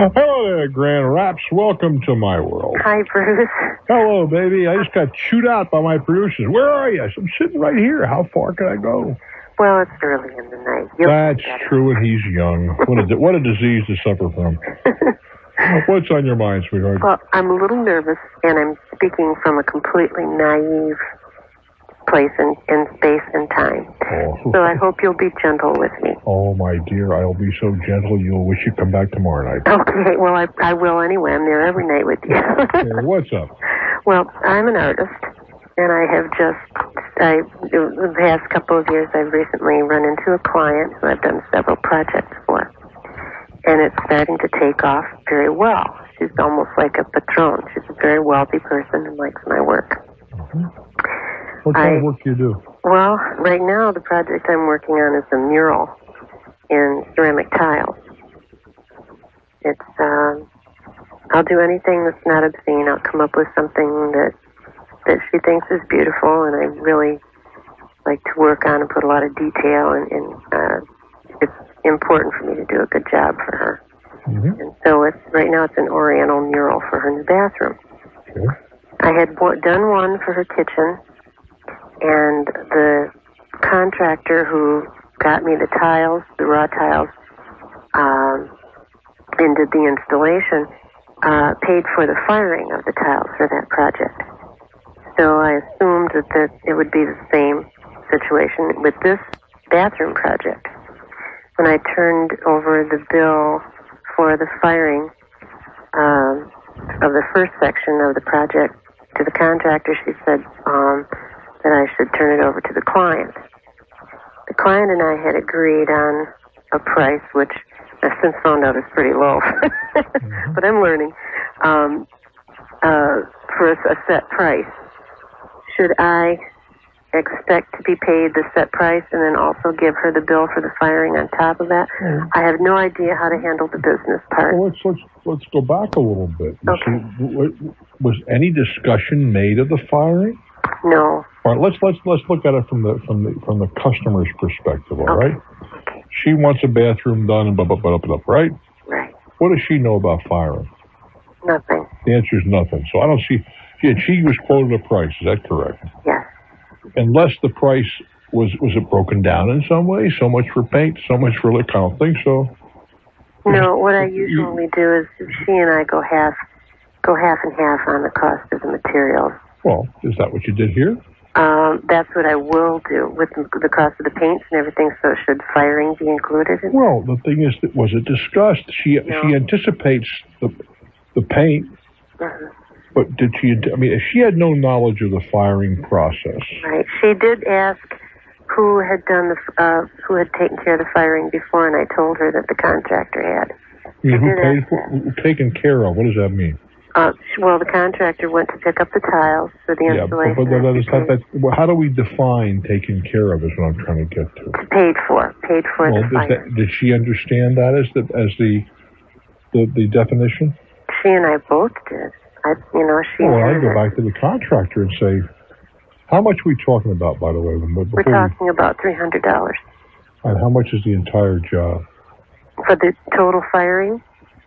Hello there, Grand Rapids. Welcome to my world. Hi, Bruce. Hello, baby. I just got chewed out by my producers. Where are you? I'm sitting right here. How far can I go? Well, it's early in the night. You'll That's true, and he's young. What a, what a disease to suffer from. What's on your mind, sweetheart? Well, I'm a little nervous, and I'm speaking from a completely naive place in, in space and time. Oh. So I hope you'll be gentle with me. oh, my dear, I'll be so gentle you'll wish you'd come back tomorrow night. Okay, well, I, I will anyway. I'm there every night with you. Hey, what's up? well, I'm an artist, and I have just, I, the past couple of years, I've recently run into a client who I've done several projects for. And it's starting to take off very well. She's almost like a patron. She's a very wealthy person and likes my work. Mm-hmm. What kind I- of work do you do? Well, right now the project I'm working on is a mural in ceramic tiles. It's um I'll do anything that's not obscene. I'll come up with something that that she thinks is beautiful and I really like to work on and put a lot of detail and, and uh it's important for me to do a good job for her. Mm-hmm. And so it's right now it's an oriental mural for her new bathroom. Okay. I had w- done one for her kitchen, and the contractor who got me the tiles, the raw tiles, um, and did the installation, uh, paid for the firing of the tiles for that project. So I assumed that, that it would be the same situation with this bathroom project. When I turned over the bill for the firing um, of the first section of the project to the contractor, she said um, that I should turn it over to the client. The client and I had agreed on a price, which I've since found out is pretty low, but I'm learning, um, uh, for a, a set price. Should I expect to be paid the set price and then also give her the bill for the firing on top of that? I have no idea how to handle the business part. Well, let's let's let's go back a little bit. Okay. see, was any discussion made of the firing? No. All right, let's let's let's look at it from the from the from the customer's perspective. All right, Okay. she wants a bathroom done and blah blah blah blah. blah right? Right. What does she know about firing? Nothing. The answer is nothing. So I don't see. Yeah, she was quoted a price. Is that correct? Yes. Unless the price was was it broken down in some way? So much for paint, so much for liquor. I don't think so. No, what I usually do is she and I go half go half and half on the cost of the materials. Well, is that what you did here? Um, that's what I will do with the cost of the paints and everything. So should firing be included? In Well, the thing is, that was it discussed? She No. she anticipates the the paint, Mhm. but did she? I mean, if she had no knowledge of the firing process. Right. She did ask who had done the uh, who had taken care of the firing before, and I told her that the contractor had. I mean, who paid ask for taken care of? What does that mean? Uh, well, the contractor went to pick up the tiles for the Yeah, but, installation. but that and is she that. Well, how do we define taken care of? Is what I'm trying to get to. paid for, paid for Well, the fire. that, did she understand that as the as the the, the definition? She and I both did. I, you know, she Well, I'd go back to the contractor and say, how much are we talking about, by the way? when- We're Before talking about three hundred dollars and how much is the entire job? for the total firing.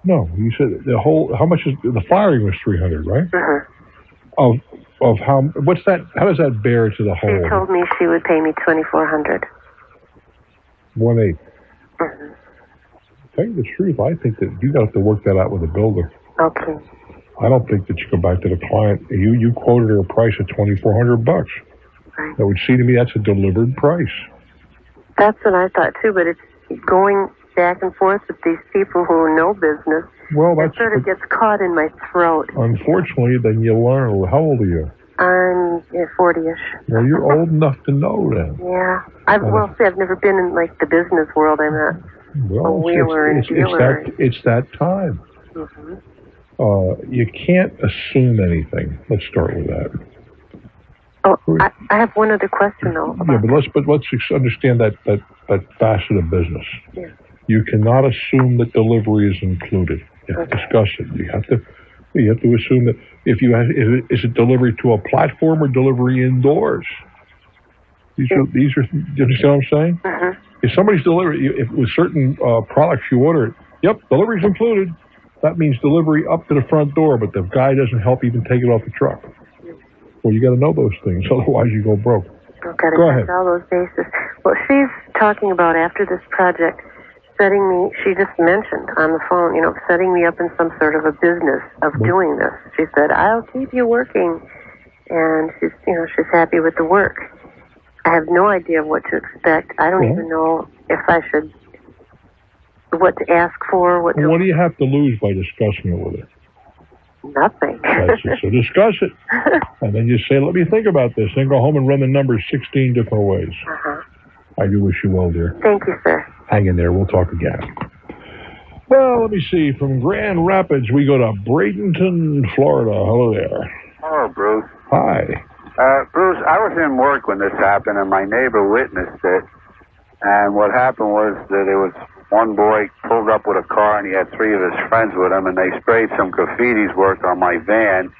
No, you said the whole. How much is the firing was three hundred, right? hmm Of of how? What's that? How does that bear to the whole? She told me she would pay me twenty four hundred. One eight. Mm-hmm. Tell you the truth, I think that you got to have to work that out with the builder. Okay. I don't think that you go back to the client. You you quoted her a price of twenty four hundred bucks. Right. That would seem to me that's a delivered price. That's what I thought too, but it's going back and forth with these people who know business. Well, It sort of gets caught in my throat. unfortunately. Then you learn. How old are you? I'm yeah, forty-ish. Well, you're old enough to know then. Yeah. I've Uh, well, see, I've never been in like the business world. I'm not. Well, A wheeler it's, it's, it's dealer. that it's that time. hmm Uh, you can't assume anything. Let's start with that. Oh, I, I have one other question though. Yeah, but let's but let's understand that that that facet of business. Yeah. You cannot assume that delivery is included. You have to discuss it. You have to you have to assume that if you have, is it, is it delivery to a platform or delivery indoors? These are these are. Do you understand what I'm saying? hmm If somebody's delivery, if with certain uh, products you order, it, yep, delivery's included. that means delivery up to the front door, but the guy doesn't help even take it off the truck. Well, you got to know those things, otherwise you go broke. I've got to Go ahead. all those bases. Well, she's talking about after this project, setting me. She just mentioned on the phone, you know, setting me up in some sort of a business of doing this. She said, "I'll keep you working," and she's, you know, she's happy with the work. I have no idea of what to expect. I don't Well- even know if I should, what to ask for, what Well, what do you have to lose by discussing it with her? nothing. So discuss it, and then you say, "Let me think about this." Then go home and run the numbers sixteen different ways. uh-huh. I do wish you well, dear. Thank you, sir. Hang in there. We'll talk again. Well, let me see. From Grand Rapids, we go to Bradenton, Florida. Hello there. Hello, Bruce. Hi. Uh, Bruce, I was in work when this happened, and my neighbor witnessed it. And what happened was that it was one boy pulled up with a car, and he had three of his friends with him, and they sprayed some graffiti's work on my van.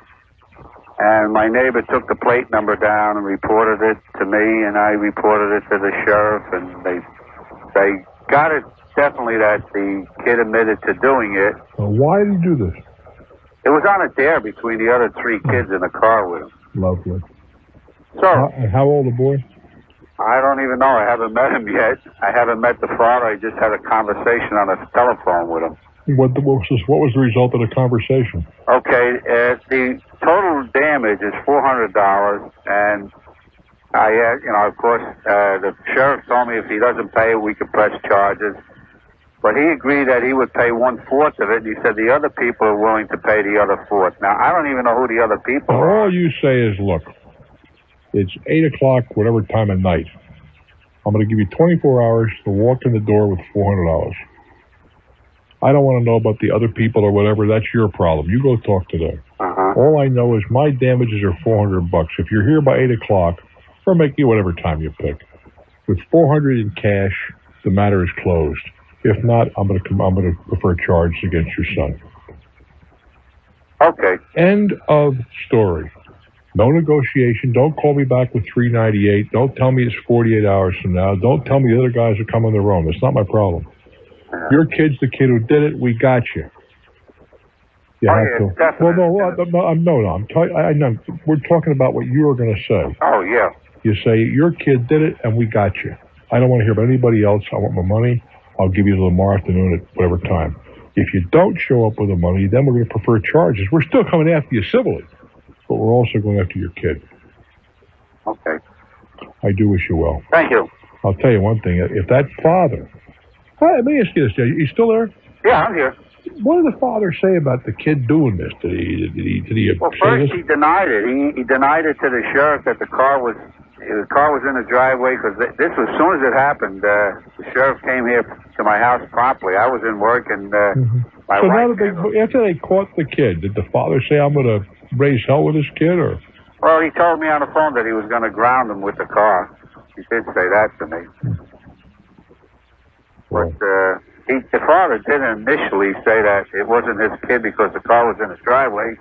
And my neighbor took the plate number down and reported it to me, and I reported it to the sheriff, and they they got it definitely that the kid admitted to doing it. Uh, why did he do this? It was on a dare between the other three kids in the car with him. Lovely. So. How, how old a boy? I don't even know. I haven't met him yet. I haven't met the father. I just had a conversation on the telephone with him. What, the, what, was, what was the result of the conversation? Okay, uh, the total damage is four hundred dollars, and I, uh, you know, of course, uh, the sheriff told me if he doesn't pay we could press charges. But he agreed that he would pay one fourth of it, and he said the other people are willing to pay the other fourth. Now I don't even know who the other people Now, are. all you say is, look, it's 8 o'clock, whatever time of night. I'm going to give you 24 hours to walk in the door with $400. I don't want to know about the other people or whatever. That's your problem. You go talk to them. Uh-huh. All I know is my damages are 400 bucks. If you're here by 8 o'clock, or make you whatever time you pick, with 400 in cash, the matter is closed. If not, I'm going to come, I'm going to prefer charge against your son. Okay. End of story. No negotiation. Don't call me back with 398. Don't tell me it's 48 hours from now. Don't tell me the other guys are coming their own. It's not my problem. Your kid's the kid who did it. We got you. You Oh, have yeah, to. definitely. Well, no, no, I'm, no, no. I'm telling. I, know. We're talking about what you are going to say. Oh yeah. You say your kid did it, and we got you. I don't want to hear about anybody else. I want my money. I'll give you till tomorrow afternoon at whatever time. If you don't show up with the money, then we're going to prefer charges. We're still coming after you civilly, but we're also going after your kid. Okay. I do wish you well. Thank you. I'll tell you one thing. If that father, Hey, let me ask you this: Are you still there? Yeah, I'm here. What did the father say about the kid doing this? Did he? Did he? Did he Well, first this? he denied it. He, he denied it to the sheriff that the car was the car was in the driveway because this was as soon as it happened. Uh, the sheriff came here to my house promptly. I was in work and uh, my so wife. they, after they caught the kid, did the father say, "I'm going to raise hell with this kid," or? well, he told me on the phone that he was going to ground him with the car. He did say that to me. But uh, he, the father didn't initially say that it wasn't his kid because the car was in his driveway.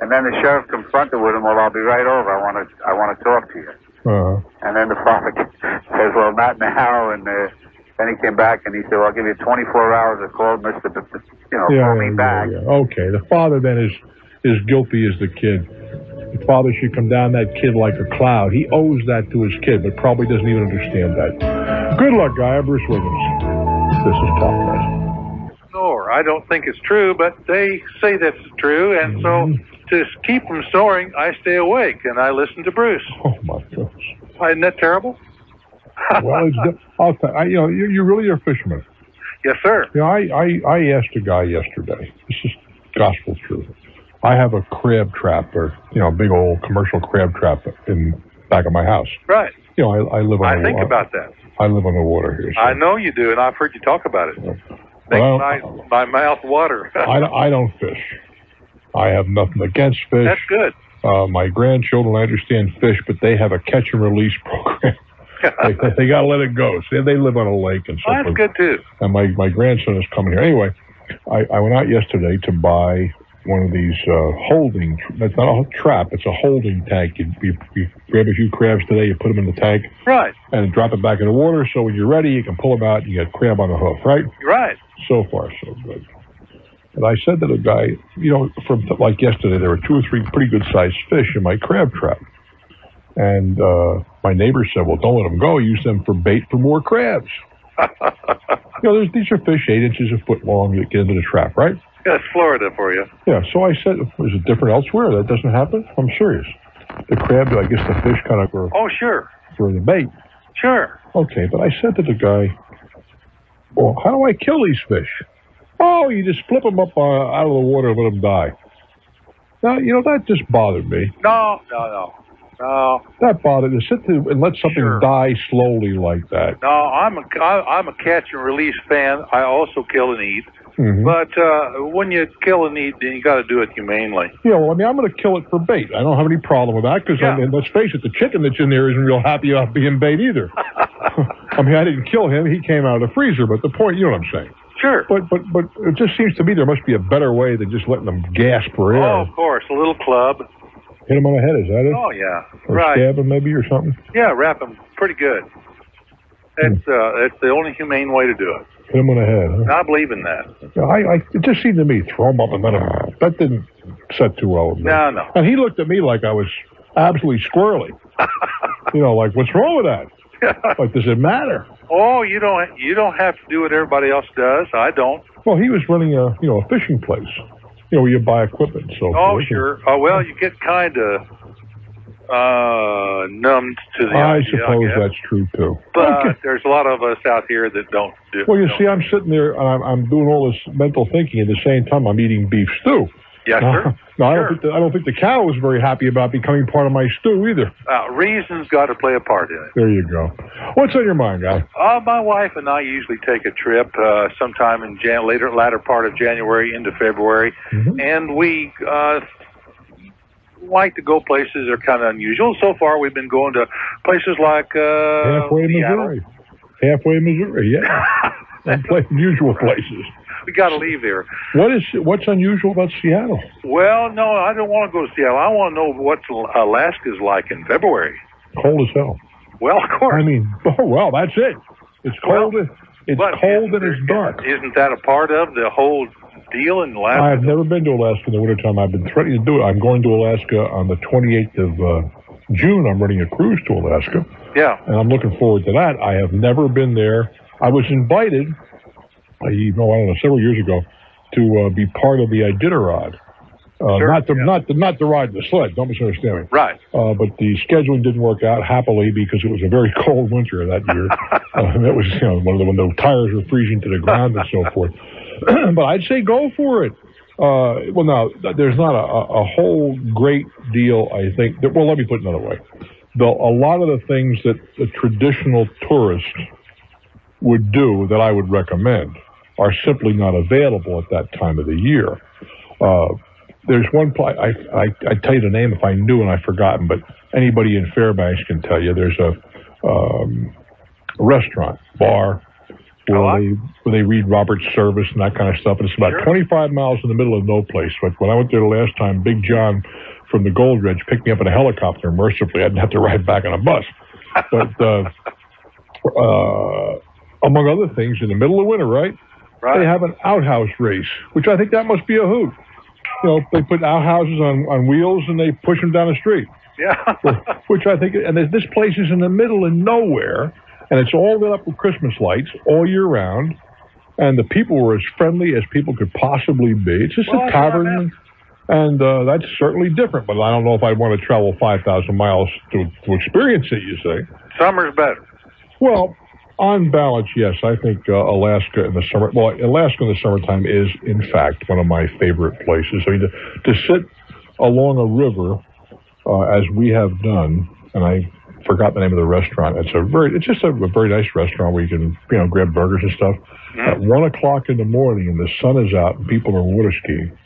And then the sheriff confronted with him. Well, I'll be right over. I want to. I want to talk to you. Uh, And then the father says, well, not now. And uh, then he came back and he said, well, I'll give you 24 hours to call Mr. B- B- you know, yeah, call me yeah, back. yeah. Okay, the father then is is guilty as the kid. The father should come down that kid like a cloud. He owes that to his kid, but probably doesn't even understand that. Good luck, guy. I'm Bruce Williams. This is Top Net. snore. I don't think it's true, but they say that's true, and so mm-hmm. to keep from snoring, I stay awake and I listen to Bruce. Oh my goodness. Isn't that terrible? Well, it's, I'll tell I, you know, you, you really are a fisherman. yes, sir. You know, I, I, I asked a guy yesterday. This is gospel truth. I have a crab trap, or you know, a big old commercial crab trap in back of my house. Right. You know, I, I live on the water. I think wa- about that. I live on the water here. so- I know you do, and I've heard you talk about it. Makes Well, my, my mouth water. I, don't- I don't fish. I have nothing against fish. That's good. Uh, my grandchildren, I understand fish, but they have a catch and release program. they, they, they got to let it go. See, they live on a lake and so Well, that's good too. And my, my grandson is coming here. Anyway, I, I went out yesterday to buy one of these uh, holding. It's not a trap. It's a holding tank. You, you, you grab a few crabs today. You put them in the tank Right. and drop it back in the water. So when you're ready, you can pull them out. and You get crab on the hook. Right. Right. So far, so good. And I said to the guy, you know, from like yesterday, there were two or three pretty good sized fish in my crab trap. And uh, my neighbor said, well, don't let them go. Use them for bait for more crabs. you know, there's, these are fish eight inches a foot long that get into the trap, right? That's Florida for you. Yeah. So I said, is it different elsewhere? That doesn't happen? I'm serious. The crab, I guess the fish kind of are Oh, sure. for the bait. Sure. Okay, but I said to the guy, well, how do I kill these fish? Oh, you just flip them up uh, out of the water and let them die. Now, you know, that just bothered me. No, no, no. No, That bothered to sit there and let something Sure. die slowly like that. no, I'm a I, I'm a catch and release fan. I also kill and eat, Mhm. but uh, when you kill eat, then you got to do it humanely. Yeah, well, I mean, I'm going to kill it for bait. I don't have any problem with that because, Yeah. I mean, let's face it, the chicken that's in there isn't real happy about being bait either. I mean, I didn't kill him; he came out of the freezer. But the point, you know what I'm saying? Sure. But but but it just seems to me there must be a better way than just letting them gasp for air. Oh, of course, a little club. Hit him on the head, is that it? Oh yeah, or right. stab him maybe or something? Yeah, wrap them pretty good. That's uh, that's the only humane way to do it. Hit him on the head. Huh? I believe in that. I, I, it just seemed to me throw him up and let him. That didn't set too well with me. No, no. And he looked at me like I was absolutely squirrely. you know, like what's wrong with that? Like, does it matter? Oh, you don't you don't have to do what everybody else does. I don't. Well, he was running a you know a fishing place. You know, where you buy equipment. So Oh, forth. sure. Oh, well, you get kind of uh, numbed to the I idea, suppose guess. that's true too. But Okay. there's a lot of us out here that don't do. Well, you don't. see, I'm sitting there and I'm, I'm doing all this mental thinking at the same time I'm eating beef stew. yes, No, sir. no, I don't think the, I don't think the cow was very happy about becoming part of my stew either. Uh, reason's got to play a part in it. There you go. What's on your mind, guy? Uh, my wife and I usually take a trip uh, sometime in Jan- later latter part of January into February, Mhm. and we uh, like to go places that are kind of unusual. So far, we've been going to places like uh, Halfway Seattle. Missouri. Halfway Missouri, yeah. I'm playing usual places. We got to leave here. What is what's unusual about Seattle? Well, no, I don't want to go to Seattle. I want to know what Alaska's like in February. Cold as hell. Well, of course. I mean, oh well, that's it. It's cold. Well, it's cold and it's dark. Isn't that a part of the whole deal in Alaska? I've never been to Alaska in the wintertime. I've been threatening to do it. I'm going to Alaska on the 28th of uh, June. I'm running a cruise to Alaska. yeah. and I'm looking forward to that. I have never been there. I was invited, uh, you know, I don't know, several years ago, to uh, be part of the Iditarod. Uh, Sure, not the yeah. not the not the ride the sled. Don't misunderstand me. Right. Uh, but the scheduling didn't work out happily because it was a very cold winter that year. uh, and that was you know one of the when the tires were freezing to the ground and so forth. but I'd say go for it. Uh, well, now there's not a, a whole great deal. I think. That, well, let me put it another way. The, a lot of the things that the traditional tourist would do that I would recommend are simply not available at that time of the year. Uh, there's one place I, I I tell you the name if I knew and I've forgotten, but anybody in Fairbanks can tell you. There's a um, restaurant bar where Oh, they where they read Robert Service and that kind of stuff. And it's about Sure. 25 miles in the middle of no place. But when I went there the last time, Big John from the Gold Dredge picked me up in a helicopter. Mercifully, I didn't have to ride back on a bus. But uh, uh, among other things, in the middle of winter, right? Right. They have an outhouse race, which I think that must be a hoot. You know, they put outhouses on, on wheels and they push them down the street, yeah. which I think, and this place is in the middle of nowhere, and it's all lit up with Christmas lights all year round, and the people were as friendly as people could possibly be. It's just Well, a that's what I tavern, and uh, that's certainly different, but I don't know if I'd want to travel 5,000 miles to, to experience it, you say. Summer's better. Well, on balance, yes, I think uh, Alaska in the summer. Well, Alaska in the summertime is, in fact, one of my favorite places. I mean, to, to sit along a river, uh, as we have done, and I forgot the name of the restaurant. It's a very, it's just a, a very nice restaurant where you can, you know, grab burgers and stuff. At one o'clock in the morning, and the sun is out, and people are water skiing.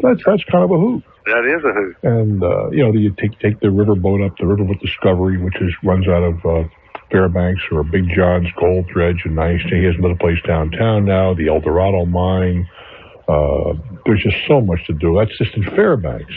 That's that's kind of a hoot. That is a hoot. And uh, you know, you take take the river boat up the Riverboat Discovery, which is runs out of uh, Fairbanks or Big John's Gold Dredge and nice. He has another place downtown now, the El Dorado Mine. Uh, there's just so much to do. That's just in Fairbanks.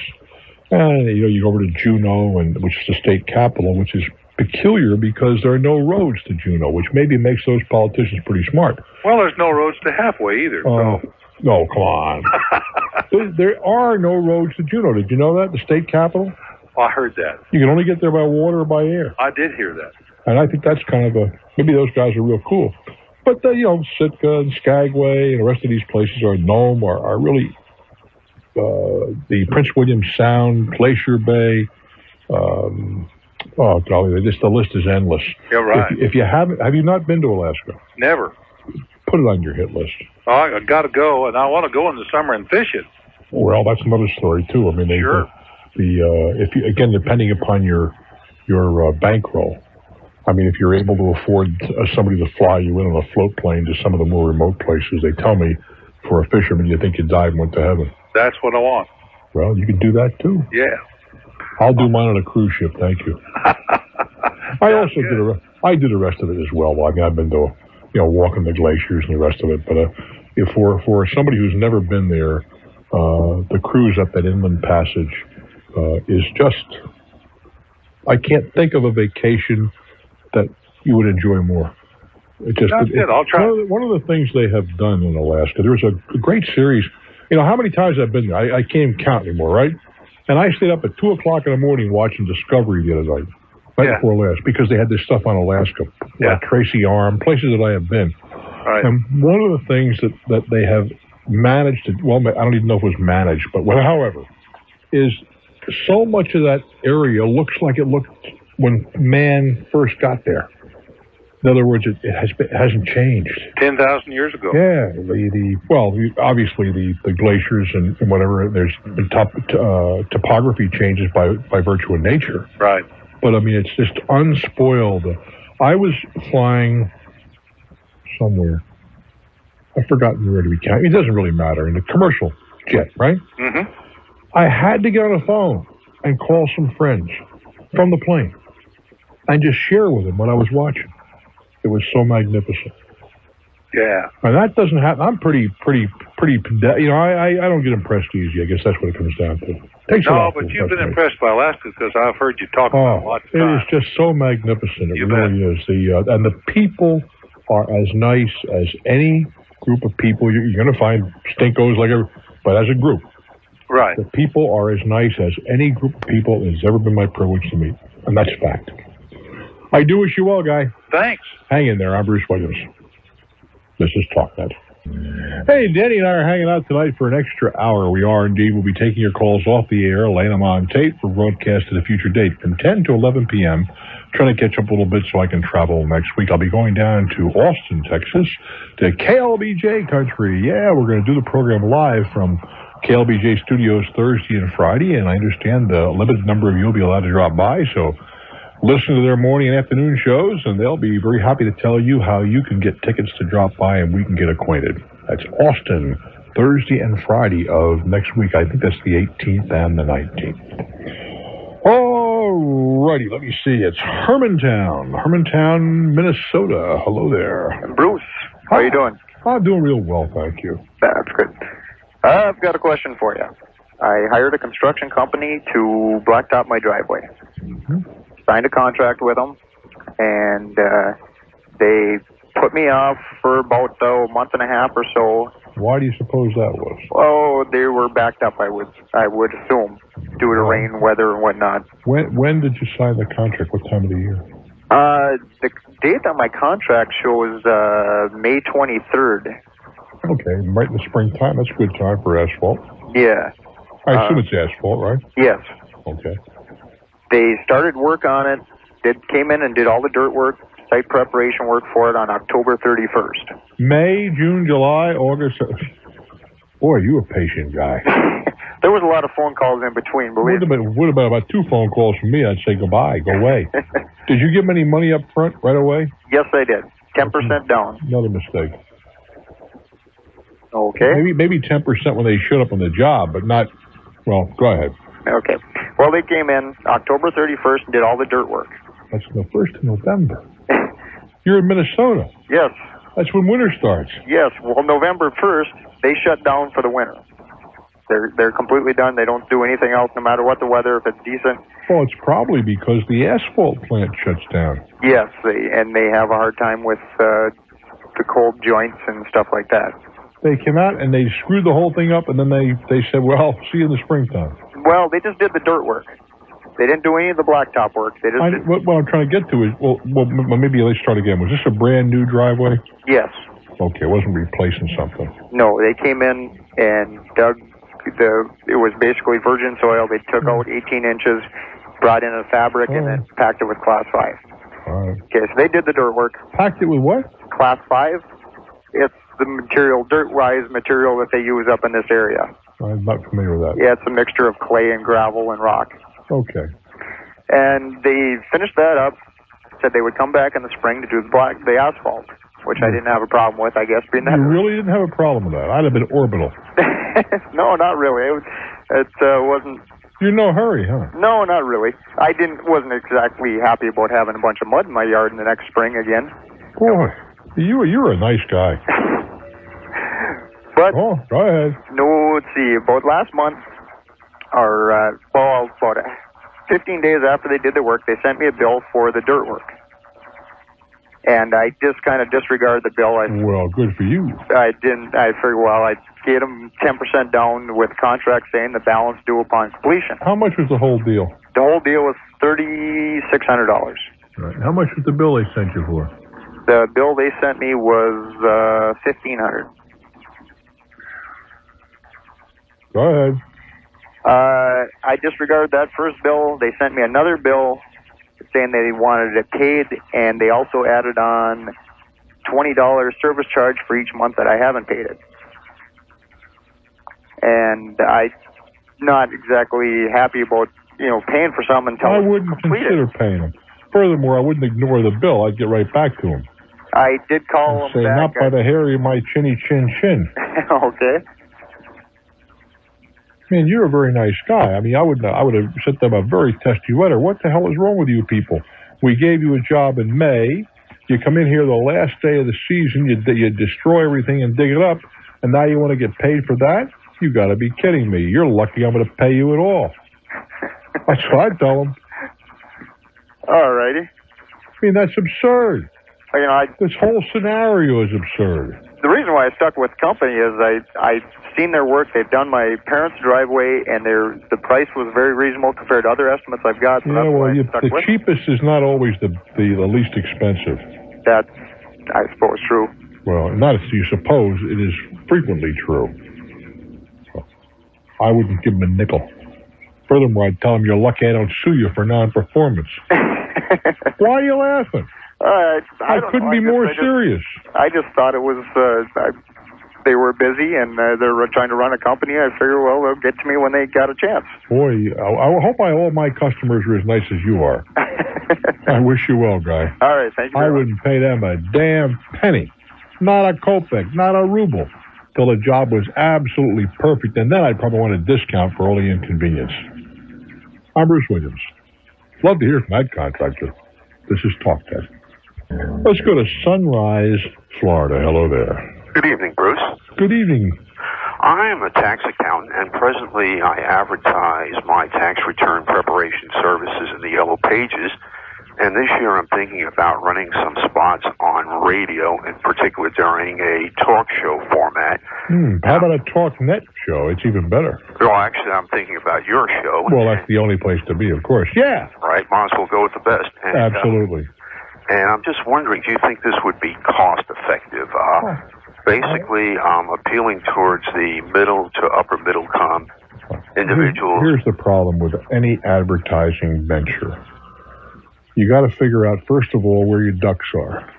And you know, you go over to Juneau, and which is the state capital, which is peculiar because there are no roads to Juneau, which maybe makes those politicians pretty smart. Well, there's no roads to halfway either. Uh, so No, come on. there, there are no roads to Juneau. Did you know that? The state capital? I heard that. You can only get there by water or by air. I did hear that. And I think that's kind of a, maybe those guys are real cool. But, uh, you know, Sitka and Skagway and the rest of these places are Nome are, are really the Prince William Sound, Glacier Bay. Um, oh, golly, this, the list is endless. Yeah, right. If, if you haven't, have you not been to Alaska? Never. Put it on your hit list. Oh, I got to go, and I want to go in the summer and fish it. Well, that's another story too. I mean, they, Sure. the, the uh, if you again depending upon your your uh, bankroll. I mean, if you're able to afford uh, somebody to fly you in on a float plane to some of the more remote places, they tell me for a fisherman, you think you died and went to heaven. That's what I want. Well, you can do that too. Yeah. I'll do mine on a cruise ship. Thank you. I also good. did. A, I do the rest of it as well. I mean, I've been to, you know, walking the glaciers and the rest of it. But uh, if for for somebody who's never been there, uh, the cruise up that inland passage uh, is just. I can't think of a vacation that you would enjoy more. It just That's it- good. I'll try. One of, the, one of the things they have done in Alaska, there was a great series. You know how many times I've been there? I, I can't even count anymore, right? And I stayed up at two o'clock in the morning watching Discovery the other night, right Yeah. before last, because they had this stuff on Alaska, Yeah. like Tracy Arm, places that I have been. Right. And one of the things that, that they have managed to, well, I don't even know if it was managed, but well, however, is so much of that area looks like it looked when man first got there. In other words, it, it has been, it hasn't changed. Ten thousand years ago. Yeah, the, the well, the, obviously the, the glaciers and, and whatever. There's the top, uh, topography changes by by virtue of nature, Right. but I mean it's just unspoiled. I was flying somewhere. I've forgotten where to be. It doesn't really matter. In a commercial jet, right? Mm-hmm. I had to get on the phone and call some friends from the plane and just share with them what I was watching. It was so magnificent. Yeah. And that doesn't happen. I'm pretty, pretty, pretty. You know, I, I, I don't get impressed easy. I guess that's what it comes down to. Takes a No, lot but you've been impressed by Alaska because I've heard you talk about it Oh, lots of it is just so magnificent. It You really is. The uh, and the people are as nice as any group of people. You're, you're going to find stinkos like every, but as a group, Right. the people are as nice as any group of people it has ever been my privilege to meet, and that's a fact. I do wish you well, guy. Thanks. Hang in there. I'm Bruce Williams. This is TalkNet. Hey, Danny and I are hanging out tonight for an extra hour. We are indeed. We'll be taking your calls off the air, laying them on tape for broadcast at a future date from 10 to 11 p.m. Trying to catch up a little bit so I can travel next week. I'll be going down to Austin, Texas, to KLBJ country. Yeah, we're going to do the program live from KLBJ studios Thursday and Friday, and I understand the limited number of you will be allowed to drop by, so listen to their morning and afternoon shows, and they'll be very happy to tell you how you can get tickets to drop by and we can get acquainted. That's Austin, Thursday and Friday of next week. I think that's the 18th and the 19th. All righty, let me see. It's Hermantown, Hermantown, Minnesota. Hello there. Bruce, how are you doing? Ah, I'm doing real well, thank you. That's good. I've got a question for you. I hired a construction company to blacktop my driveway. Mm-hmm. Signed a contract with them, and uh, they put me off for about a month and a half or so. Why do you suppose that was? Oh, they were backed up. I would, I would assume, due to rain, weather, and whatnot. When when did you sign the contract? What time of the year? Uh, the date on my contract shows uh, May 23rd. Okay, right in the springtime. That's a good time for asphalt. Yeah. I assume Uh, it's asphalt, right? Yes. Okay. They started work on it. Did came in and did all the dirt work, site preparation work for it on October 31st. May, June, July, August. Boy, you a patient guy. there was a lot of phone calls in between, believe been would have been about two phone calls from me. I'd say goodbye, go away. Did you give them any money up front right away? yes, I did. 10% mm-hmm. down. Another mistake. Okay. Maybe maybe ten percent when they showed up on the job, but not. Well, go ahead. Okay. Well, they came in October 31st and did all the dirt work. That's the first of November. You're in Minnesota. yes. That's when winter starts. Yes. Well, November 1st, they shut down for the winter. They're they're completely done. They don't do anything else, no matter what the weather. If it's decent, Well, it's probably because the asphalt plant shuts down. yes, they and they have a hard time with uh, the cold joints and stuff like that. They came out and they screwed the whole thing up, and then they they said, "Well, see you in the springtime." Well, they just did the dirt work. They didn't do any of the blacktop work. They just I, did, what, what I'm trying to get to is, well, well, maybe let's start again. Was this a brand new driveway? yes. Okay, it wasn't replacing something. No, they came in and dug the. It was basically virgin soil. They took out hmm. 18 inches, brought in a fabric, and then hmm. packed it with class five. All right. Okay, so they did the dirt work. Packed it with what? Class five, it's the material, dirt-wise material that they use up in this area. I'm not familiar with that. Yeah, it's a mixture of clay and gravel and rock. Okay. And they finished that up. Said they would come back in the spring to do the black, the asphalt, which I didn't have a problem with. I guess being that. You really didn't have a problem with that. I'd have been orbital. no, not really. It, was, it uh, wasn't. You're in no hurry, huh? No, not really. I didn't. Wasn't exactly happy about having a bunch of mud in my yard in the next spring again. Boy, you you're a nice guy. But Oh, go ahead. no, let's see. About last month, or uh, well, about 15 days after they did the work, they sent me a bill for the dirt work. And I just kind of disregarded the bill. I Well, good for you. I didn't. I figured, well, I gave them 10% down with contract saying the balance due upon completion. How much was the whole deal? The whole deal was $3,600. Right. How much was the bill they sent you for? The bill they sent me was uh, 1500 Go ahead. Uh, I disregarded that first bill. They sent me another bill saying they wanted it paid, and they also added on $20 service charge for each month that I haven't paid it. And I'm not exactly happy about, you know, paying for something until I wouldn't consider paying them. Furthermore, I wouldn't ignore the bill. I'd get right back to them. I did call and them say, back. not by the hair of my chinny chin chin. okay. Man, you're a very nice guy. I mean, I would I would have sent them a very testy letter. What the hell is wrong with you people? We gave you a job in May. You come in here the last day of the season. You you destroy everything and dig it up, and now you want to get paid for that? You got to be kidding me. You're lucky I'm going to pay you at all. That's what I tell them. All righty. I mean, that's absurd. You know, I This whole scenario is absurd. The reason why I stuck with company is I I seen their work. They've done my parents' driveway, and their the price was very reasonable compared to other estimates I've got. So Yeah, well, you, the with. cheapest is not always the, the the least expensive. That's I suppose true. Well, not as you suppose, it is frequently true. So, I wouldn't give them a nickel. Furthermore, I'd tell them you're lucky I don't sue you for non-performance. Why are you laughing? Uh, I, I, couldn't know. be I just, more I just, serious. I just thought it was uh, I, they were busy and uh, they're trying to run a company. I figure, well, they'll get to me when they got a chance. Boy, I, I hope I, all my customers are as nice as you are. I wish you well, guy. All right, thank you. I much. wouldn't pay them a damn penny. Not a kopeck, not a ruble, till the job was absolutely perfect, and then I'd probably want a discount for all the inconvenience. I'm Bruce Williams. Love to hear from that contractor. This is TalkNet. Let's go to Sunrise, Florida. Hello there. Good evening, Bruce. Good evening. I am a tax accountant, and presently I advertise my tax return preparation services in the Yellow Pages. And this year I'm thinking about running some spots on radio, in particular during a talk show format. Hmm, how about a Talk Net show? It's even better. Well, actually, I'm thinking about your show. Well, that's the only place to be, of course. Yeah, right. Might as well go with the best. And, uh, absolutely. And I'm just wondering, do you think this would be cost effective? Uh, basically, um, appealing towards the middle to upper middle com individuals. Here's the problem with any advertising venture. You got to figure out, first of all, where your ducks are.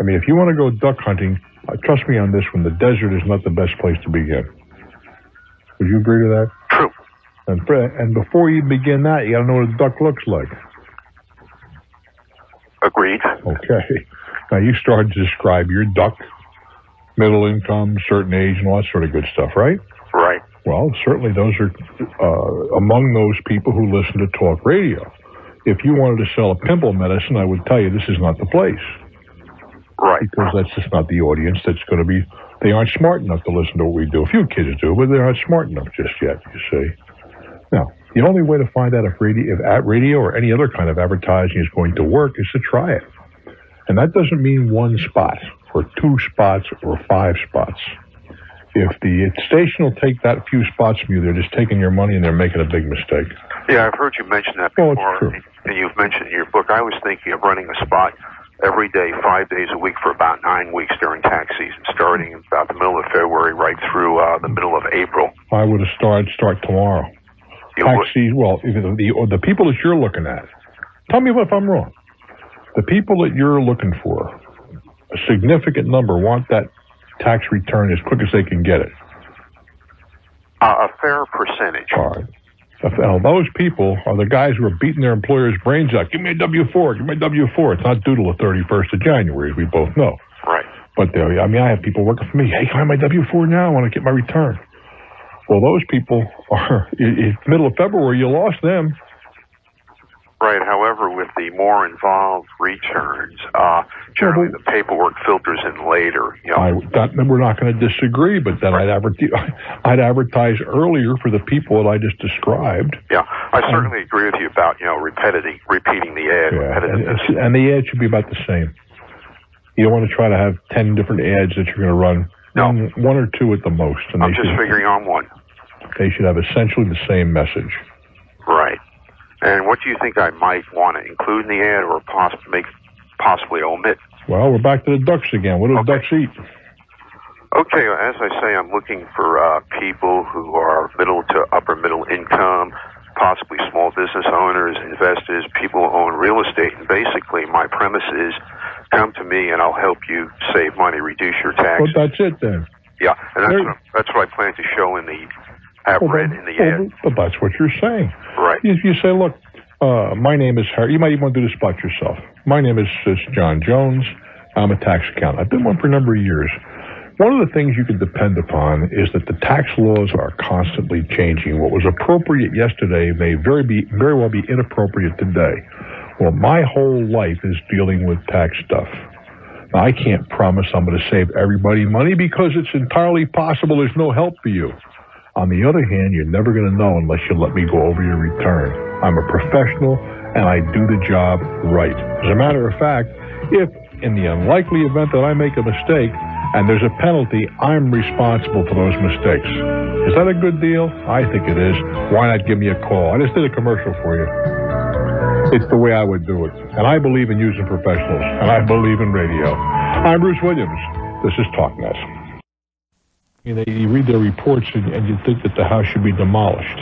I mean, if you want to go duck hunting, uh, trust me on this one, the desert is not the best place to begin. Would you agree to that? True. And, and before you begin that, you got to know what a duck looks like. Agreed. Okay. Now you start to describe your duck, middle income, certain age, and all that sort of good stuff, right? Right. Well, certainly those are uh, among those people who listen to talk radio. If you wanted to sell a pimple medicine, I would tell you this is not the place Right. because that's just not the audience that's going to be. They aren't smart enough to listen to what we do. A few kids do, but they're not smart enough just yet. You see. Now, the only way to find out if radio, if at radio or any other kind of advertising is going to work is to try it, and that doesn't mean one spot or two spots or five spots. If the station will take that few spots from you, they're just taking your money and they're making a big mistake. Yeah, I've heard you mention that Oh, it's before, true. and you've mentioned in your book. I was thinking of running a spot every day, five days a week for about nine weeks during tax season, starting about the middle of February right through uh, the middle of April. I would have started start tomorrow. You Tax would- season, well, the, the, people that you're looking at, tell me if I'm wrong. The people that you're looking for, a significant number want that tax return as quick as they can get it. uh, a fair percentage. All right. Now, those people are the guys who are beating their employers' brains out. Give me a W-4. Give me a W-4. It's not due till the 31st of January, as we both know. Right. But they, I mean, I have people working for me. Hey, can I have my W-4 now? I want to get my return. Well, those people are, middle of February, you lost them. Right. However, with the more involved returns, uh, generally the paperwork filters in later. You know, I, that, we're not going to disagree, but then I'd, advertise, I'd advertise earlier for the people that I just described. yeah, I certainly agree with you about you know repetitive, repeating the ad, Yeah, and, and the ad should be about the same. You don't want to try to have 10 different ads that you're going to run. No. One, one or two at the most. And I'm just should, figuring on one. they should have essentially the same message. Right. And what do you think I might want to include in the ad, or poss- make possibly omit? Well, we're back to the ducks again. What do Okay. ducks eat? Okay, as I say, I'm looking for uh, people who are middle to upper middle income, possibly small business owners, investors, people who own real estate. And basically, my premise is come to me and I'll help you save money, reduce your taxes. that's it then. yeah, and that's There- what, that's what I plan to show in the have Well, read in the well, ad. But that's what you're saying. Right. You, you say, look, uh, my name is Harry. You might even want to do this about yourself. My name is, is John Jones. I'm a tax accountant. I've been one for a number of years. One of the things you can depend upon is that the tax laws are constantly changing. What was appropriate yesterday may very be very well be inappropriate today. Well, my whole life is dealing with tax stuff. Now, I can't promise I'm going to save everybody money because it's entirely possible there's no help for you. On the other hand, you're never going to know unless you let me go over your return. I'm a professional and I do the job right. As a matter of fact, if in the unlikely event that I make a mistake and there's a penalty, I'm responsible for those mistakes. Is that a good deal? I think it is. Why not give me a call? I just did a commercial for you. It's the way I would do it. And I believe in using professionals, and I believe in radio. I'm Bruce Williams. This is TalkNet. You, know, you read their reports and, and you think that the house should be demolished.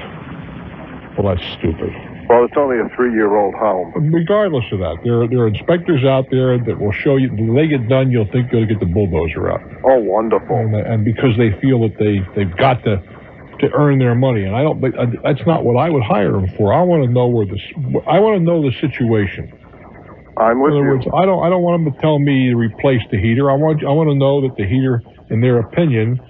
Well, that's stupid. Well, it's only a three-year-old home. Regardless of that, there are, there are inspectors out there that will show you. When they get done, you'll think you'll get the bulldozer out. Oh, wonderful. and, and because they feel that they they've got to to earn their money. And I don't. but, uh, That's not what I would hire them for. I want to know where this. I want to know the situation. I'm with In other you. words, I don't. I don't want them to tell me to replace the heater. I want. I want to know that the heater, in their opinion,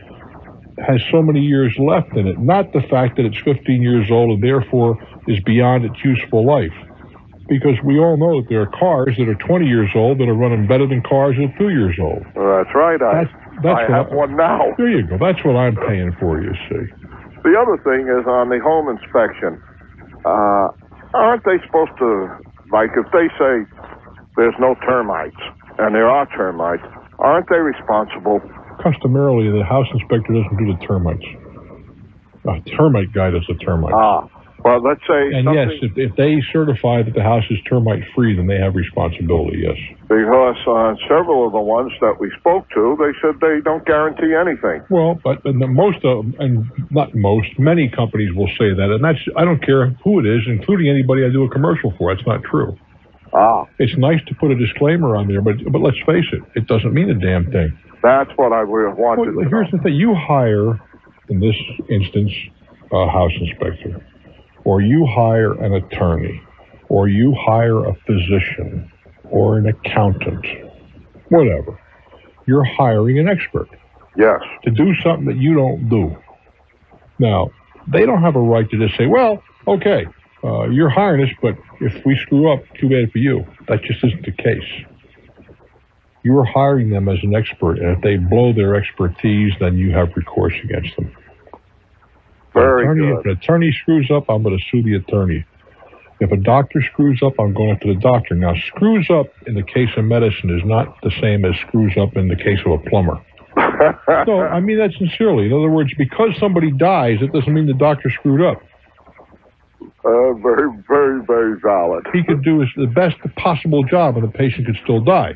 has so many years left in it. Not the fact that it's 15 years old and therefore is beyond its useful life. Because we all know that there are cars that are 20 years old that are running better than cars that are two years old. That's right. I, That's that's I have one now. There you go. That's what I'm paying for. You see. The other thing is on the home inspection. Uh, aren't they supposed to, like, if they say there's no termites and there are termites, aren't they responsible? Customarily, the house inspector doesn't do the termites. A termite guy does the termites. Ah, well, let's say and yes, if, if they certify that the house is termite free, then they have responsibility. Yes. because on several of the ones that we spoke to, they said they don't guarantee anything. Well, but and the most of and not most, many companies will say that, and that's I don't care who it is, including anybody I do a commercial for. That's not true. Ah, It's nice to put a disclaimer on there, but but let's face it, it doesn't mean a damn thing. that's what I would have wanted Well, here's know. the thing: you hire, in this instance, a house inspector, or you hire an attorney, or you hire a physician, or an accountant, whatever. You're hiring an expert Yes. to do something that you don't do. Now, they don't have a right to just say, "Well, okay, uh, you're hiring us, but if we screw up, too bad for you." That just isn't the case. You are hiring them as an expert, and if they blow their expertise, then you have recourse against them. If an Very attorney, good. If an attorney screws up, I'm going to sue the attorney. If a doctor screws up, I'm going to the doctor. Now, screws up in the case of medicine is not the same as screws up in the case of a plumber. No, I mean that sincerely. In other words, because somebody dies, it doesn't mean the doctor screwed up. Uh, very, very, very valid. He could do his, the best possible job, and the patient could still die.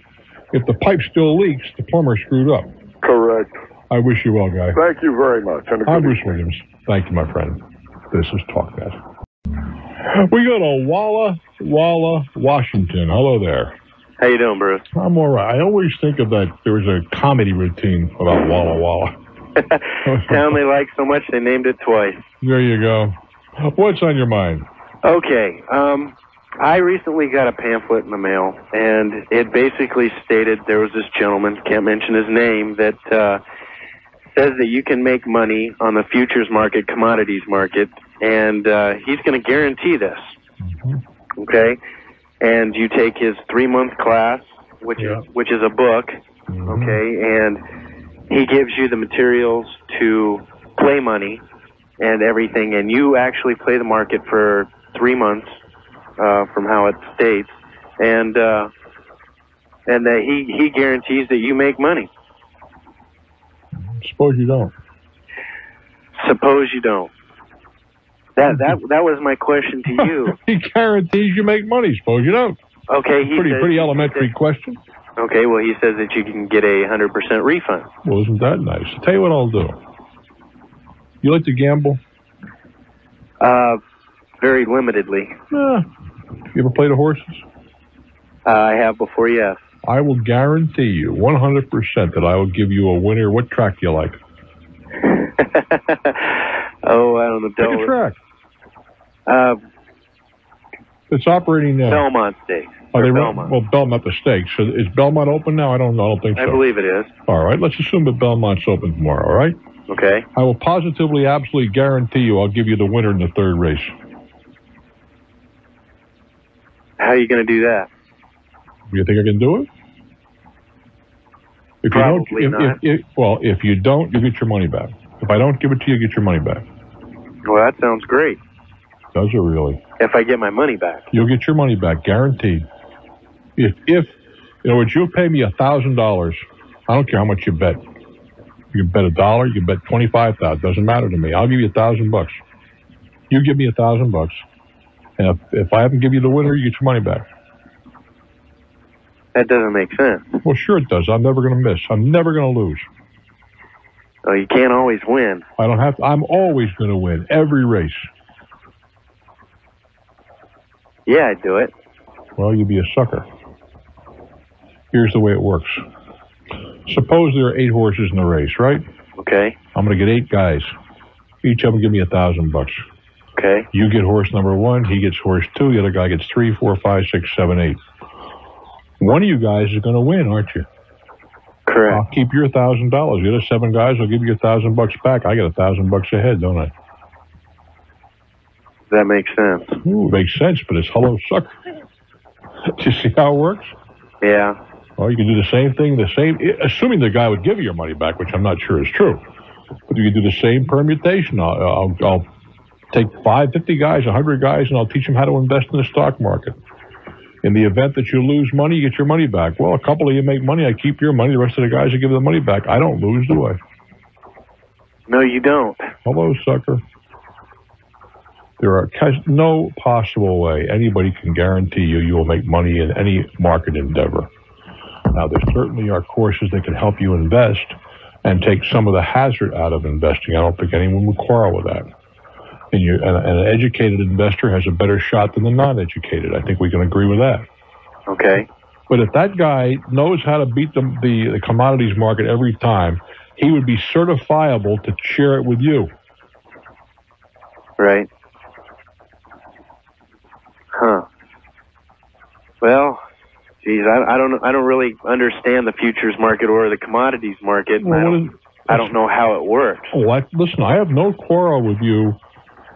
If the pipe still leaks, the plumber screwed up. Correct. I wish you well, guy. Thank you very much. I'm good Bruce Williams. Thank you, my friend. This is TalkNet. We go to Walla Walla, Washington. Hello there. How you doing, Bruce? I'm all right. I always think of that. There was a comedy routine about Walla Walla. Town they like so much they named it twice. There you go. What's on your mind? Okay. Um, I recently got a pamphlet in the mail, and it basically stated there was this gentleman, can't mention his name, that uh, says that you can make money on the futures market, commodities market, and uh, he's going to guarantee this. Okay, and you take his three month class, which Yeah. is which is a book. Okay, and he gives you the materials to play money and everything, and you actually play the market for three months uh, from how it states, and uh, and that he he guarantees that you make money. Suppose you don't. Suppose you don't. That that that was my question to you. he guarantees you make money. Suppose you don't. Okay, he Pretty says, pretty elementary question. Okay, well he says that you can get a hundred percent refund. Well, isn't that nice? I'll tell you what I'll do. You like to gamble? Uh, very limitedly. Nah. You ever play the horses? Uh, I have before, yes. I will guarantee you 100% that I will give you a winner. What track do you like? oh, I don't know. Pick a track. uh, It's operating now. Belmont Stakes. Are they Belmont. Well, Belmont the stakes. So is Belmont open now? I don't know. I don't think so. I believe it is. All right. Let's assume that Belmont's open tomorrow. All right. Okay. I will positively, absolutely guarantee you I'll give you the winner in the third race. How are you going to do that? You think I can do it? If Probably you don't, if, not. If, if, well, if you don't, you get your money back. If I don't give it to you, you get your money back. Well, that sounds great. Does it really? If I get my money back. You'll get your money back, guaranteed. If, if, in other words, you'll pay me a thousand dollars. I don't care how much you bet. You can bet a dollar. You can bet twenty-five thousand. Doesn't matter to me. I'll give you a thousand bucks. You give me a thousand bucks, and if, if I haven't give you the winner, you get your money back. That doesn't make sense. Well, sure it does. I'm never going to miss. I'm never going to lose. Oh, you can't always win. I don't have. To, I'm always going to win every race. Yeah, I'd do it. Well, you'd be a sucker. Here's the way it works. Suppose there are eight horses in the race, right? Okay. I'm going to get eight guys. Each of them give me a thousand bucks. Okay. You get horse number one. He gets horse two. The other guy gets three, four, five, six, seven, eight. One of you guys is going to win, aren't you? Correct. I'll keep your thousand dollars. The other seven guys will give you a thousand bucks back. I get a thousand bucks ahead, don't I? That makes sense. Ooh, makes sense, but it's hello sucker. Do you see how it works? Yeah. Well, you can do the same thing, the same, assuming the guy would give you your money back, which I'm not sure is true. But you can do the same permutation. I'll, I'll, I'll take five, fifty 50 guys, 100 guys, and I'll teach them how to invest in the stock market. In the event that you lose money, you get your money back. Well, a couple of you make money, I keep your money. The rest of the guys, I give the money back. I don't lose, do I? No, you don't. Hello, sucker. There are no possible way anybody can guarantee you you will make money in any market endeavor. Now, there certainly are courses that can help you invest and take some of the hazard out of investing. I don't think anyone would quarrel with that. And, you, and, an educated investor has a better shot than the non-educated. I think we can agree with that. Okay. But if that guy knows how to beat the, the, the commodities market every time, he would be certifiable to share it with you. Right. Huh. Well, geez, I, I don't I don't really understand the futures market or the commodities market. and I, don't, is- I don't know how it works. I, listen, I have no quarrel with you,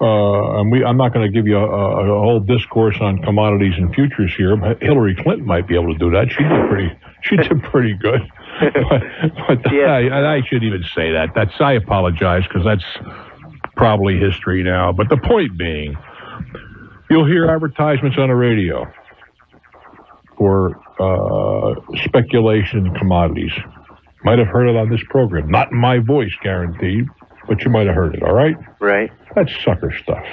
uh, and we, I'm not going to give you a, a, a whole discourse on commodities and futures here. But Hillary Clinton might be able to do that. She did pretty, she did pretty good. but but Yeah. I, I shouldn't even say that. That's I apologize because that's probably history now. But the point being, you'll hear advertisements on the radio for uh, speculation in commodities. Might have heard it on this program. Not in my voice, guaranteed, but you might have heard it, all right? Right. That's sucker stuff.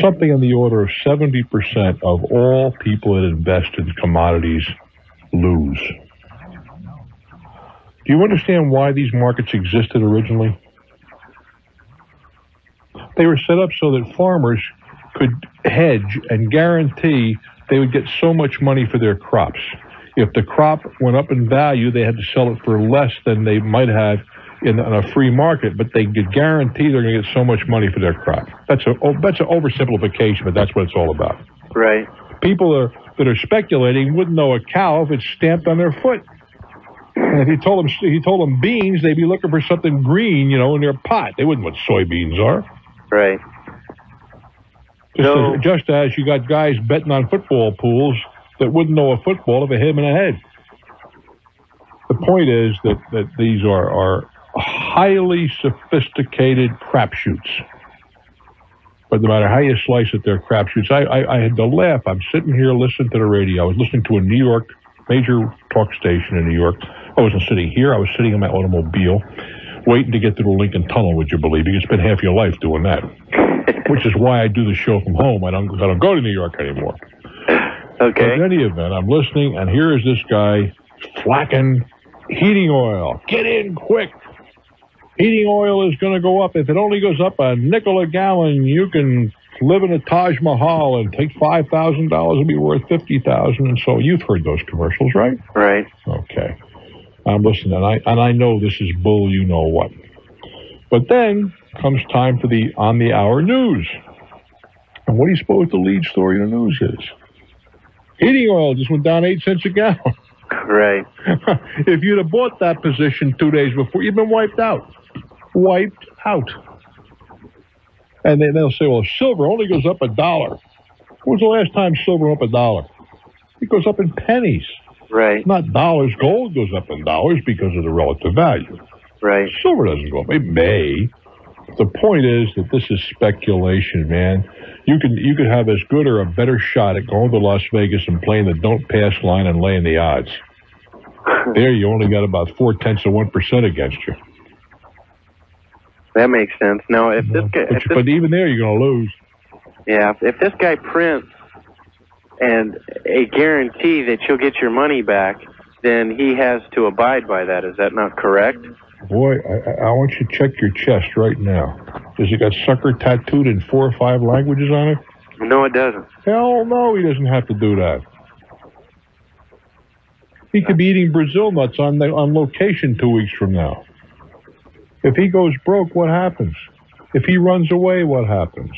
Something in the order of 70% of all people that invest in commodities lose. Do you understand why these markets existed originally? They were set up so that farmers could hedge and guarantee they would get so much money for their crops. If the crop went up in value, they had to sell it for less than they might have in, in a free market, but they could guarantee they're going to get so much money for their crop. That's a oh, that's an oversimplification, but that's what it's all about. Right. People are, that are speculating wouldn't know a cow if it's stamped on their foot. And if you told them he told them beans, they'd be looking for something green, you know, in their pot. They wouldn't know what soybeans are. Right. Just, So- as, just as you got guys betting on football pools that wouldn't know a football if it hit them in the head. The point is that, that these are, are highly sophisticated crapshoots. But no matter how you slice it, they're crapshoots. I, I, I had to laugh. I'm sitting here listening to the radio. I was listening to a New York, major talk station in New York. I wasn't sitting here. I was sitting in my automobile waiting to get to the Lincoln Tunnel, would you believe? You could spend half your life doing that. Which is why I do the show from home. I don't, I don't go to New York anymore. But Okay. in any event, I'm listening, and here is this guy flacking heating oil. Get in quick. Heating oil is going to go up. If it only goes up a nickel a gallon, you can live in a Taj Mahal and take five thousand dollars and be worth fifty thousand. And so you've heard those commercials, right? Right. Okay. I'm listening, and I and I know this is bull. You know what? But then comes time for the on the hour news. And what do you suppose the lead story in the news is? Heating oil just went down eight cents a gallon. Right. if you'd have bought that position two days before, you've been wiped out. Wiped out. And then they'll say, well, silver only goes up a dollar. When was the last time silver went up a dollar? It goes up in pennies, Right. not dollars. Gold goes up in dollars because of the relative value. Right. Silver doesn't go up. It may. The point is that this is speculation, man. You can you could have as good or a better shot at going to Las Vegas and playing the don't pass line and laying the odds. There, you only got about four tenths of one percent against you. That makes sense. Now, if this guy, But, if this, but even there, you're going to lose. yeah, if this guy prints and a guarantee that you'll get your money back, then he has to abide by that. Is that not correct? Boy, I, I- I want you to check your chest right now. Does it got sucker tattooed in four or five languages on it? No, it doesn't. Hell no, he doesn't have to do that. He could be eating Brazil nuts on the, on location two weeks from now. If he goes broke, what happens? If he runs away, what happens?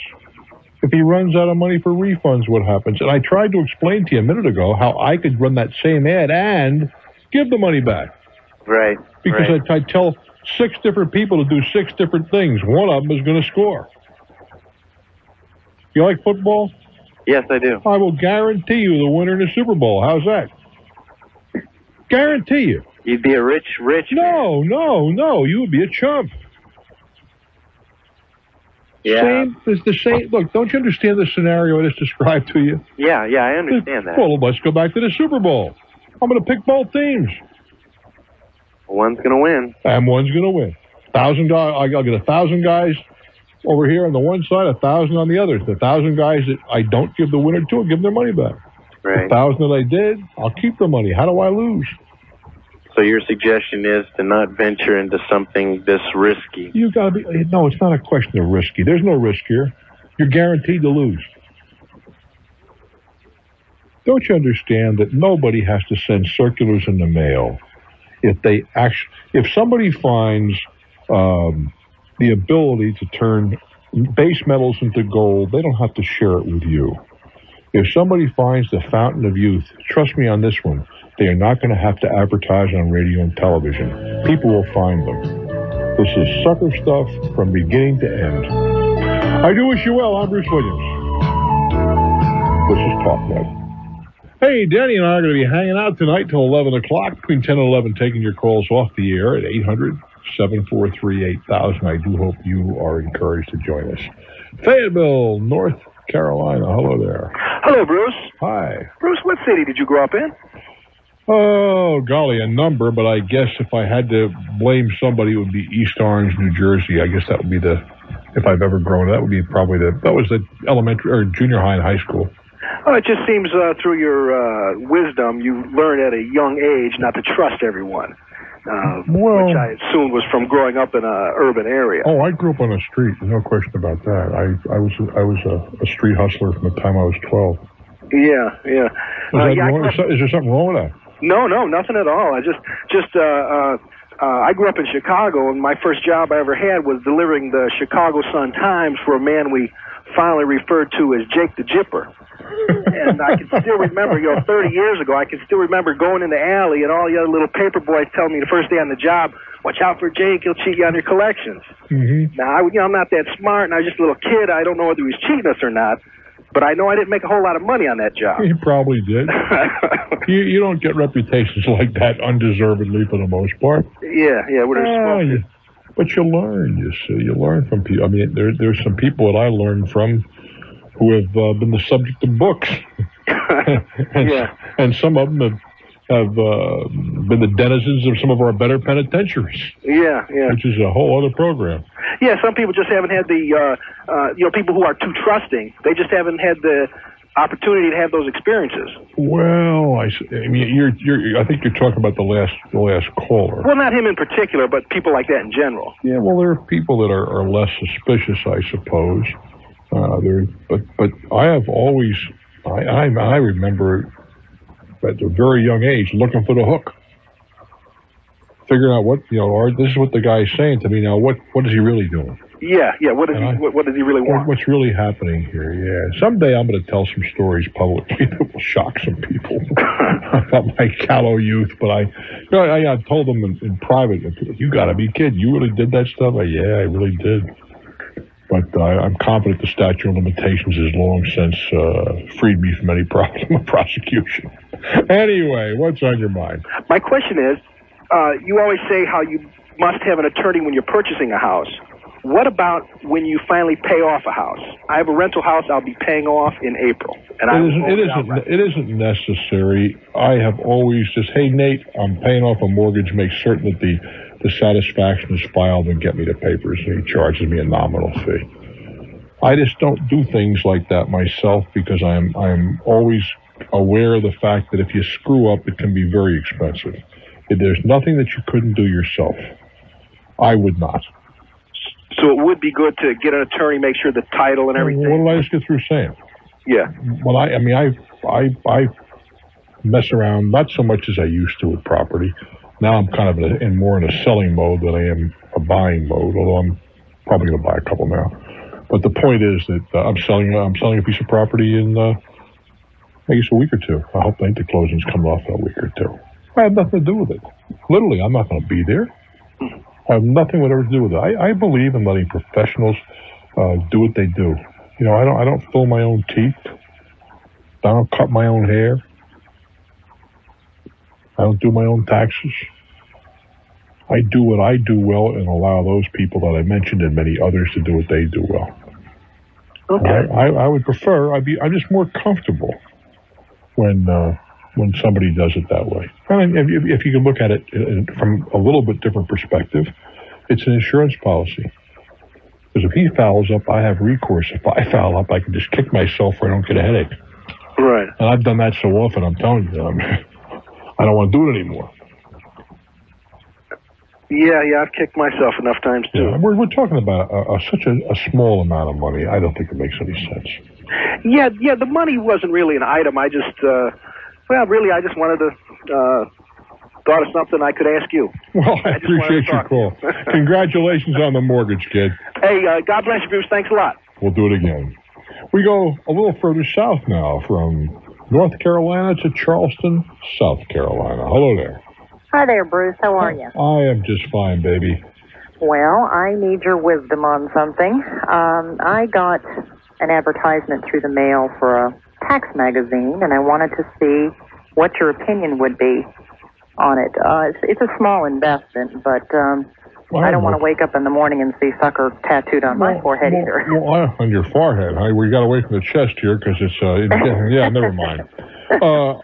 If he runs out of money for refunds, what happens? And I tried to explain to you a minute ago how I could run that same ad and give the money back Right. because right. I, I tell six different people to do six different things. One of them is going to score. You like football? yes, I do. I will guarantee you the winner in the Super Bowl. How's that? Guarantee you. You'd be a rich, rich. man. No, no, no. You would be a chump. Yeah. Same. It's the same. Look, don't you understand the scenario I just described to you? Yeah. Yeah. I understand that. Well, let's go back to the Super Bowl. I'm going to pick both teams, One's gonna win. and one's going to win. Thousand guys. I'll get a thousand guys over here on the one side, a thousand on the other. The thousand guys that I don't give the winner to, I'll give them their money back. Right. The thousand that I did, I'll keep the money. How do I lose? So your suggestion is to not venture into something this risky. You got to be. No, it's not a question of risky. There's no risk here. You're guaranteed to lose. Don't you understand that nobody has to send circulars in the mail if they actually, if somebody finds um, the ability to turn base metals into gold, they don't have to share it with you. If somebody finds the fountain of youth, trust me on this one, they are not going to have to advertise on radio and television. People will find them. This is sucker stuff from beginning to end. I do wish you well. I'm Bruce Williams. This is TalkNet. Hey, Danny and I are going to be hanging out tonight till 11 o'clock, between 10 and 11, taking your calls off the air at 800 743 8000. I do hope you are encouraged to join us. Fayetteville, North Carolina. Hello there. Hello, Bruce. Hi. Bruce, what city did you grow up in? Oh, golly, a number, but I guess if I had to blame somebody, it would be East Orange, New Jersey. I guess that would be the, if I've ever grown, that would be probably the, that was the elementary or junior high and high school. Oh, it just seems uh, through your uh, wisdom, you learn at a young age not to trust everyone, uh, Well- which I assumed was from growing up in a urban area. Oh, I grew up on a street. No question about that. I, I was, I was a, a street hustler from the time I was 12. Yeah, yeah. Is, Uh, yeah, wrong? is, there- is there something wrong with that? No, no, nothing at all. I just, just, uh, uh, uh, I grew up in Chicago, and my first job I ever had was delivering the Chicago Sun Times for a man we finally referred to as Jake the Gypper. and I can still remember, you know, 30 years ago, I can still remember going in the alley and all the other little paper boys telling me the first day on the job, watch out for Jake, he'll cheat you on your collections. Mm-hmm. Now, I, you know, I'm not that smart, and I was just a little kid. I don't know whether he was cheating us or not, but I know I didn't make a whole lot of money on that job. He probably did. you, you don't get reputations like that undeservedly for the most part. yeah, yeah, what are Ah, you- but you learn, you see. You learn from people. I mean, there, there's some people that I learned from who have uh, been the subject of books. and, Yeah. and some of them have, have uh, been the denizens of some of our better penitentiaries, Yeah, yeah. which is a whole other program. Yeah, some people just haven't had the, uh, uh, you know, people who are too trusting. They just haven't had the opportunity to have those experiences. Well, I, I mean, you're, you're, I think you're talking about the last, the last caller. Well, not him in particular, but people like that in general. Yeah, well, there are people that are, are less suspicious, I suppose. Uh, there, but but I have always, I, I I remember at a very young age looking for the hook, figuring out what you know. Or this is what the guy's saying to me now. What what is he really doing? Yeah, yeah. What does he, I- what, what does he really want? what's really happening here? Yeah, someday I'm going to tell some stories publicly that will shock some people about my callow youth. But I, you know, I, I told them in, in private, "You got to be kidding! You really did that stuff?" I, yeah, I really did. But uh, I'm confident the statute of limitations has long since uh, freed me from any problem of prosecution. anyway, what's on your mind? My question is, uh, you always say how you must have an attorney when you're purchasing a house. What about when you finally pay off a house? I have a rental house I'll be paying off in April, and I It isn't, it isn't. outright. It isn't necessary. I have always just, hey Nate, I'm paying off a mortgage. Make certain that the the satisfaction is filed and get me the papers. And he charges me a nominal fee. I just don't do things like that myself because I'm I'm always aware of the fact that if you screw up, it can be very expensive. If there's nothing that you couldn't do yourself, I would not. So it would be good to get an attorney, make sure the title and everything. What did I just get through saying? Yeah. Well, I, I mean, I, I, I mess around not so much as I used to with property. Now I'm kind of in, more in a selling mode than I am a buying mode. Although I'm probably going to buy a couple now. But the point is that uh, I'm selling, I'm selling a piece of property in, uh, I guess a week or two. I hope I the closing's coming off in a week or two. I have nothing to do with it. Literally, I'm not going to be there. I have nothing whatever to do with it. I, I believe in letting professionals uh, do what they do. You know, I don't I don't fill my own teeth. I don't cut my own hair. I don't do my own taxes. I do what I do well and allow those people that I mentioned and many others to do what they do well. Okay. I, I, I would prefer. I'd be. I'm just more comfortable when uh, when somebody does it that way. And if, if, if you can look at it in- from a little bit different perspective, it's an insurance policy. Because if he fouls up, I have recourse. If I foul up, I can just kick myself or I don't get a headache. Right. And I've done that so often. I'm telling you, I'm, I don't want to do it anymore. Yeah, yeah. I've kicked myself enough times too. Yeah, we're, we're talking about a, a, such a, a small amount of money. I don't think it makes any sense. Yeah, yeah. The money wasn't really an item. I just, uh, well, really, I just wanted to uh, thought of something I could ask you. Well, I, I appreciate your call. Congratulations on the mortgage, kid. Hey, uh, God bless you, Bruce. Thanks a lot. We'll do it again. We go a little further south now from North Carolina to Charleston, South Carolina. Hello there. Hi there, Bruce. How are you? I am just fine, baby. Well, I need your wisdom on something. Um, I got an advertisement through the mail for a tax magazine, and I wanted to see what your opinion would be on it. Uh, it's, it's a small investment, but um, Well, I don't want to wake up in the morning and see sucker tattooed on my forehead either. Well, on your forehead. We got away from the chest here because it's, uh, it- yeah, never mind. uh,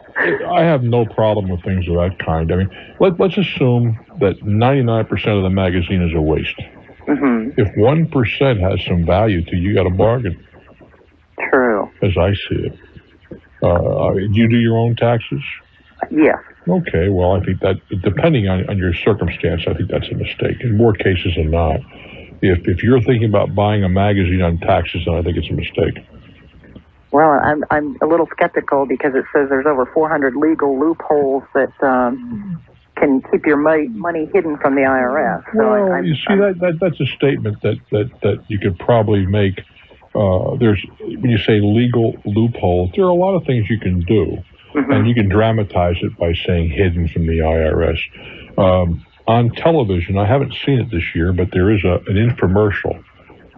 I have no problem with things of that kind. I mean, let, let's assume that 99% of the magazine is a waste. hmm If 1% has some value to you, you got a bargain, True. as I see it. Uh, do you do your own taxes? Yes. Okay, well, I think that depending on, on your circumstance, I think that's a mistake. In more cases than not, if if you're thinking about buying a magazine on taxes, then I think it's a mistake. Well, I'm I'm a little skeptical because it says there's over 400 legal loopholes that um, can keep your money money hidden from the IRS. So well, I, you see that, that that's a statement that that that you could probably make. Uh, there's when you say legal loopholes, there are a lot of things you can do, and you can dramatize it by saying hidden from the IRS. Um, on television, I haven't seen it this year, but there is a, an infomercial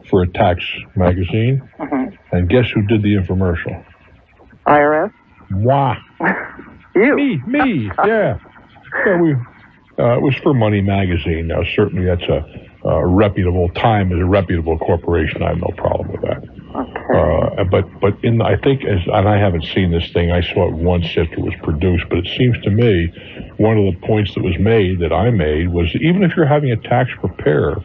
for a tax magazine, Mhm. and guess who did the infomercial? IRS. Moi. You. Me, me, yeah. yeah we, uh, it was for Money Magazine. Now, certainly that's a, a reputable time as a reputable corporation. I have no problem with that. Uh, but but in I think as and I haven't seen this thing. I saw it once after it was produced. But it seems to me one of the points that was made that I made was even if you're having a tax preparer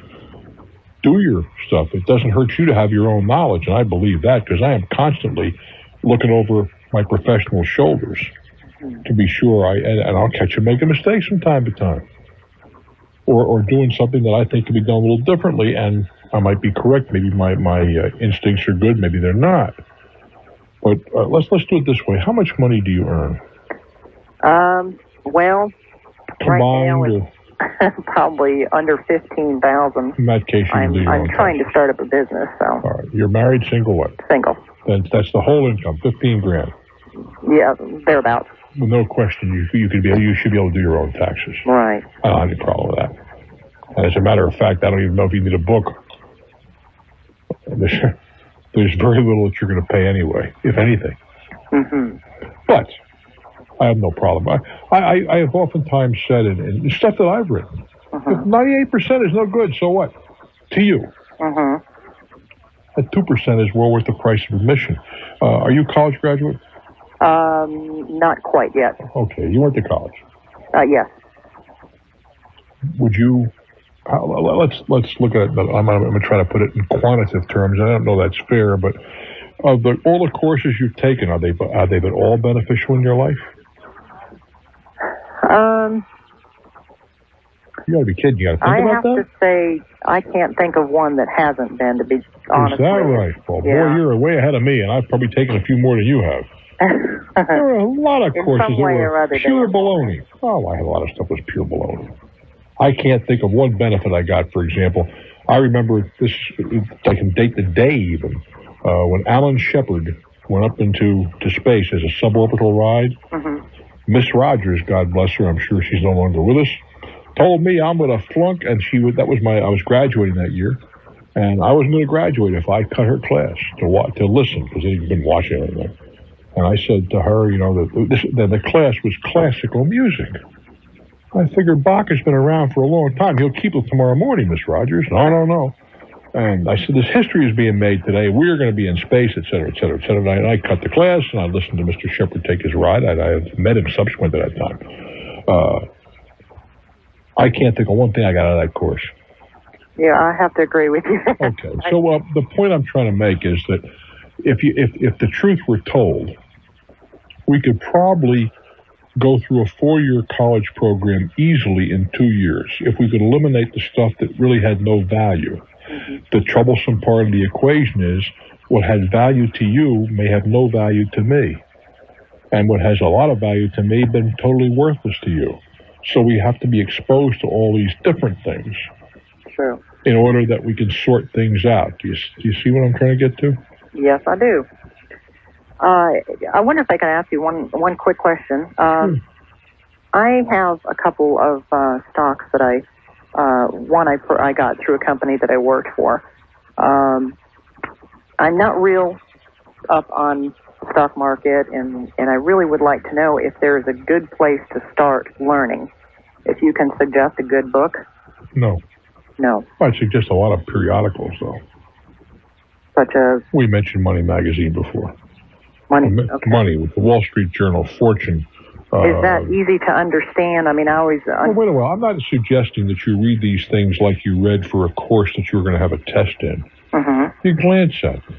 do your stuff, it doesn't hurt you to have your own knowledge. And I believe that because I am constantly looking over my professional shoulders to be sure I and, and I'll catch you making mistakes from time to time, or or doing something that I think can be done a little differently, and I might be correct. Maybe my my uh, instincts are good, maybe they're not. But uh, let's let's do it this way. How much money do you earn Um. Well, right now it's probably under fifteen thousand. in that case, I'm I'm trying to start up a business, so All right. You're married, single, what? single. Then that's the whole income, fifteen grand. Yeah, thereabouts. With no question, you you could be you should be able to do your own taxes. Right. I don't have any problem with that. And as a matter of fact, I don't even know if you need a book. There's, there's very little that you're going to pay anyway, if anything. hmm But I have no problem. I, I, I have oftentimes said in, in stuff that I've written, if 98% is no good, so what? To you. hmm That 2% is well worth the price of admission. Uh, are you a college graduate? Um, not quite yet. Okay, you went to college. Uh, yes. would you let's let's look at it I'm, I'm going to try to put it in quantitative terms i don't know that's fair but of the all the courses you've taken are they are they been all beneficial in your life? Um, you gotta be kidding you gotta think I about have that? to say I can't think of one that hasn't been. To be honest. is that right? Well boy you're way ahead of me and i've probably taken a few more than you have. There are a lot of In courses that were or other, pure baloney. Oh i had a lot of stuff that was pure baloney i can't think of one benefit i got for example i remember this i can date the day even uh, when alan shepard went up into to space as a suborbital ride Mhm. miss rogers god bless her i'm sure she's no longer with us told me i'm going to flunk and she would that was my i was graduating that year and i wasn't going to graduate if i cut her class to wa- to listen because they'd been watching everything and I said to her, you know, that this, that the class was classical music. I figured Bach has been around for a long time. He'll keep it tomorrow morning, Miss Rogers. No, no, no. And I said, this history is being made today. We're going to be in space, et cetera, et cetera, et cetera. And I, I cut the class, and I listened to Mr. Shepard take his ride. I, I have met him subsequent to that time. Uh, I can't think of one thing I got out of that course. Yeah, I have to agree with you. Okay. So uh, the point I'm trying to make is that if you if if the truth were told, we could probably go through a four-year college program easily in two years if we could eliminate the stuff that really had no value. The troublesome part of the equation is what had value to you may have no value to me, and what has a lot of value to me been totally worthless to you. So we have to be exposed to all these different things True. in order that we can sort things out. Do you, do you see what I'm trying to get to? Yes, I do. Uh, I wonder if I can ask you one one quick question. Um, I have a couple of uh, stocks that I uh, one I per- I got through a company that I worked for. Um, I'm not real up on stock market, and and I really would like to know if there is a good place to start learning. If you can suggest a good book, No. no, I suggest a lot of periodicals, though. such as We mentioned Money Magazine before. Money. Okay. Money with the Wall Street Journal, Fortune. Uh, Is that easy to understand? I mean, I always. well, wait a while. I'm not suggesting that you read these things like you read for a course that you were going to have a test in. Mhm. You glance at them.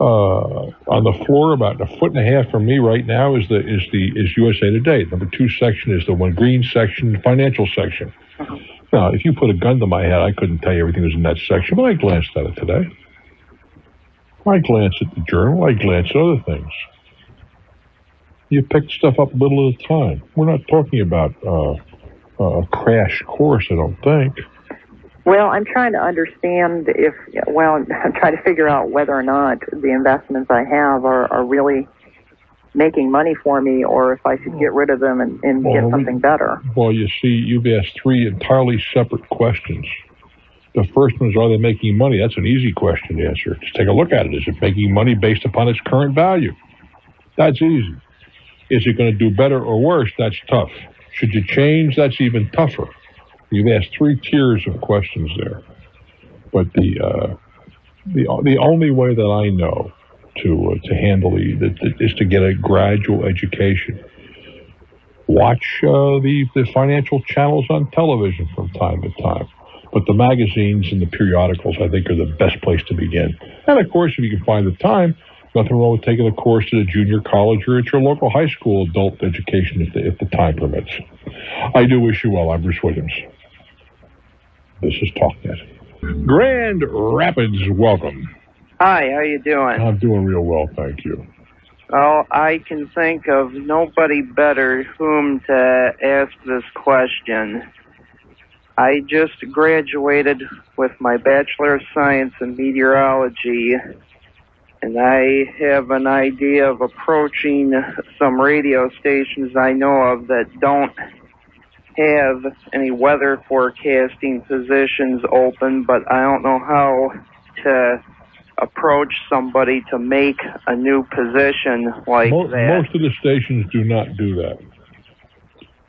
Uh, on the floor, about a foot and a half from me right now, is the is the is USA Today. Number two section is the one green section, financial section. Now, if you put a gun to my head, I couldn't tell you everything that was in that section, but I glanced at it today. I glance at the journal. I glance at other things. You pick stuff up a little at a time. We're not talking about uh, a crash course, I don't think. Well, I'm trying to understand if, well, I'm trying to figure out whether or not the investments I have are, are really making money for me or if I should get rid of them and, and Well, get something better. Well, you see, you've asked three entirely separate questions. The first one is, are they making money? That's an easy question to answer. Just take a look at it. Is it making money based upon its current value? That's easy. Is it going to do better or worse? That's tough. Should you change? That's even tougher. You've asked three tiers of questions there. But the uh, the the only way that I know to uh, to handle the, the is to get a gradual education watch uh, the, the financial channels on television from time to time. But the magazines and the periodicals, I think, are the best place to begin. And of course, if you can find the time, nothing wrong with taking a course at a junior college or at your local high school adult education if the, if the time permits. I do wish you well. I'm Bruce Williams. This is TalkNet. Grand Rapids, welcome. Hi, how you doing? I'm doing real well, thank you. Well, I can think of nobody better whom to ask this question. I just graduated with my Bachelor of Science in Meteorology, and I have an idea of approaching some radio stations I know of that don't have any weather forecasting positions open, but I don't know how to approach somebody to make a new position like Mo- that. Most of the stations do not do that.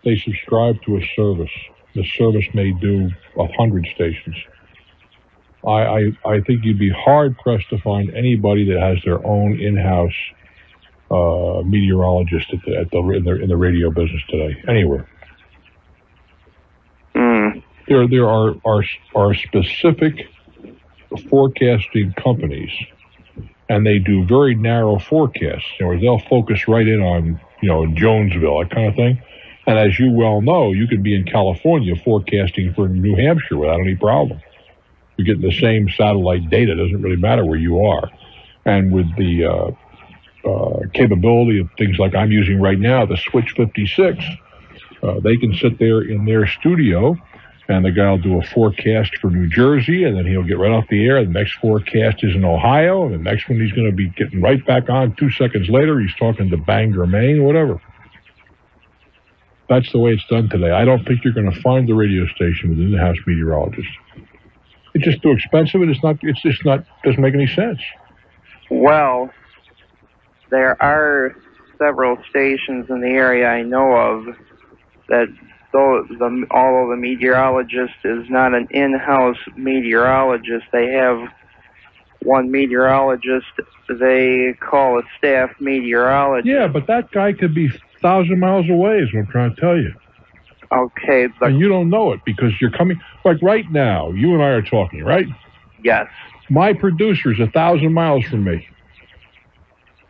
They subscribe to a service. The service may do a hundred stations. I, I I think you'd be hard pressed to find anybody that has their own in-house uh, meteorologist at the, at the in the in the radio business today. Anywhere. There there are are are specific forecasting companies, and they do very narrow forecasts. In other words, they'll focus right in on, you know, Jonesville, that kind of thing. And as you well know, you could be in California forecasting for New Hampshire without any problem. You're getting the same satellite data. It doesn't really matter where you are. And with the uh, uh, capability of things like I'm using right now, the Switched 56, uh, they can sit there in their studio and the guy will do a forecast for New Jersey, and then he'll get right off the air. The next forecast is in Ohio, and the next one he's going to be getting right back on. Two seconds later, he's talking to Bangor, Maine, or whatever. That's the way it's done today. I don't think you're going to find the radio station with an in-house meteorologist. It's just too expensive, and it's not. It's just not. Doesn't make any sense. Well, there are several stations in the area I know of that though the although the meteorologist is not an in-house meteorologist, they have one meteorologist they call a staff meteorologist. Yeah, but that guy could be thousand miles away. Is what I'm trying to tell you. Okay, but and you don't know it because you're coming. Like right now, you and I are talking, right? Yes. My producer's a thousand miles from me.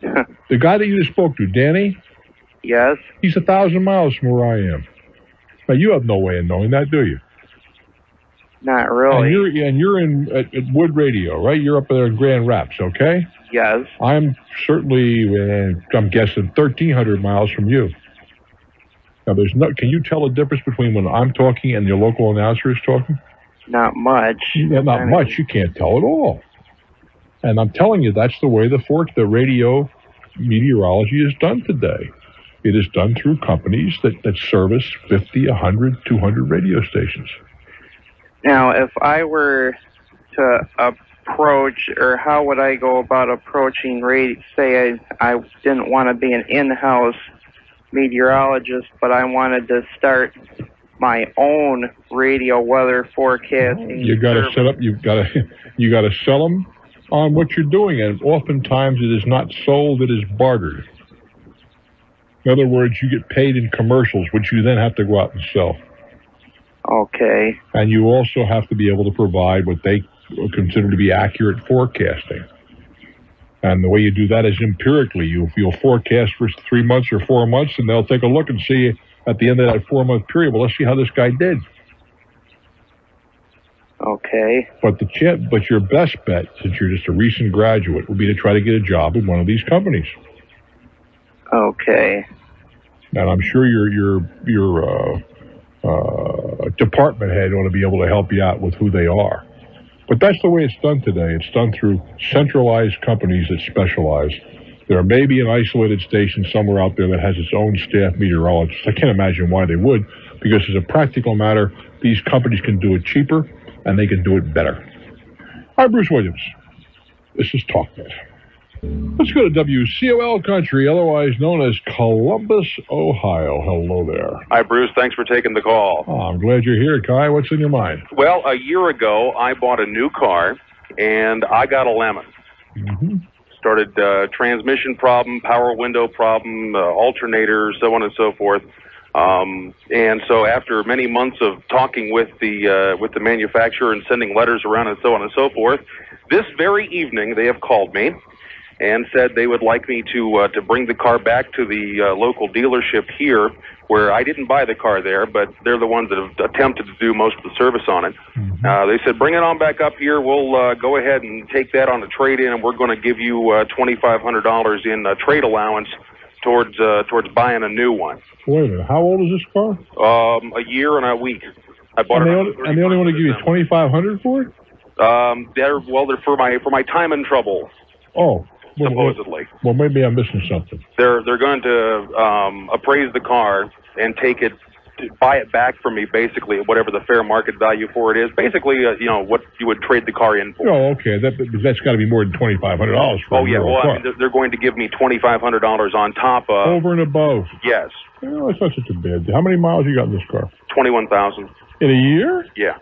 the guy that you just spoke to, Danny. Yes. He's a thousand miles from where I am. Now you have no way of knowing that, do you? Not really. And you're and you're in at, at WOOD Radio, right? You're up there in Grand Rapids, okay? Yes. I'm certainly, uh, I'm guessing, 1,300 miles from you. Now, there's no. Can you tell the difference between when I'm talking and your local announcer is talking? Not much. Yeah, not I mean- much. You can't tell at all. And I'm telling you, that's the way the fork, the radio meteorology is done today. It is done through companies that, that service 50, 100, 200 radio stations. Now, if I were to approach, or how would I go about approaching radio? Say I, I didn't want to be an in-house meteorologist, but I wanted to start my own radio weather forecasting. You got to set up. You've got to. You got to sell them on what you're doing, and oftentimes it is not sold; it is bartered. In other words, you get paid in commercials, which you then have to go out and sell. Okay. And you also have to be able to provide what they consider to be accurate forecasting. And the way you do that is empirically. You, you'll forecast for three months or four months, and they'll take a look and see at the end of that four month period, well, let's see how this guy did. Okay. But the ch- but your best bet, since you're just a recent graduate, would be to try to get a job in one of these companies. Okay. And I'm sure your your your uh, uh, department head ought to be able to help you out with who they are. But that's the way it's done today. It's done through centralized companies that specialize. There may be an isolated station somewhere out there that has its own staff meteorologist. I can't imagine why they would, because as a practical matter, these companies can do it cheaper and they can do it better. I'm Bruce Williams. This is TalkNet. Let's go to WCOL Country, otherwise known as Columbus, Ohio. Hello there. Hi, Bruce. Thanks for taking the call. Oh, I'm glad you're here, Kai. What's in your mind? Well, a year ago, I bought a new car, and I got a lemon. Mm-hmm. Started uh, transmission problem, power window problem, uh, alternator, so on and so forth. Um, and so, after many months of talking with the uh, with the manufacturer and sending letters around and so on and so forth, this very evening they have called me and said they would like me to uh, to bring the car back to the uh, local dealership here, where I didn't buy the car there, but they're the ones that have attempted to do most of the service on it. Uh, they said, bring it on back up here. We'll uh, go ahead and take that on a trade in, and we're going to give you uh, twenty five hundred dollars in uh, trade allowance towards uh, towards buying a new one. Wait a minute. How old is this car? Um, a year and a week. I bought and it. they, only, the and they only want to give you twenty five hundred for it. Um, they're well, they're for my for my time and trouble. Oh, well, supposedly. Well, maybe I'm missing something. They're they're going to um, appraise the car and take it, buy it back from me, basically at whatever the fair market value for it is. Basically, uh, you know what you would trade the car in for. Oh, okay. That that's got to be more than twenty five hundred dollars for Oh yeah, well I mean, they're, going to give me twenty five hundred dollars on top of Over and above. yes, Oh, it's not such a bad. How many miles you got in this car? twenty one thousand. In a year? Yeah.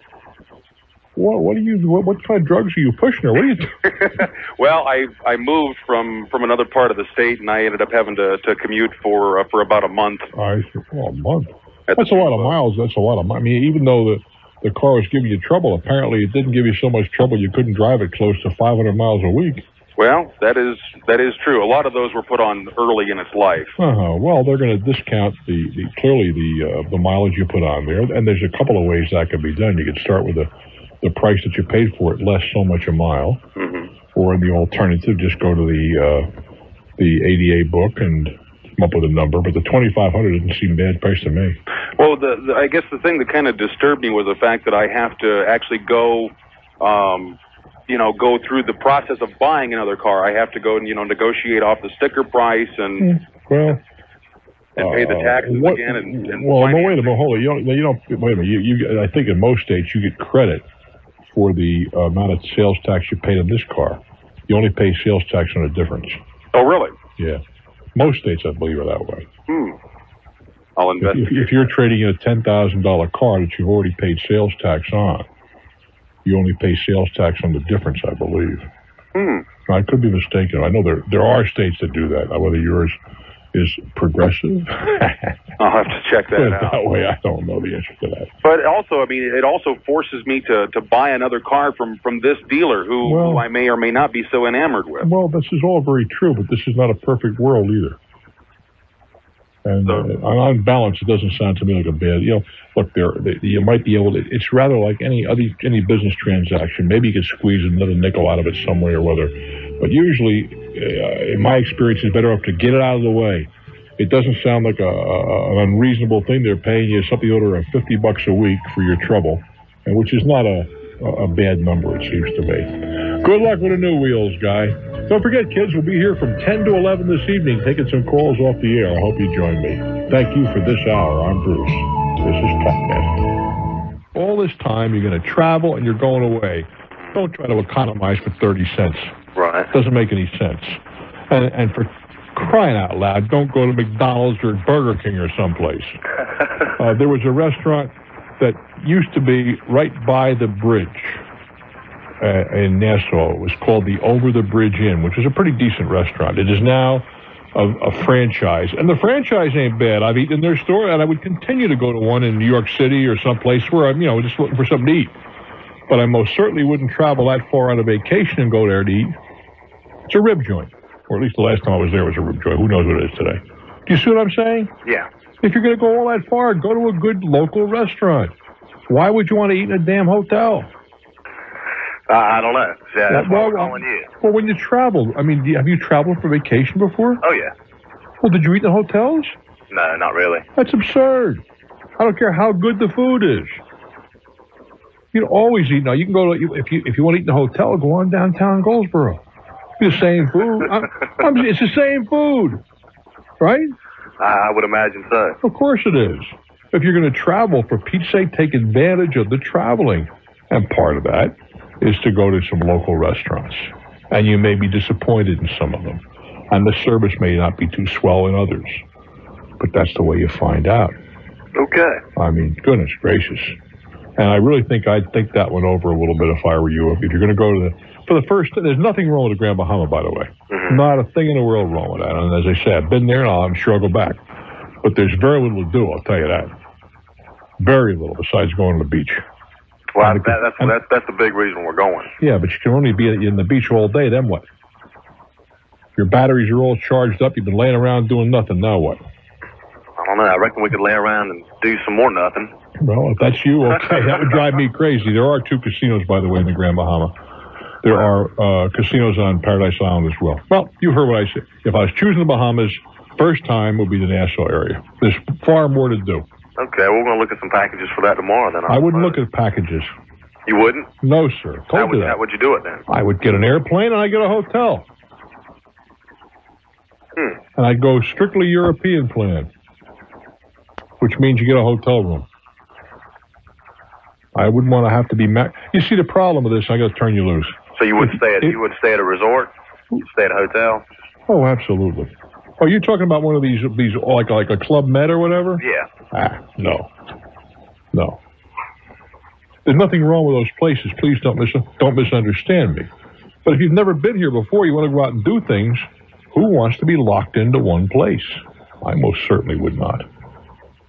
What? What are you? What, what kind of drugs are you pushing? Or what are you? Well, I I moved from from another part of the state, and I ended up having to to commute for uh, for about a month. I see. Oh, a month. That's a lot of miles. That's a lot of. I mean, even though the the car was giving you trouble, apparently it didn't give you so much trouble you couldn't drive it close to 500 miles a week. Well, that is that is true. A lot of those were put on early in its life. Uh-huh. Well, they're going to discount the, the clearly the uh, the mileage you put on there, and there's a couple of ways that could be done. You could start with the the price that you paid for it, less so much a mile, Mm-hmm. or in the alternative, just go to the uh, the ADA book and come up with a number. But the 2,500 doesn't seem bad price to me. Well, the, the I guess the thing that kind of disturbed me was the fact that I have to actually go, um, you know, go through the process of buying another car. I have to go and you know negotiate off the sticker price and Well. and pay the uh, taxes what- again and, and Well, no, wait a minute. Hold on. You don't. You don't. Wait a minute. You, you. I think in most states you get credit for the uh, amount of sales tax you paid on this car. You only pay sales tax on the difference. Oh, really? Yeah. Most states, I believe, are that way. Hmm. I'll invest. if, if you're trading in a ten thousand dollar car that you've already paid sales tax on, you only pay sales tax on the difference, I believe. Hmm. I could be mistaken. I know there there are states that do that. Whether yours is progressive, I'll have to check that out. that way, I don't know the answer to that. But also, I mean, it also forces me to to buy another car from from this dealer who, Well- who I may or may not be so enamored with. Well, this is all very true, but this is not a perfect world either. And uh, on, balance, it doesn't sound to me like a bad. You know, look, there they, you might be able to. It's rather like any other any business transaction. Maybe you could squeeze another nickel out of it some way or other. But usually, Uh, in my experience, it's better off to get it out of the way. It doesn't sound like a, a, an unreasonable thing. They're paying you something order of fifty bucks a week for your trouble, and which is not a a bad number. It seems to me. Good luck with the new wheels, guy. Don't forget, kids, we'll be here from 10 to 11 this evening taking some calls off the air. I hope you join me. Thank you for this hour. I'm Bruce. This is TalkNet. All this time, you're going to travel and you're going away. Don't try to economize for 30 cents. Right. Doesn't make any sense. And, and for crying out loud, don't go to McDonald's or Burger King or someplace. Uh, there was a restaurant that used to be right by the bridge. uh, in Nassau. It was called the Over the Bridge Inn, which is a pretty decent restaurant. It is now a, a franchise, and the franchise ain't bad. I've eaten in their store, and I would continue to go to one in New York City or someplace where I'm, you know, just looking for something to eat. But I most certainly wouldn't travel that far on a vacation and go there to eat. It's a rib joint, or at least the last time I was there was a rib joint. Who knows what it is today? Do you see what I'm saying? Yeah. If you're going to go all that far, go to a good local restaurant. Why would you want to eat in a damn hotel? Uh, I don't know. Yeah, that's well, you. well, when you travel, I mean, you- have you traveled for vacation before? Oh yeah. Well, did you eat in hotels? No, not really. That's absurd. I don't care how good the food is. You can always eat now. You can go to if you if you want to eat in a hotel, go on downtown Goldsboro. It's the same food. I'm, I'm, it's the same food, right? I, I would imagine so. Of course it is. If you're going to travel, for Pete's sake, take advantage of the traveling. And part of that is to go to some local restaurants. And you may be disappointed in some of them. And the service may not be too swell in others. But that's the way you find out. Okay. I mean, goodness gracious. And I really think I'd think that one over a little bit if I were you. If you're going to go to the, for the first, there's nothing wrong with the Grand Bahama, by the way. Mm-hmm. Not a thing in the world wrong with that. And as I said, I've been there and I'm sure I'll go back. But there's very little to do, I'll tell you that. Very little besides going to the beach. Well, that, that's that's that's the big reason we're going. Yeah, but you can only be in the beach all day, then what? Your batteries are all charged up, you've been laying around doing nothing, now what? I don't know. I reckon we could lay around and do some more nothing. Well, if that's you, okay, that would drive me crazy. There are two casinos, by the way, in the Grand Bahama. There are uh, casinos on Paradise Island as well. Well, you heard what I said. If I was choosing the Bahamas, first time would be the Nassau area. There's far more to do. Okay, we're going to look at some packages for that tomorrow. Then I wouldn't look at packages. You wouldn't? No, sir. How would you that. how would you do it then? I would get an airplane and I'd get a hotel. Hmm. And I'd go strictly European plan, which means you get a hotel room. I wouldn't want to have to be. Ma- you see, the problem with this, I got to turn you loose. So you would stay at you would stay at a resort? You'd stay at a hotel? Oh, absolutely. Are you talking about one of these these like like a Club Med or whatever? Yeah. Ah, no, no. There's nothing wrong with those places. Please don't mis- don't misunderstand me. But if you've never been here before, you want to go out and do things. Who wants to be locked into one place? I most certainly would not.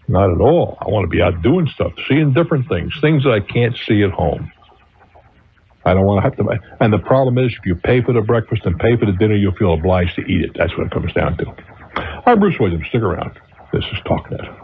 Not at all. I want to be out doing stuff, seeing different things, things that I can't see at home. I don't want to have to. And the problem is, if you pay for the breakfast and pay for the dinner, you'll feel obliged to eat it. That's what it comes down to. I'm Bruce Williams. Stick around. This is TalkNet.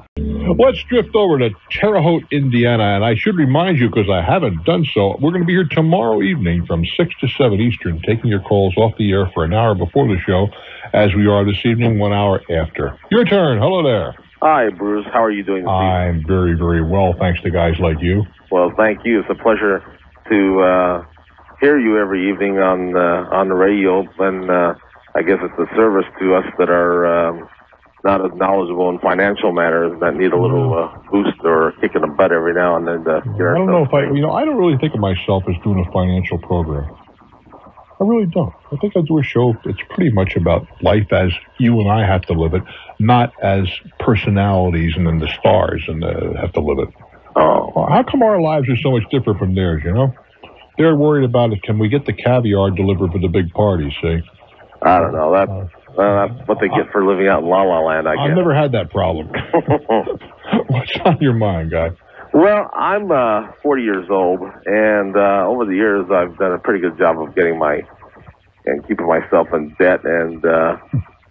Let's drift over to Terre Haute, Indiana, and I should remind you because I haven't done so. We're going to be here tomorrow evening from six to seven Eastern, taking your calls off the air for an hour before the show, as we are this evening, one hour after. Your turn. Hello there. Hi, Bruce. How are you doing this I'm very, very well, thanks to guys like you. Well, thank you. It's a pleasure to uh, hear you every evening on uh, on the radio, and uh, I guess it's a service to us that are um, not as knowledgeable in financial matters that need a little uh, boost or kick in the butt every now and then to get I don't know if I, you know, I don't really think of myself as doing a financial program. I really don't. I think I do a show that's pretty much about life as you and I have to live it, not as personalities and then the stars and uh, have to live it. Oh. How come our lives are so much different from theirs, you know? They're worried about it. Can we get the caviar delivered for the big parties, see? I don't know. That, uh, that's what they get for living out in La La Land, I guess. I've never had that problem. What's on your mind, guy? Well, I'm uh, 40 years old, and uh, over the years, I've done a pretty good job of getting my and keeping myself in debt. And uh,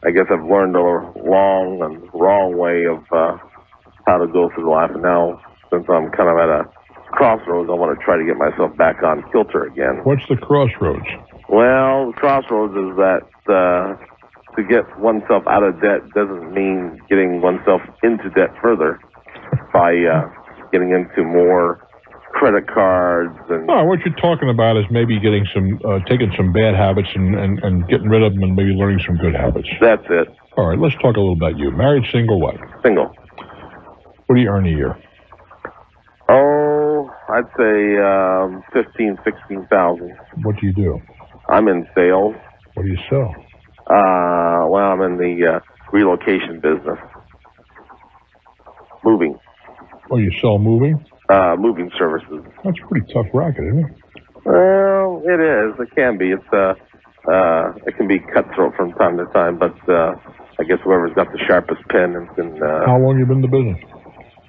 I guess I've learned a long and wrong way of uh, how to go through life. And now, since I'm kind of at a crossroads, I want to try to get myself back on kilter again. What's the crossroads? Well, the crossroads is that uh, to get oneself out of debt doesn't mean getting oneself into debt further by uh, getting into more credit cards and Oh, what you're talking about is maybe getting some, uh, taking some bad habits and, and, and getting rid of them and maybe learning some good habits. That's it. All right, let's talk a little about you. Married, single, what? Single. What do you earn a year? Oh, I'd say um, fifteen, sixteen thousand. What do you do? I'm in sales. What do you sell? Uh, well, I'm in the uh, relocation business, moving, Oh, you sell moving? uh, moving services. That's a pretty tough racket, isn't it? Well, it is. It can be. It's uh, uh, it can be cutthroat from time to time, but uh, I guess whoever's got the sharpest pen and can. Uh, How long you been in the business?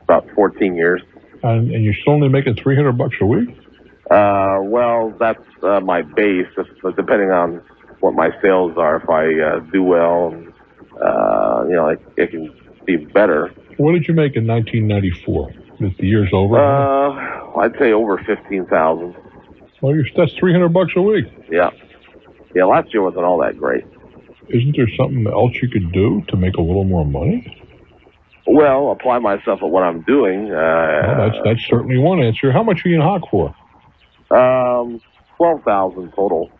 About 14 years. And, and you're still only making 300 bucks a week? Uh, well, that's uh, my base. But depending on what my sales are, if I uh, do well, uh, you know, it, it can be better. What did you make in 1994? Is the year's over? Uh, I'd say over 15,000. well, you're, that's 300 bucks a week. Yeah. Yeah, last year wasn't all that great. Isn't there something else you could do to make a little more money? Well, apply myself at what I'm doing. Uh, Well, that's that's certainly one answer. How much are you in hock for? um, 12,000 total.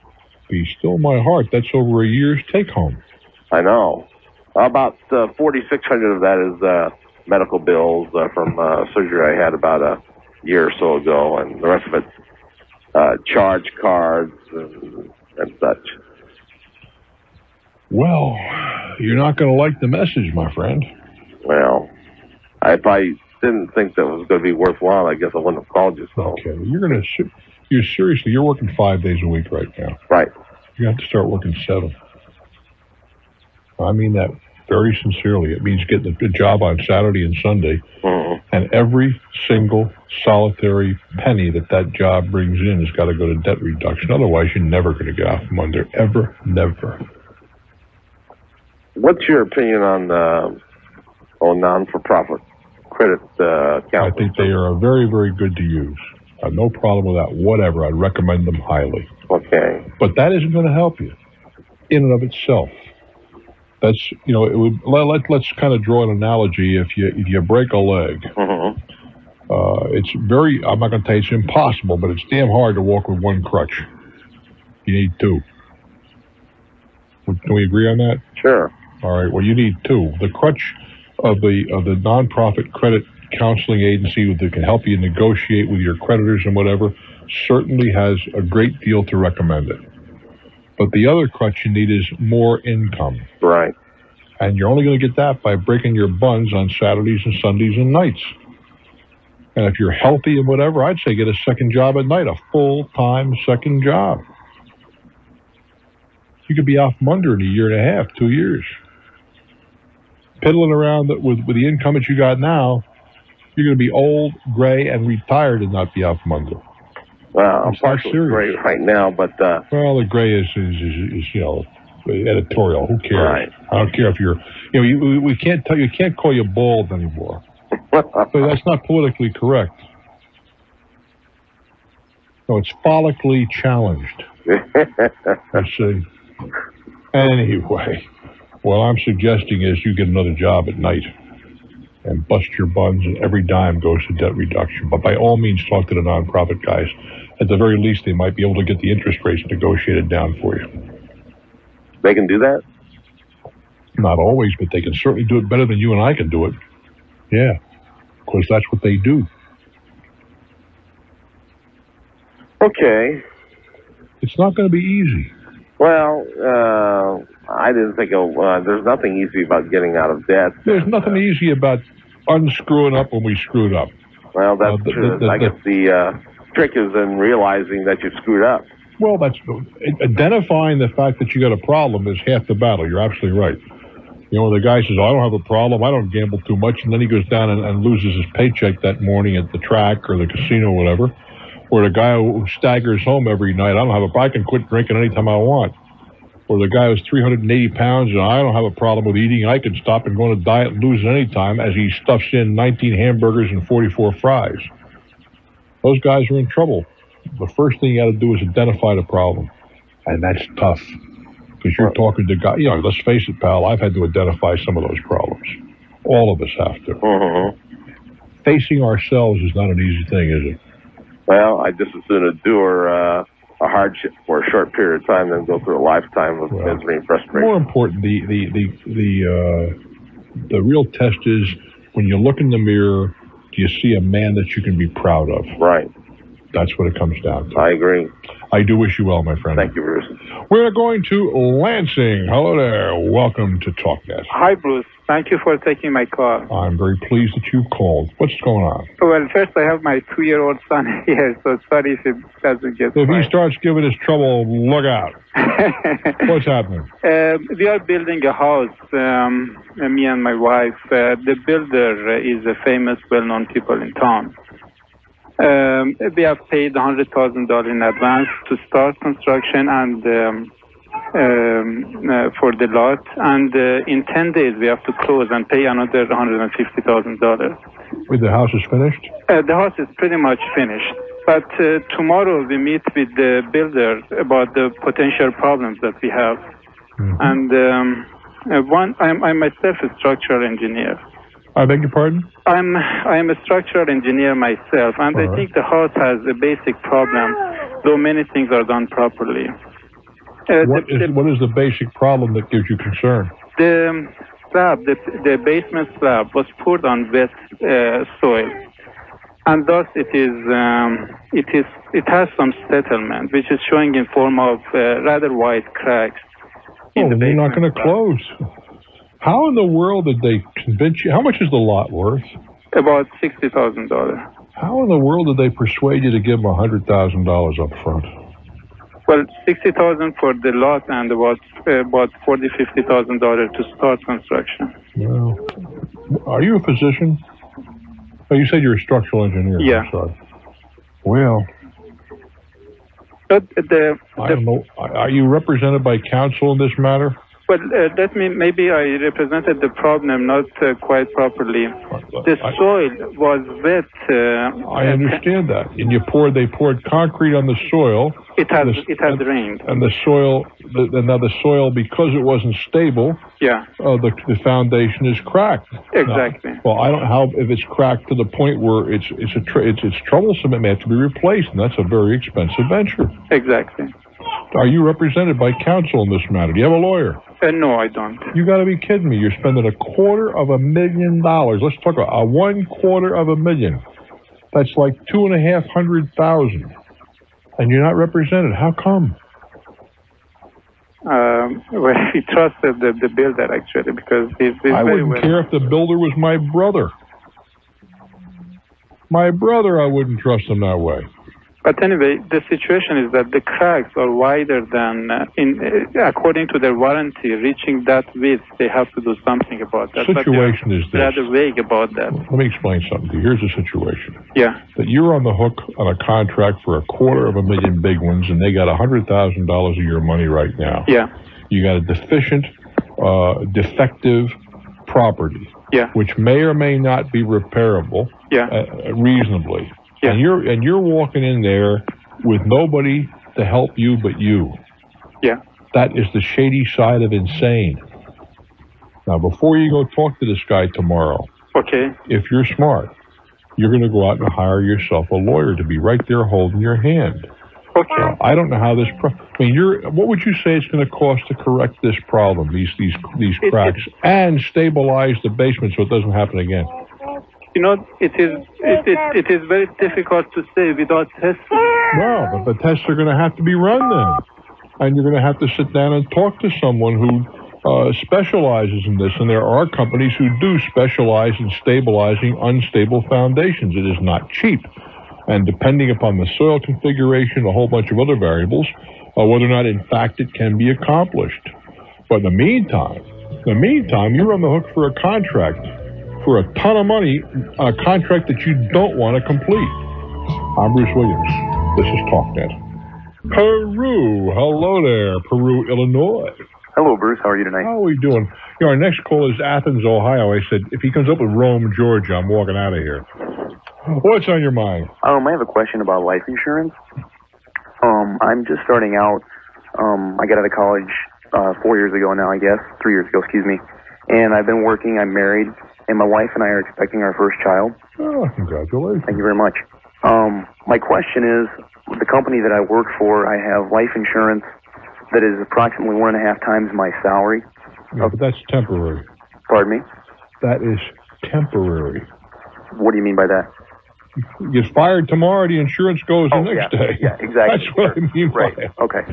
Be still my heart. That's over a year's take home. I know. About uh, 4,600 of that is uh, medical bills uh, from uh, surgery I had about a year or so ago, and the rest of it uh, charge cards and, and such. Well, you're not going to like the message, my friend. Well, if I didn't think that was going to be worthwhile, I guess I wouldn't have called you. So Okay, you're going to. You're seriously. You're working five days a week right now. Right. You have to start working seven. I mean that very sincerely. It means getting a job on Saturday and Sunday, and every single solitary penny that that job brings in has got to go to debt reduction. Otherwise, you're never going to get out from under. Ever, never. What's your opinion on uh, on non-for-profit credit uh, I think they are very, very good to use. I have no problem with that. Whatever. I'd recommend them highly. Okay. But that isn't going to help you in and of itself. That's you know it would let, let let's kind of draw an analogy. If you if you break a leg, uh, it's very I'm not going to tell you it's impossible, but it's damn hard to walk with one crutch. You need two. Can we agree on that? Sure. All right. Well, you need two. The crutch of the of the nonprofit credit counseling agency that can help you negotiate with your creditors and whatever certainly has a great deal to recommend it. But the other crutch you need is more income. Right. And you're only going to get that by breaking your buns on Saturdays and Sundays and nights. And if you're healthy and whatever, I'd say get a second job at night, a full time second job. You could be off from under in a year and a half, two years. Piddling around with, with the income that you got now, you're going to be old, gray, and retired and not be off from under. Well, I'm partially great right now, but uh, Well, the gray is, is, is, is you know, editorial. Who cares? Right. I don't care if you're, you know, you, we- can't tell you can't call you bald anymore. that's not politically correct. No, it's follically challenged. You see. Anyway, what I'm suggesting is you get another job at night and bust your buns, and every dime goes to debt reduction. But by all means, talk to the nonprofit guys. At the very least, they might be able to get the interest rates negotiated down for you. they can do that. Not always, but they can certainly do it better than you and I can do it. Yeah, because that's what they do. Okay. It's not going to be easy. Well, uh, I didn't think of, uh, there's nothing easy about getting out of debt. There's nothing easy about unscrewing up when we screwed up. Well, that's Uh, the- true. the- the- I guess the uh, trick is in realizing that you screwed up. Well, that's identifying the fact that you got a problem is half the battle. You're absolutely right. You know, the guy says, oh, "I don't have a problem. I don't gamble too much," and then he goes down and, and loses his paycheck that morning at the track or the casino or whatever. Or the guy who staggers home every night. I don't have a problem. I can quit drinking anytime I want. Or the guy who's 380 pounds and I don't have a problem with eating. I can stop and go on a diet and lose it anytime as he stuffs in 19 hamburgers and 44 fries. Those guys are in trouble. The first thing you got to do is identify the problem, and that's tough because you're talking to guys. You know, let's face it, pal. I've had to identify some of those problems. All of us have to. Mm-hmm. Facing ourselves is not an easy thing, is it? Well, I just as soon endure uh, a hardship for a short period of time than go through a lifetime of misery and frustration. More important, the the the the uh, the real test is when you look in the mirror, do you see a man that you can be proud of? Right. That's what it comes down to. I agree. I do wish you well, my friend. Thank you, Bruce. We're going to Lansing. Hello there. Welcome to TalkNet. Hi, Bruce. Thank you for taking my call. I'm very pleased that you've called. What's going on? Well, first, I have my two-year-old son here, so sorry if it doesn't get If he starts giving us trouble, look out. What's happening? Uh, we are building a house, um, me and my wife. Uh, the builder uh, is a famous, well-known people in town. Um, we have paid $100,000 in advance to start construction and um, um, uh, for the lot. And uh, in 10 days, we have to close and pay another $150,000. Wait, the house is finished? Uh, the house is pretty much finished. But uh, tomorrow we meet with the builder about the potential problems that we have. And um, uh, one, I'm, I'm myself a structural engineer. I beg your pardon? I'm I'm a structural engineer myself, and I All right. think the house has a basic problem, though many things are done properly. Uh, What the, is, what is the basic problem that gives you concern? the slab, the, the basement slab, was poured on wet uh, soil, and thus it is um, it is it has some settlement, which is showing in form of uh, rather wide cracks. Oh, they're not going to close. How in the world did they convince you? How much is the lot worth? About sixty thousand dollars. How in the world did they persuade you to give them a hundred thousand dollars up front? Well, sixty thousand for the lot and about uh, about forty fifty thousand dollars to start construction. Well, are you a physician? Oh, you said you're a structural engineer. Yeah. Well, But the, I don't know. Are you represented by counsel in this matter? Well, uh, let me maybe I represented the problem not uh, quite properly. The soil was wet. Uh, I understand that. And you poured, they poured concrete on the soil. It has The- it has rained. And the soil, the, now the soil, because it wasn't stable, Yeah, uh, the, the foundation is cracked. exactly. Well, I don't know how if it's cracked to the point where it's it's a tr- it's it's troublesome. It may have to be replaced, and that's a very expensive venture. Exactly. Are you represented by counsel in this matter? Do you have a lawyer? Uh, no, I don't. You got to be kidding me! You're spending a quarter of a million dollars. Let's talk about a one quarter of a million. That's like two and a half hundred thousand, and you're not represented. How come? Um, well, we trusted the, the builder actually because he's, he's I wouldn't well. care if the builder was my brother. My brother, I wouldn't trust him that way. But anyway, the situation is that the cracks are wider than, uh, in uh, according to their warranty, reaching that width, they have to do something about that. The Situation is this. rather vague about that. Let me explain something to you. Here's the situation. Yeah. That you're on the hook on a contract for a quarter of a million big ones, and they got a hundred thousand dollars of your money right now. Yeah. You got a deficient, uh, defective property. Yeah. Which may or may not be repairable. Yeah. Uh, reasonably. Yeah. And you're and you're walking in there with nobody to help you but you. Yeah. That is the shady side of insane. Now, before you go talk to this guy tomorrow, Okay. if you're smart, you're going to go out and hire yourself a lawyer to be right there holding your hand. Okay. I don't know how this. Pro- I mean, you're. What would you say it's going to cost to correct this problem, these these these cracks, and stabilize the basement so it doesn't happen again? You know, it is it, it, it is very difficult to say without testing. Well, but the tests are going to have to be run then, and you're going to have to sit down and talk to someone who uh, specializes in this. And there are companies who do specialize in stabilizing unstable foundations. It is not cheap, and depending upon the soil configuration, a whole bunch of other variables, uh, whether or not in fact it can be accomplished. But in the meantime, in the meantime, you're on the hook for a contract for a ton of money on a contract that you don't want to complete. I'm Bruce Williams. This is TalkNet. Peru. Hello there, Peru, Illinois. Hello, Bruce. How are you tonight? How are we doing? You know, our next call is Athens, Ohio. I said, if he comes up with Rome, Georgia, I'm walking out of here. What's on your mind? Um, I have a question about life insurance. Um, I'm just starting out. Um, I got out of college uh, four years ago now, I guess, three years ago, excuse me. And I've been working. I'm married, and my wife and I are expecting our first child. Oh, congratulations. Thank you very much. Um, my question is, the company that I work for, I have life insurance that is approximately one and a half times my salary. No, but that's temporary. Pardon me? That is temporary. What do you mean by that? Gets fired tomorrow, the insurance goes Oh, the next yeah, day. yeah, exactly. That's what I mean. Right. Okay.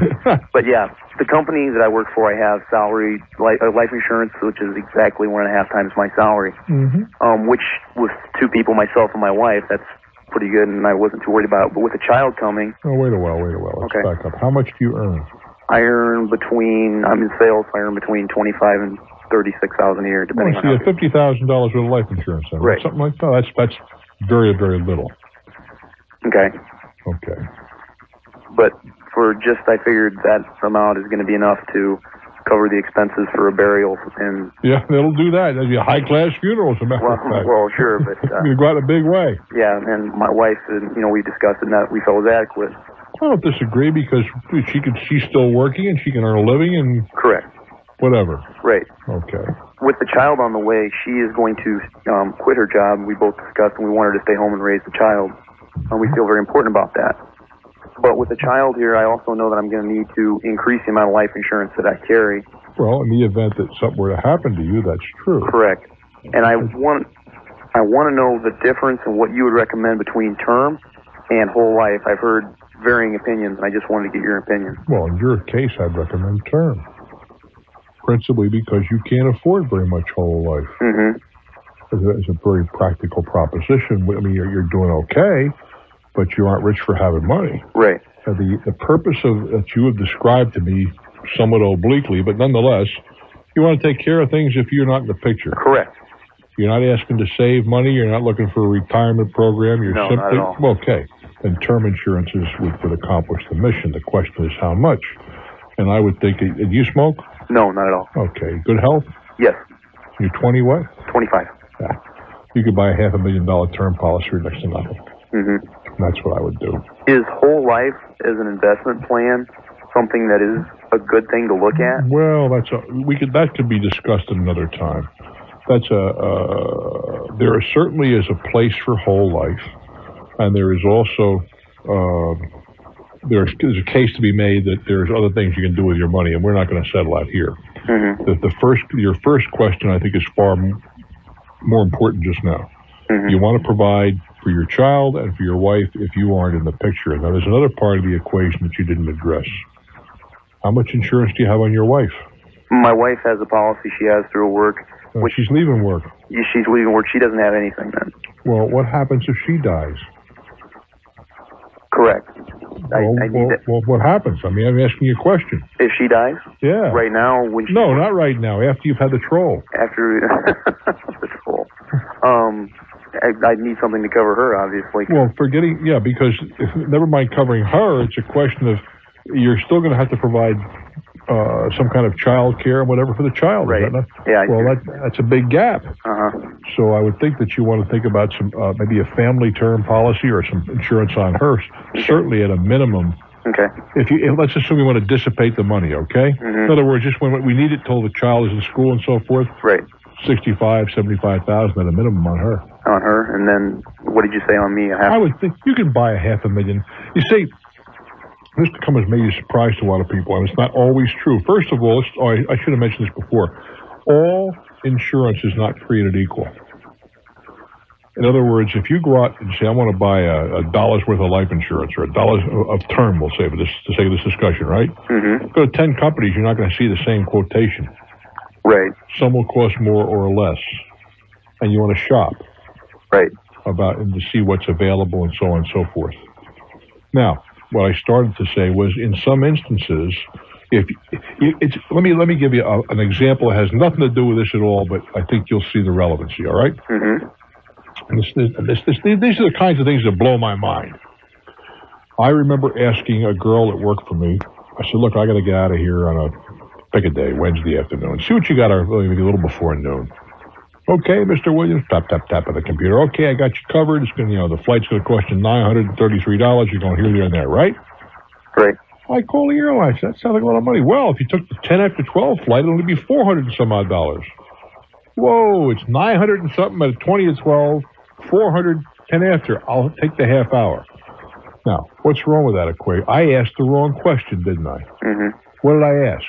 but yeah, the company that I work for, I have salary li- uh, life insurance, which is exactly one and a half times my salary. Mm-hmm. Um, which with two people, myself and my wife, that's pretty good, and I wasn't too worried about it. But with a child coming, Oh, wait a while, wait a while. Let's Okay. back up. How much do you earn? I earn between I'm in sales, I earn between twenty five and thirty six thousand a year, Well, depending I on see, how. a fifty thousand dollars worth of life insurance, then, Right. Something like that. That's that's very very little. Okay. Okay. But for just, I figured that amount is going to be enough to cover the expenses for a burial and Yeah, it'll do that. That'll be a high class funeral, as a matter well, of fact. well, sure, but uh, you go out a big way. yeah, and my wife, and you know, we discussed it, and that we felt was adequate. I don't disagree because she could she's still working and she can earn a living and Correct. whatever. Right. Okay. With the child on the way, she is going to um, quit her job. We both discussed, and we want her to stay home and raise the child, and we feel very important about that. But with the child here, I also know that I'm going to need to increase the amount of life insurance that I carry. Well, in the event that something were to happen to you, that's true. Correct. And I want I want to know the difference in what you would recommend between term and whole life. I've heard varying opinions, and I just wanted to get your opinion. Well, in your case, I'd recommend term. Principally because you can't afford very much whole life. Mm-hmm. It's a, very practical proposition. I mean, you're, you're doing okay, but you aren't rich for having money. Right. Uh, the the purpose of that you have described to me somewhat obliquely, but nonetheless, you want to take care of things if you're not in the picture. Correct. You're not asking to save money. You're not looking for a retirement program. You're No, not simply at all. okay. And term insurances would, would accomplish the mission. The question is how much. And I would think, uh, do you smoke? No, not at all. Okay. Good health. Yes. You're 20 what? 25. Yeah. You could buy a half a million dollar term policy for next to nothing. Mm-hmm. That's what I would do. Is whole life as an investment plan something that is a good thing to look at? Well, that's a, we could that could be discussed at another time. That's a uh, there certainly is a place for whole life, and there is also uh, there's, there's a case to be made that there's other things you can do with your money, and we're not going to settle out here. Mm-hmm. The, the first your first question I think is far m- more important just now. Mm-hmm. You want to provide for your child and for your wife if you aren't in the picture. Now, there's another part of the equation that you didn't address. How much insurance do you have on your wife? My wife has a policy she has through work. When she's leaving work. She's leaving work. She doesn't have anything then. Well, what happens if she dies? Correct. I, well, I need well, it. well, what happens? I mean, I'm asking you a question. If she dies? Yeah. Right now, when she, No, not right now. After you've had the troll. after the troll, um, I, I need something to cover her, obviously. Well, forgetting, yeah, because if, never mind covering her, it's a question of you're still going to have to provide uh, some kind of child care and whatever for the child. Right. Yeah. Well, that, that's a big gap. Uh-huh. So I would think that you want to think about some uh, maybe a family term policy or some insurance on her. Certainly, at a minimum, Okay. if you if, let's assume you want to dissipate the money, okay? Mhm. In other words, just when we need it till the child is in school and so forth. Right. Sixty-five, seventy-five thousand at a minimum on her. On her, and then what did you say on me? I would think you can buy a half a million. You see, this comes as maybe a surprise to a lot of people, and it's not always true. First of all, oh, I, I should have mentioned this before. All insurance is not created equal. In other words, if you go out and say, I want to buy a, a dollar's worth of life insurance or a dollar's of term, we'll say, for this, to sake of this discussion, right? Mm-hmm. Go to 10 companies, you're not going to see the same quotation. Right. Some will cost more or less. And you want to shop. Right. About and to see what's available and so on and so forth. Now, what I started to say was in some instances, if it's, let me let me give you a, an example. It has nothing to do with this at all, but I think you'll see the relevancy. All right. Mm-hmm. This, this, this, these are the kinds of things that blow my mind. I remember asking a girl that worked for me. I said, "Look, I got to get out of here on a pick a day, Wednesday afternoon. See what you got, or maybe a little before noon." Okay, Mr. Williams. Tap tap tap on the computer. Okay, I got you covered. It's going, to you know, the flight's going to cost you nine hundred and thirty-three dollars. You're going here, there, and there, right? Right. I call the airline. I said, That sounds like a lot of money. Well, if you took the ten after twelve flight, it'll only be four hundred and some odd dollars. Whoa, it's nine hundred and something at twenty to twelve, four hundred ten after. I'll take the half hour. Now, what's wrong with that equation? I asked the wrong question, didn't I? Mm-hmm. What did I ask?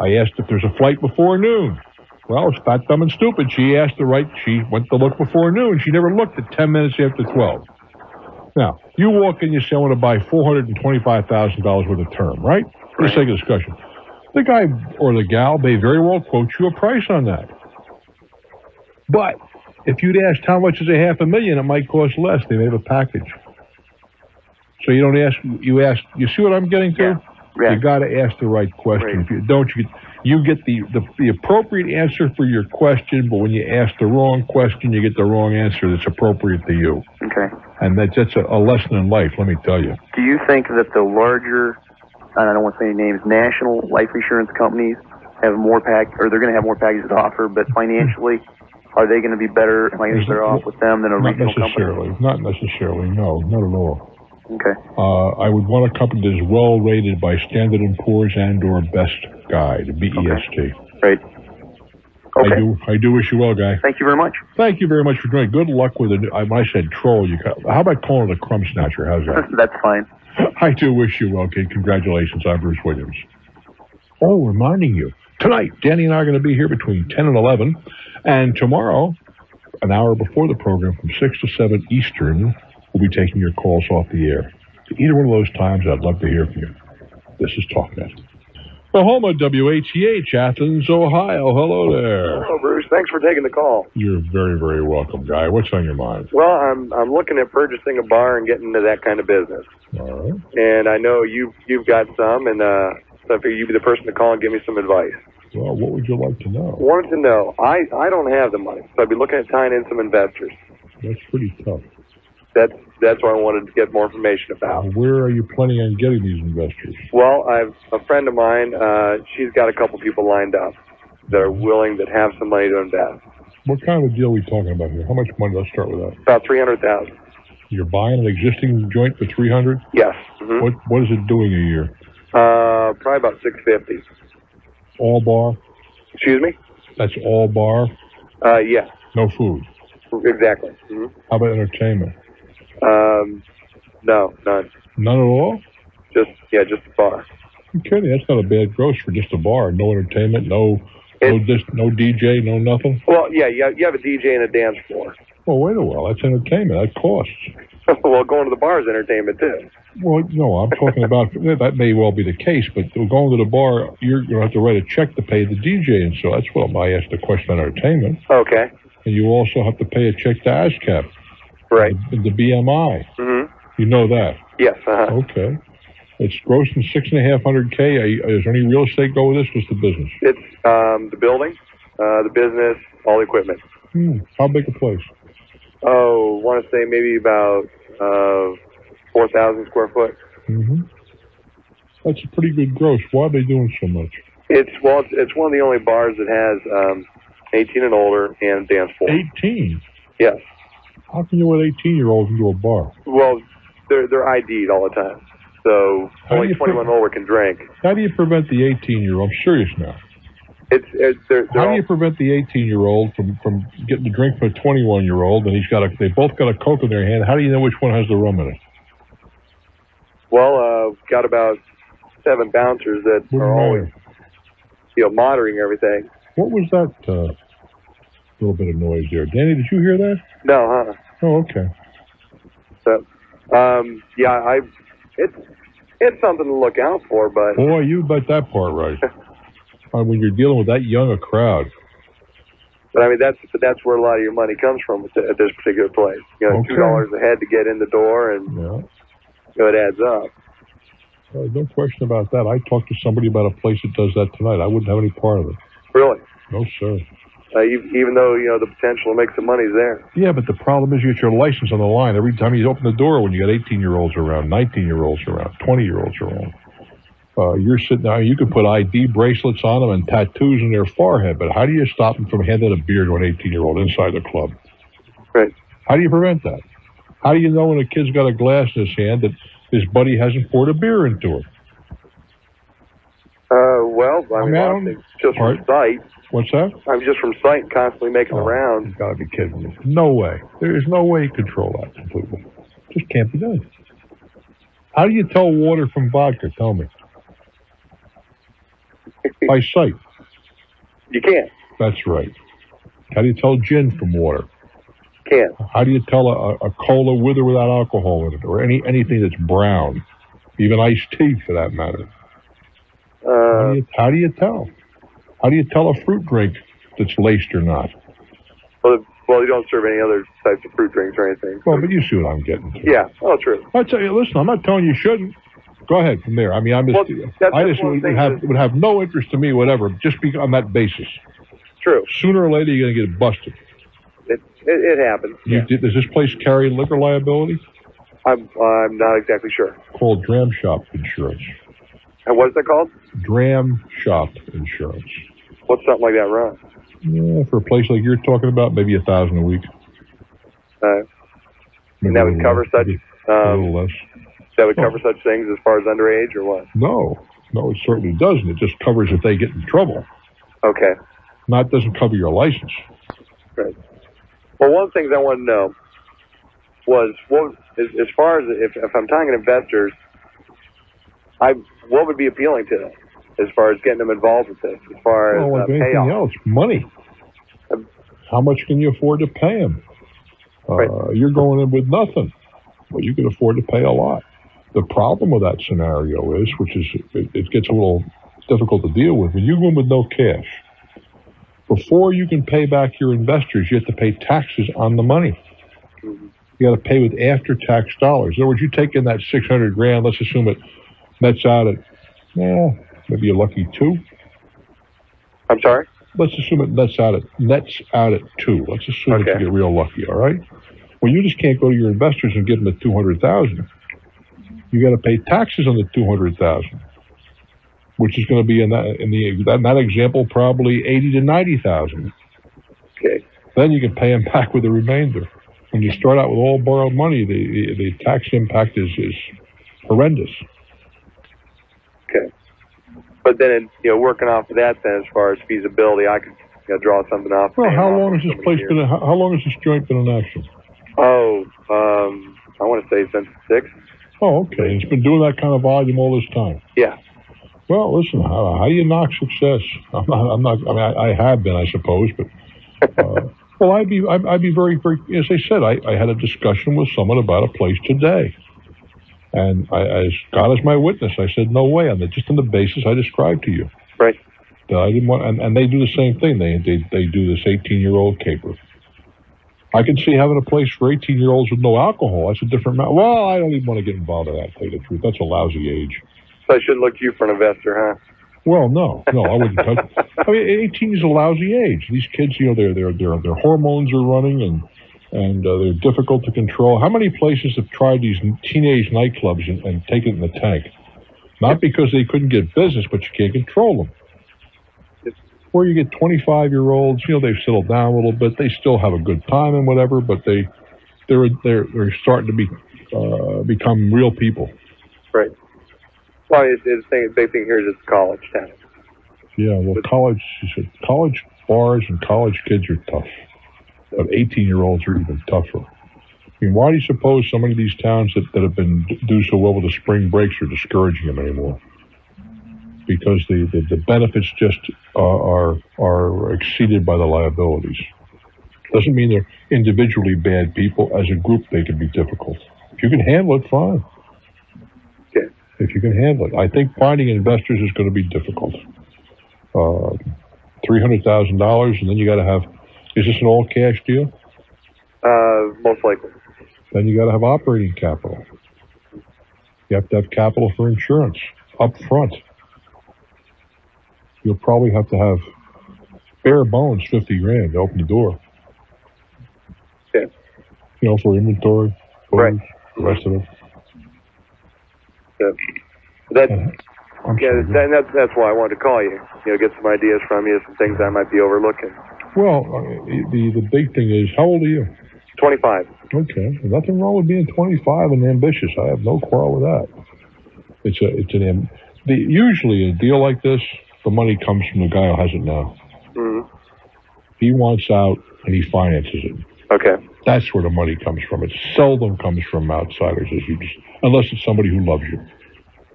I asked if there's a flight before noon. Well, it's fat, dumb, and stupid. She asked the right. She went to look before noon. She never looked at ten minutes after twelve. Now, you walk in, you say, I want to buy $425,000 worth of term, right? For the sake of discussion. The guy or the gal may very well quote you a price on that. But if you'd asked how much is a half a million, it might cost less. They may have a package. So you don't ask, you ask, you see what I'm getting to? You got to ask the right question. If you don't, you get, you get the, the, the appropriate answer for your question, but when you ask the wrong question, you get the wrong answer that's appropriate to you. Okay. And that's, that's a, a lesson in life, let me tell you. Do you think that the larger, and I don't want to say any names, national life insurance companies have more pack, or they're going to have more packages to offer, but mm-hmm. financially, are they going to be better? Am I going to be better off with them than a Not regional company? necessarily. Not necessarily. No, not at all. Okay. Uh, I would want a company that is well rated by Standard and Poor's and or Best Guide, B-E-S-T. Right. I do. I do wish you well, guy. Thank you very much. Thank you very much for joining. Good luck with it. I, when I said troll, you got, how about calling it a crumb snatcher? How's that? That's fine. I do wish you well, kid. Congratulations. I'm Bruce Williams. Oh, reminding you, tonight, Danny and I are going to be here between 10 and 11. And tomorrow, an hour before the program from 6 to 7 Eastern, we'll be taking your calls off the air. Either one of those times, I'd love to hear from you. This is TalkNet. The home of WHCH, Athens, Ohio. Hello there. Hello, Bruce. Thanks for taking the call. You're very, very welcome, guy. What's on your mind? Well, I'm I'm looking at purchasing a bar and getting into that kind of business. All right. And I know you you've got some, and uh, so I figure you'd be the person to call and give me some advice. Well, what would you like to know? Wanted to know, I I don't have the money, so I'd be looking at tying in some investors. That's pretty tough. That's that's what I wanted to get more information about. Where are you planning on getting these investors? Well, I've a friend of mine. Uh, she's got a couple people lined up that are willing that have some money to invest. What kind of a deal are we talking about here? How much money? Let's start with that. About three hundred thousand. You're buying an existing joint for 300 Yes. Mhm. What What is it doing a year? Uh, probably about six fifty. All bar? Excuse me. That's all bar? Uh, yeah. No food? Exactly. hmm How about entertainment? Um, no, none. None at all? Just yeah, just a bar. Okay. That's not a bad gross for just a bar. No entertainment, no no dis, no DJ, no nothing. Well, yeah, you have, you have a DJ and a dance floor. Well, wait a while. That's entertainment. That costs. well, going to the bar is entertainment too. Well, no, I'm talking about that may well be the case, but going to the bar, you're going to have to write a check to pay the DJ, and so that's what I asked the question on entertainment. Okay. And you also have to pay a check to ASCAP. Right. The, the BMI. hmm You know that. Yes. Uh-huh. Okay. It's grossing six and a half hundred K. Is there any real estate go with this? What's the business? It's um, the building, uh, the business, all the equipment. Hmm. How big a place? Oh, want to say maybe about uh, four thousand square foot. hmm That's a pretty good gross. Why are they doing so much? It's well, it's, it's one of the only bars that has um, eighteen and older and dance floor. 18? Yes. How can you let 18 year olds into a bar? Well, they're they're ID'd all the time, so only you twenty one older can drink. How do you prevent the 18 year old? I'm serious now. It's, it's they're, they're How do you prevent the 18 year old from, from getting a drink from a 21 year old and he's got a, they both got a Coke in their hand? How do you know which one has the rum in it? well, uh, got about seven bouncers that What are always you know monitoring everything. What was that uh, little bit of noise there? Danny, did you hear that? No, huh? Oh, okay. So, um, yeah, I it's it's something to look out for, but Boy, you bet that part right. uh, when you're dealing with that young a crowd. but I mean that's that's where a lot of your money comes from at, at this particular place. You know, Okay. two dollars a head to get in the door, and Yeah. you know, it adds up. Uh, no question about that. I talked to somebody about a place that does that tonight. I wouldn't have any part of it. Really, No, sir. Uh, even, though you know the potential to make some money is there. Yeah, but the problem is you get your license on the line every time you open the door when you got 18 year olds around, 19 year olds around, 20 year olds around. Uh, you're sitting there, you can put ID bracelets on them and tattoos in their forehead, but how do you stop them from handing a beer to an 18 year old inside the club? Right. How do you prevent that? How do you know when a kid's got a glass in his hand that his buddy hasn't poured a beer into it? Well, I mean, mean, I think just from sight. What's that? I'm just from sight constantly making the oh, rounds. You've gotta be kidding me. No way. There is no way you control that completely. Just can't be done. How do you tell water from vodka? Tell me. By sight. You can't. That's right. How do you tell gin from water? Can't. How do you tell a, a cola with or without alcohol in it, or any anything that's brown, even iced tea for that matter? How, Uh, do you, how do you tell? How do you tell a fruit drink that's laced or not? well, well, you don't serve any other types of fruit drinks or anything. Well, but you see what I'm getting to. Yeah. Oh, true. I tell you, listen, I'm not telling you shouldn't. Go ahead from there. I mean, I'm just, that's- I just would have that- would have no interest to me, whatever, just be on that basis. True. Sooner or later, you're gonna get busted. It it, it happens. You, Does this place carry liquor liability? I'm I'm not exactly sure. Called dram shop insurance. And what's that called? Dram shop insurance. What's something like that run? Yeah, for a place like you're talking about, maybe a thousand a week. Uh, and that would cover such a um, less. that would cover such things as far as underage or what? No, no, it certainly doesn't. It just covers if they get in trouble. Okay. Not doesn't cover your license. Right. Well, one of the things I want to know was what, as, as far as if, if I'm talking to investors, I what would be appealing to them as far as getting them involved with this, as far Well, as like uh, anything payoff. else, money. How much can you afford to pay them? Uh, You're going in with nothing, but you can afford to pay a lot. The problem with that scenario is, which is, it, it gets a little difficult to deal with, when you go in with no cash, before you can pay back your investors, you have to pay taxes on the money. You got to pay with after-tax dollars. In other words, you take in that 600 grand, let's assume it nets out at, yeah, maybe a lucky two. I'm sorry? Let's assume it nets out at nets out at two. Let's assume that you get real lucky, all right? Well, you just can't go to your investors and give them the two hundred thousand. You got to pay taxes on the two hundred thousand, which is going to be in that in the that, that example probably eighty to ninety thousand. Okay. Then you can pay them back with the remainder. When you start out with all borrowed money, the the, the tax impact is is horrendous. But then, you know, working off of that, then as far as feasibility, I could you know, draw something off. Well, how long has this place years. been? How, how long has this joint been in action? Oh, um, I want to say since six. Oh, okay. It's been doing that kind of volume all this time. Yeah. Well, listen, how, how do you knock success? I'm not, I'm not, I mean, I, I have been, I suppose, but, uh, well, I'd be, I'd, I'd be very, very, as I said, I, I had a discussion with someone about a place today. And I, as God is my witness, I said, no way, on the, just on the basis I described to you. Right. That I didn't want, and, and they do the same thing. They, they, they do this 18 year old caper. I can see having a place for 18 year olds with no alcohol. That's a different matter. Well, I don't even want to get involved in that, to tell you the truth. That's a lousy age. So I shouldn't look to you for an investor, huh? Well, no, no, I wouldn't touch. I mean, 18 is a lousy age. These kids, you know, their their their their hormones are running and and uh, they're difficult to control. How many places have tried these teenage nightclubs and, and taken it in the tank? Not because they couldn't get business, but you can't control them. Where you get 25 year olds, you know, they've settled down a little bit. They still have a good time and whatever, but they they're they're they're starting to be uh, become real people. Right. Well, it's, it's thing, big thing here is it's college town. Yeah, well, college, college bars and college kids are tough, but 18 year olds are even tougher. I mean, why do you suppose so many of these towns that, that have been do so well with the spring breaks are discouraging them anymore? Because the, the, the benefits just uh, are are exceeded by the liabilities. Doesn't mean they're individually bad people. As a group, they can be difficult. If you can handle it, fine. If you can handle it, I think finding investors is going to be difficult uh, three hundred thousand dollars, and then you got to have. Is this an all cash deal? Uh, most likely. Then you got to have operating capital. You have to have capital for insurance up front. You'll probably have to have bare bones fifty grand to open the door. Yeah. You know, for inventory, Right. the rest of it. So that, yeah, that, and that's that's why I wanted to call you. You know, get some ideas from you, some things I might be overlooking. Well, uh, the the big thing is, how old are you? Twenty-five. Okay, nothing wrong with being 25 and ambitious. I have no quarrel with that. It's a, it's an, the, usually a deal like this, the money comes from the guy who has it now. Mm-hmm. He wants out and he finances it. Okay. That's where the money comes from. It seldom comes from outsiders, as you just, unless it's somebody who loves you.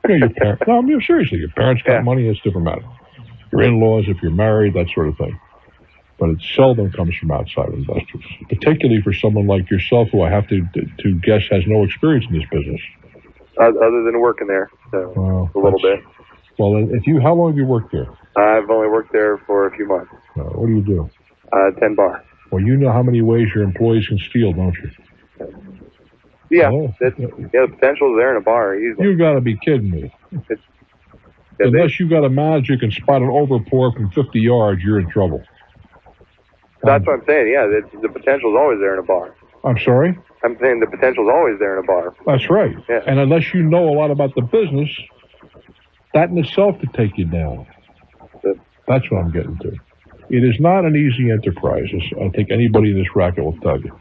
You know, your parents. No, I mean seriously, your parents got money. It's a different matter. Your in-laws, if you're married, that sort of thing. But it seldom comes from outside investors, particularly for someone like yourself, who I have to to guess has no experience in this business. Uh, other than working there, so a little bit. Well, if you, how long have you worked there? I've only worked there for a few months. Uh, what do you do? Uh, ten bar. Well, you know how many ways your employees can steal, don't you? Yeah, Oh. yeah, the potential is there in a bar. Easily. You got to be kidding me. They- Unless you got a magic and spot an overpour from 50 yards, you're in trouble. That's what I'm saying. Yeah, it's, the potential is always there in a bar. I'm sorry? I'm saying the potential is always there in a bar. That's right. Yeah. And unless you know a lot about the business, that in itself could take you down. That's what I'm getting to. It is not an easy enterprise. as I think anybody in this racket will tell you.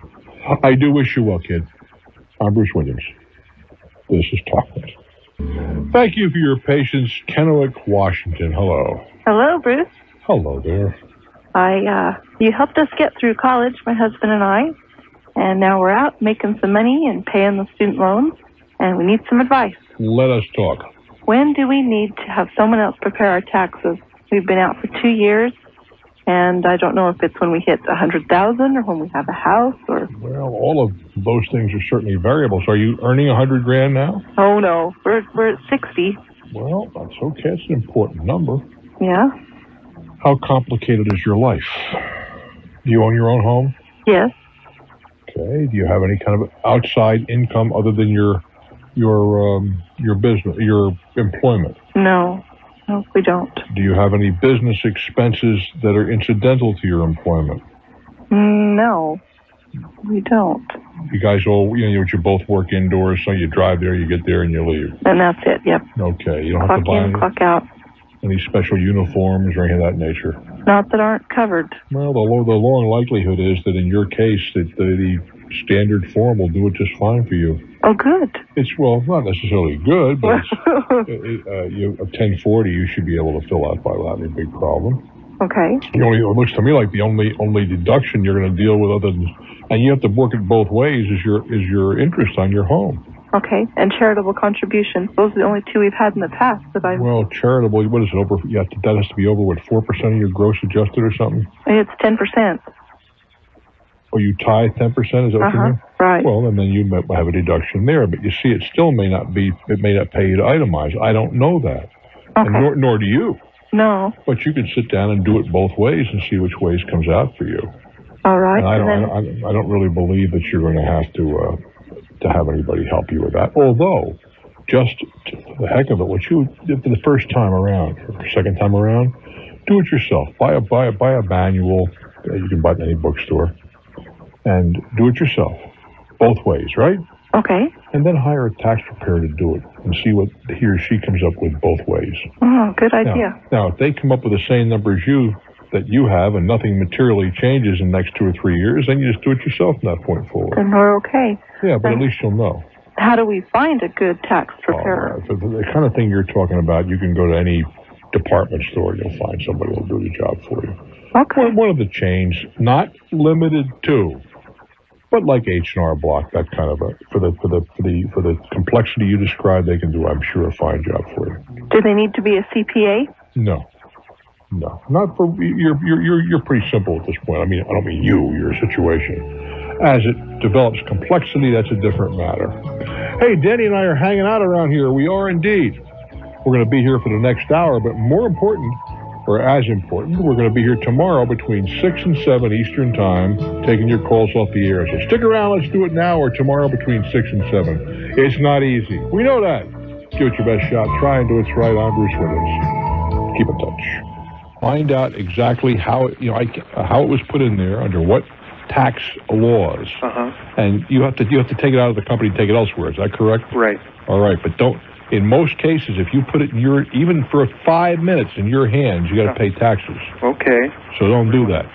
I do wish you well, kid. I'm Bruce Williams. This is Talknet. Thank you for your patience, Kennewick, Washington. Hello. Hello, Bruce. Hello there. I uh, you helped us get through college, my husband and I, and now we're out making some money and paying the student loans, and we need some advice. Let us talk. When do we need to have someone else prepare our taxes? We've been out for two years, and I don't know if it's when we hit a hundred thousand or when we have a house or. Well, all of those things are certainly variables. Are you earning a hundred grand now? Oh no, we're we're at sixty. Well, that's okay. It's an important number. Yeah. How complicated is your life? Do you own your own home? Yes. Okay. Do you have any kind of outside income other than your your um, your business, your employment? No. No, we don't. Do you have any business expenses that are incidental to your employment? Mm, No. We don't. You guys all, you know, you both work indoors, so you drive there, you get there, and you leave. And that's it. Yep. Okay. You don't have to buy in, any, clock out. Any special uniforms or anything of that nature. Not that aren't covered. Well, the, the long likelihood is that in your case, that the, the standard form will do it just fine for you. Oh, good. It's well, not necessarily good, but it's, it, uh, you, a 1040 you should be able to fill out by without any big problem. Okay. The only, it looks to me like the only only deduction you're going to deal with, other than, and you have to work it both ways, is your is your interest on your home. Okay. And charitable contributions. Those are the only two we've had in the past that I've. Well, charitable, what is it over? You to, that has to be over what four percent of your gross adjusted or something. It's ten percent. Or you tie ten percent? Is that what Uh-huh. mean? Right. Well, and then you might have a deduction there, but you see, it still may not be. It may not pay you to itemize. I don't know that, and Okay. nor, nor do you. No. But you can sit down and do it both ways and see which ways comes out for you. All right. And I don't, then, I, I don't really believe that you're going to have to uh, to have anybody help you with that. Although, just the heck of it, what you did for the first time around, or second time around, do it yourself. Buy a buy a buy a manual. that you can buy in any bookstore, and do it yourself, both ways, right? Okay. And then hire a tax preparer to do it and see what he or she comes up with both ways. oh, good Now- idea. Now, if they come up with the same number as you that you have, and nothing materially changes in the next two or three years, then you just do it yourself from that point forward. Then we're okay. Yeah, but at least you'll know. How do we find a good tax preparer? So the, kind of thing you're talking about, you can go to any department store, you'll find somebody who'll do the job for you. Okay. One, one of the chains, not limited to, but like H and R Block, that kind of a for the for the for the for the complexity you described, they can do, I'm sure, a fine job for you. Do they need to be a CPA? No. No, not for you're you're you're pretty simple at this point. I mean, I don't mean you, your situation. As it develops complexity, that's a different matter. Hey, Danny and I are hanging out around here. We are indeed. We're going to be here for the next hour, but more important, or as important, we're going to be here tomorrow between six and seven Eastern Time, taking your calls off the air. So stick around. Let's do it now or tomorrow between six and seven. It's not easy. We know that. Give it your best shot. Try and do it right. I'm Bruce Williams. Keep in touch find out exactly how it, you know I, how it was put in there under what tax laws, Uh-huh. and you have to you have to take it out of the company, and take it elsewhere. Is that correct? Right. All right, but don't. In most cases, if you put it in your even for five minutes in your hands, you got to pay taxes. Okay. So don't do that.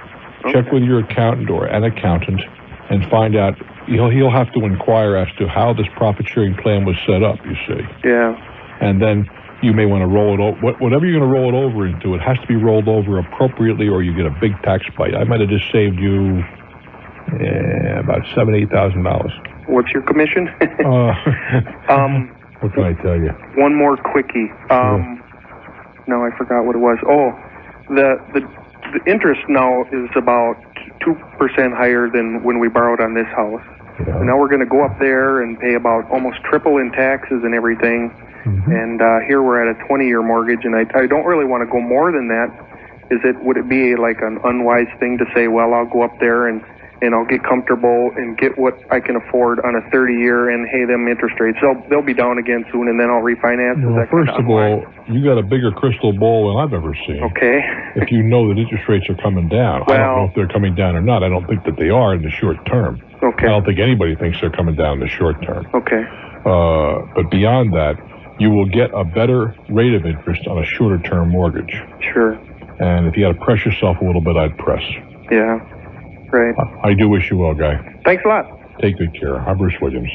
Check with your accountant or an accountant and find out. He'll he'll have to inquire as to how this profit sharing plan was set up. You see Yeah. and then you may want to roll it over. Whatever you're going to roll it over into, it has to be rolled over appropriately, or you get a big tax bite. I might have just saved you eh, about seven, eight thousand dollars. What's your commission? Uh, um, what can I tell you? one more quickie. Um, no, I forgot what it was. Oh, the the the interest now is about two percent higher than when we borrowed on this house. And now we're going to go up there and pay about almost triple in taxes and everything. And uh, here we're at a 20-year mortgage, and I, I don't really want to go more than that. Is it would it be like an unwise thing to say, well, I'll go up there and and I'll get comfortable and get what I can afford on a 30-year, and hey, them interest rates they'll they'll be down again soon, and then I'll refinance. Well, that first of all, you got a bigger crystal ball than I've ever seen. Okay. If you know that interest rates are coming down, I don't know if they're coming down or not. I don't think that they are in the short term. Okay. I don't think anybody thinks they're coming down in the short term. Okay. Uh, but beyond that, you will get a better rate of interest on a shorter term mortgage. Sure. And if you got to press yourself a little bit, I'd press. Yeah. Right. I do wish you well, guy. Thanks a lot. Take good care. I'm Bruce Williams.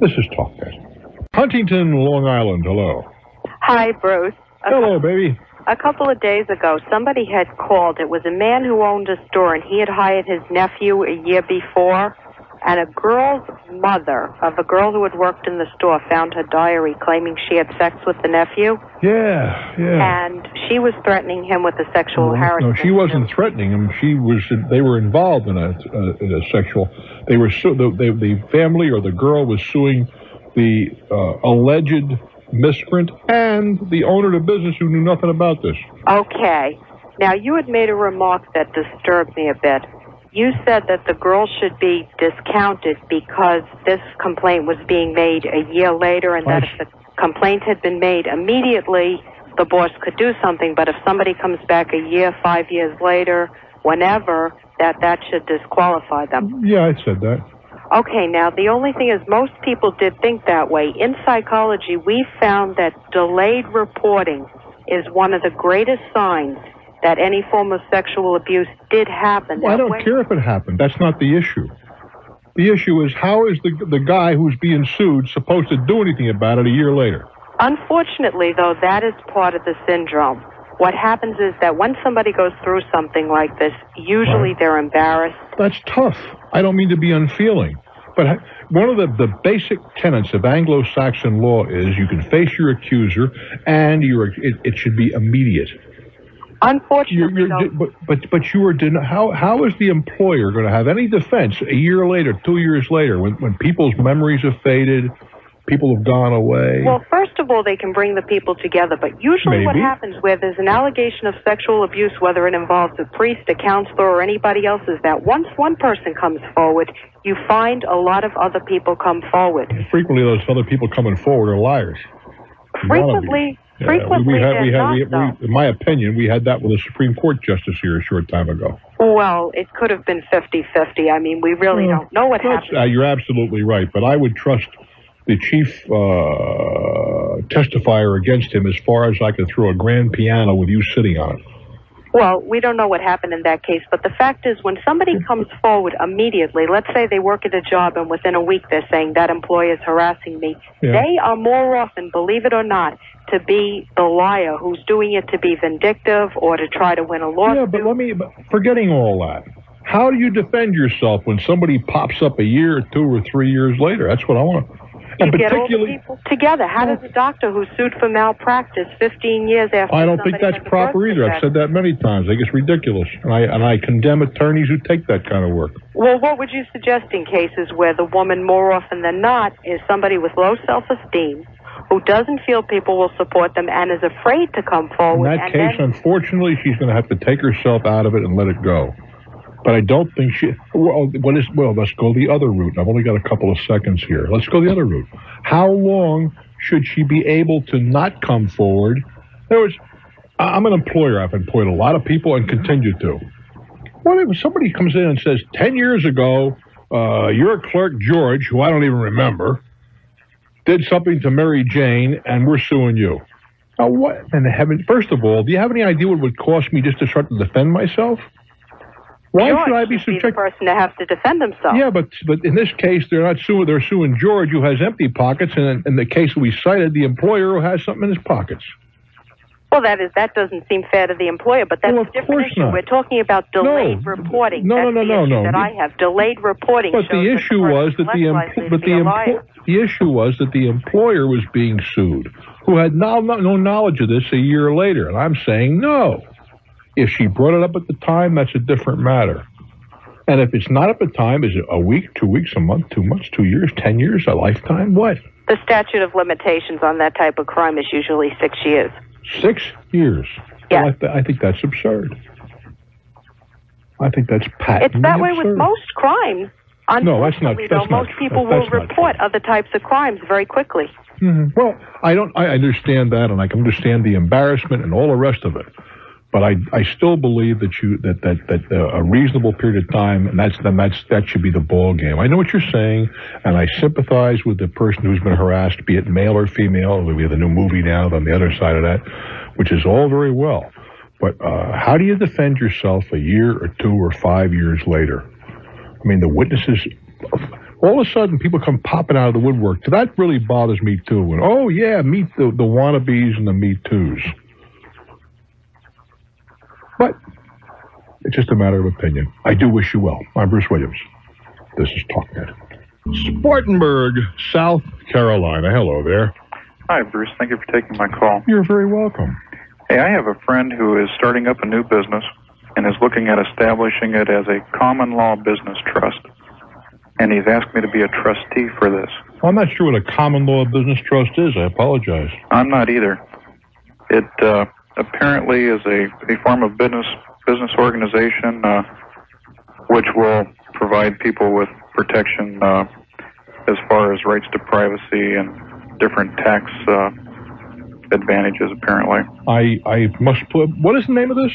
This is Talk TalkNet. Huntington, Long Island. Hello. Hi, Bruce. A Hello, baby. A couple of days ago, somebody had called. It was a man who owned a store, and he had hired his nephew a year before. And a girl's mother of a girl who had worked in the store found her diary claiming she had sex with the nephew, Yeah, yeah. and she was threatening him with a sexual harassment. No, she wasn't threatening him. She was. They were involved in a, in a sexual. They were su- the, the the family or the girl was suing the uh, alleged miscreant and the owner of the business who knew nothing about this. Okay. Now, you had made a remark that disturbed me a bit. You said that the girl should be discounted because this complaint was being made a year later, and that if the complaint had been made immediately, the boss could do something. But if somebody comes back a year, five years later, whenever, that that should disqualify them. Yeah, I said that. Okay, now the only thing is most people did think that way. In psychology, we found that delayed reporting is one of the greatest signs that any form of sexual abuse did happen. Well, I don't care if it happened. That's not the issue. The issue is how is the the guy who's being sued supposed to do anything about it a year later? Unfortunately, though, that is part of the syndrome. What happens is that when somebody goes through something like this, usually they're embarrassed. That's tough. I don't mean to be unfeeling, but one of the, the basic tenets of Anglo-Saxon law is you can face your accuser, and your it, it should be immediate. Unfortunately, You're, you're, but but but you are den- how how is the employer going to have any defense a year later, two years later, when when people's memories have faded, people have gone away? Well, first of all, they can bring the people together, but usually what happens where there's an allegation of sexual abuse, whether it involves a priest, a counselor, or anybody else, is that once one person comes forward, you find a lot of other people come forward. Frequently, those other people coming forward are liars. Frequently, Yeah, frequently we, had, we had, we, not, we, in my opinion, we had that with a Supreme Court justice here a short time ago. Well, it could have been 50-50. I mean, we really Well, don't know what happened. uh, you're absolutely right, but I would trust the chief uh, testifier against him as far as I could throw a grand piano with you sitting on it. Well, we don't know what happened in that case, but the fact is, when somebody comes forward immediately, let's say they work at a job and within a week they're saying that employer is harassing me, Yeah. they are more often, believe it or not, to be the liar who's doing it to be vindictive or to try to win a lawsuit. Yeah, but let me, forgetting all that, how do you defend yourself when somebody pops up a year or two or three years later? That's what I want. You And get all the people together. How does a doctor who sued for malpractice 15 years after I don't think that's proper either. I've said that many times. I think it's ridiculous, and I and I condemn attorneys who take that kind of work. Well, what would you suggest in cases where the woman, more often than not, is somebody with low self-esteem, who doesn't feel people will support them, and is afraid to come forward. In that case, then, unfortunately, she's going to have to take herself out of it and let it go. But I don't think she. Well, what is? Well, let's go the other route. I've only got a couple of seconds here. Let's go the other route. How long should she be able to not come forward? In other words, I'm an employer. I've employed a lot of people and continue to. What if somebody comes in and says, 10 years ago, uh, your clerk, George, who I don't even remember, did something to Mary Jane, and we're suing you. Now, what in heaven? First of all, do you have any idea what it would cost me just to start to defend myself? Why George should I be be the person to have to defend himself. Yeah, but but in this case, they're not suing. They're suing George, who has empty pockets, and in the case we cited, the employer who has something in his pockets. Well, that is that doesn't seem fair to the employer, but that's a different issue. not. We're talking about delayed reporting. no, that's no, no, issue no. That I have delayed reporting. But the issue was that the is less empl- likely but the empl- the issue was that the employer was being sued, who had no, no no knowledge of this a year later, and I'm saying no. If she brought it up at the time, that's a different matter. And if it's not at the time, is it a week, two weeks, a month, two months, two years, ten years, a lifetime? What? The statute of limitations on that type of crime is usually six years. Six years? Yeah. Well, I, th- I think that's absurd. I think that's patently It's that way absurd. with most crimes. No, that's not. That's though, not. most people will report other types of crimes very quickly. Mhm. Well, I don't. I understand that, and I can understand the embarrassment and all the rest of it. But I, I still believe that you that that that uh, a reasonable period of time, and that's then that's that should be the ball game. I know what you're saying, and I sympathize with the person who's been harassed, be it male or female. We have a new movie now on the other side of that, which is all very well. But uh, how do you defend yourself a year or two or five years later? I mean, the witnesses. All of a sudden, people come popping out of the woodwork. That really bothers me too. And oh yeah, meet the the wannabes and the me too's. But it's just a matter of opinion. I do wish you well. I'm Bruce Williams. This is TalkNet. Spartanburg, South Carolina. Hello there. Hi, Bruce. Thank you for taking my call. You're very welcome. Hey, I have a friend who is starting up a new business and is looking at establishing it as a common law business trust. And he's asked me to be a trustee for this. I'm not sure what a common law business trust is. I apologize. I'm not either. It uh, apparently is a, a form of business business organization uh, which will provide people with protection uh, as far as rights to privacy and different tax uh, advantages. Apparently, I I must put. What is the name of this?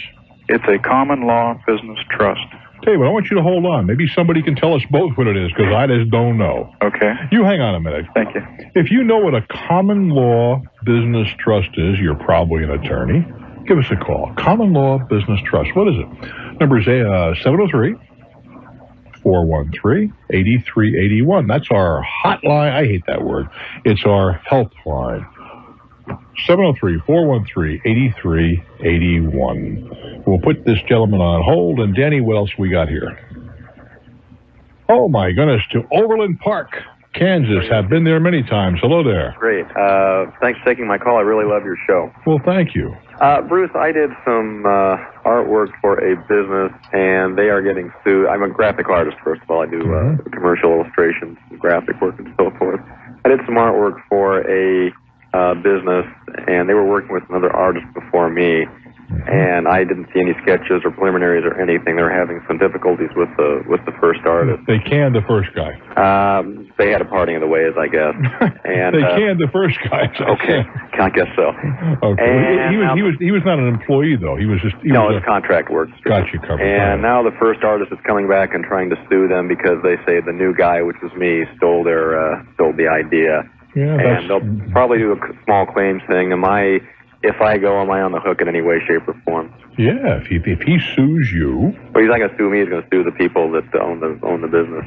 it's a common law business trust. Tell you what, I want you to hold on. Maybe somebody can tell us both what it is because I just don't know. Okay. You hang on a minute. Thank you. If you know what a common law business trust is, you're probably an attorney. Give us a call. Common law business trust. What is it? Number is uh, 703 413 8381. That's our hotline. I hate that word. It's our health line. 703 413 8381. We'll put this gentleman on hold. And Danny, what else we got here? Oh my goodness, to Overland Park, Kansas. Have been there many times. Hello there. Great. Uh, thanks for taking my call. I really love your show. Well, thank you. Uh, Bruce, I did some uh, artwork for a business, and they are getting sued. I'm a graphic artist, first of all. I do uh, commercial illustrations, graphic work, and so forth. I did some artwork for a uh, business, and they were working with another artist before me. And I didn't see any sketches or preliminaries or anything. They were having some difficulties with the with the first artist. They canned the first guy. Um, they had a parting of the ways, I guess. And they uh, canned the first guy. Okay, I guess so. Okay. And he was he was he was not an employee though. He was just he no, was it's contract work. got you covered. And now the first artist is coming back and trying to sue them because they say the new guy, which was me, stole their uh, stole the idea. Yeah, and they'll probably do a small claims thing. Am I, if I go, am I on the hook in any way, shape, or form? yeah. If he if he sues you, well, he's not going to sue me. He's going to sue the people that own the own the business.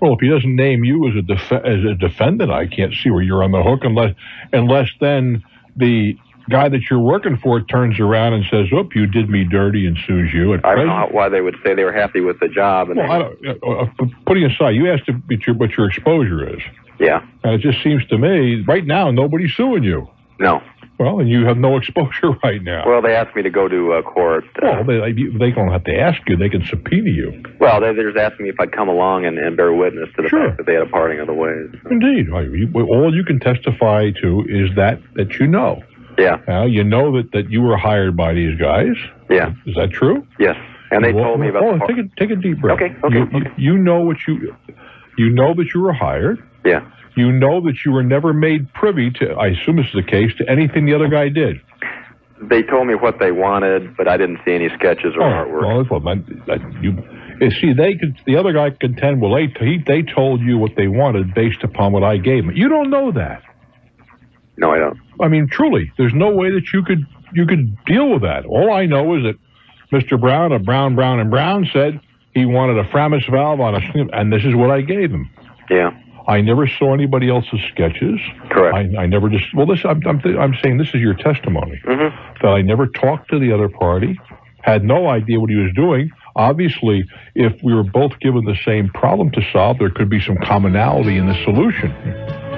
well, if he doesn't name you as a def- as a defendant, I can't see where you're on the hook unless unless then the guy that you're working for turns around and says, "Oop, you did me dirty," and sues you. I don't know why they would say they were happy with the job. And well, I don't, uh, uh, putting aside, you asked what your, what your exposure is. Yeah. And it just seems to me, right now, nobody's suing you. No. Well, and you have no exposure right now. Well, they asked me to go to uh, court. Well, they, they don't have to ask you. They can subpoena you. Well, they, they're just asking me if I'd come along and, and bear witness to the fact that they had a parting of the ways. Indeed. All you can testify to is that that you know. Yeah. Now, you know that, that you were hired by these guys. Yeah. Is that true? Yes. And they Well, told me about oh, the take a take a deep breath. Okay, okay, You, you, you know what you you know that you were hired. Yeah. You know that you were never made privy to. I assume this is the case to anything the other guy did. They told me what they wanted, but I didn't see any sketches or oh, artwork. Well, that's what that, that you. you See, they could. The other guy contend. Well, they he, they told you what they wanted based upon what I gave them. You don't know that. No, I don't. I mean, truly, there's no way that you could you could deal with that. All I know is that Mr. Brown of Brown, Brown and Brown said he wanted a Framus valve on a, and this is what I gave him. Yeah. I never saw anybody else's sketches. Correct. I, I never just. Well, this I'm I'm, th- I'm saying this is your testimony Mm-hmm. that I never talked to the other party, had no idea what he was doing. Obviously, if we were both given the same problem to solve, there could be some commonality in the solution.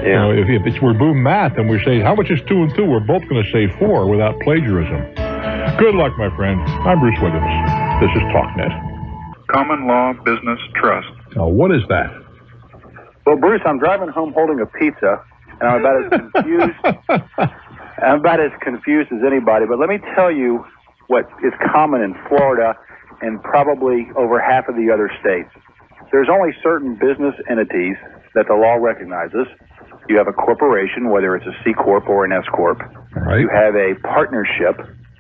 You know, if, if it's we're doing math and we're saying how much is two and two, we're both going to say four without plagiarism. Good luck, my friend. I'm Bruce Williams. This is TalkNet. Common Law Business Trust. Now, what is that? Well, Bruce, I'm driving home holding a pizza, and I'm about as confused. I'm about as confused as anybody. But let me tell you what is common in Florida and probably over half of the other states. There's only certain business entities that the law recognizes. You have a corporation, whether it's a C corp or an S corp. Right. You have a partnership,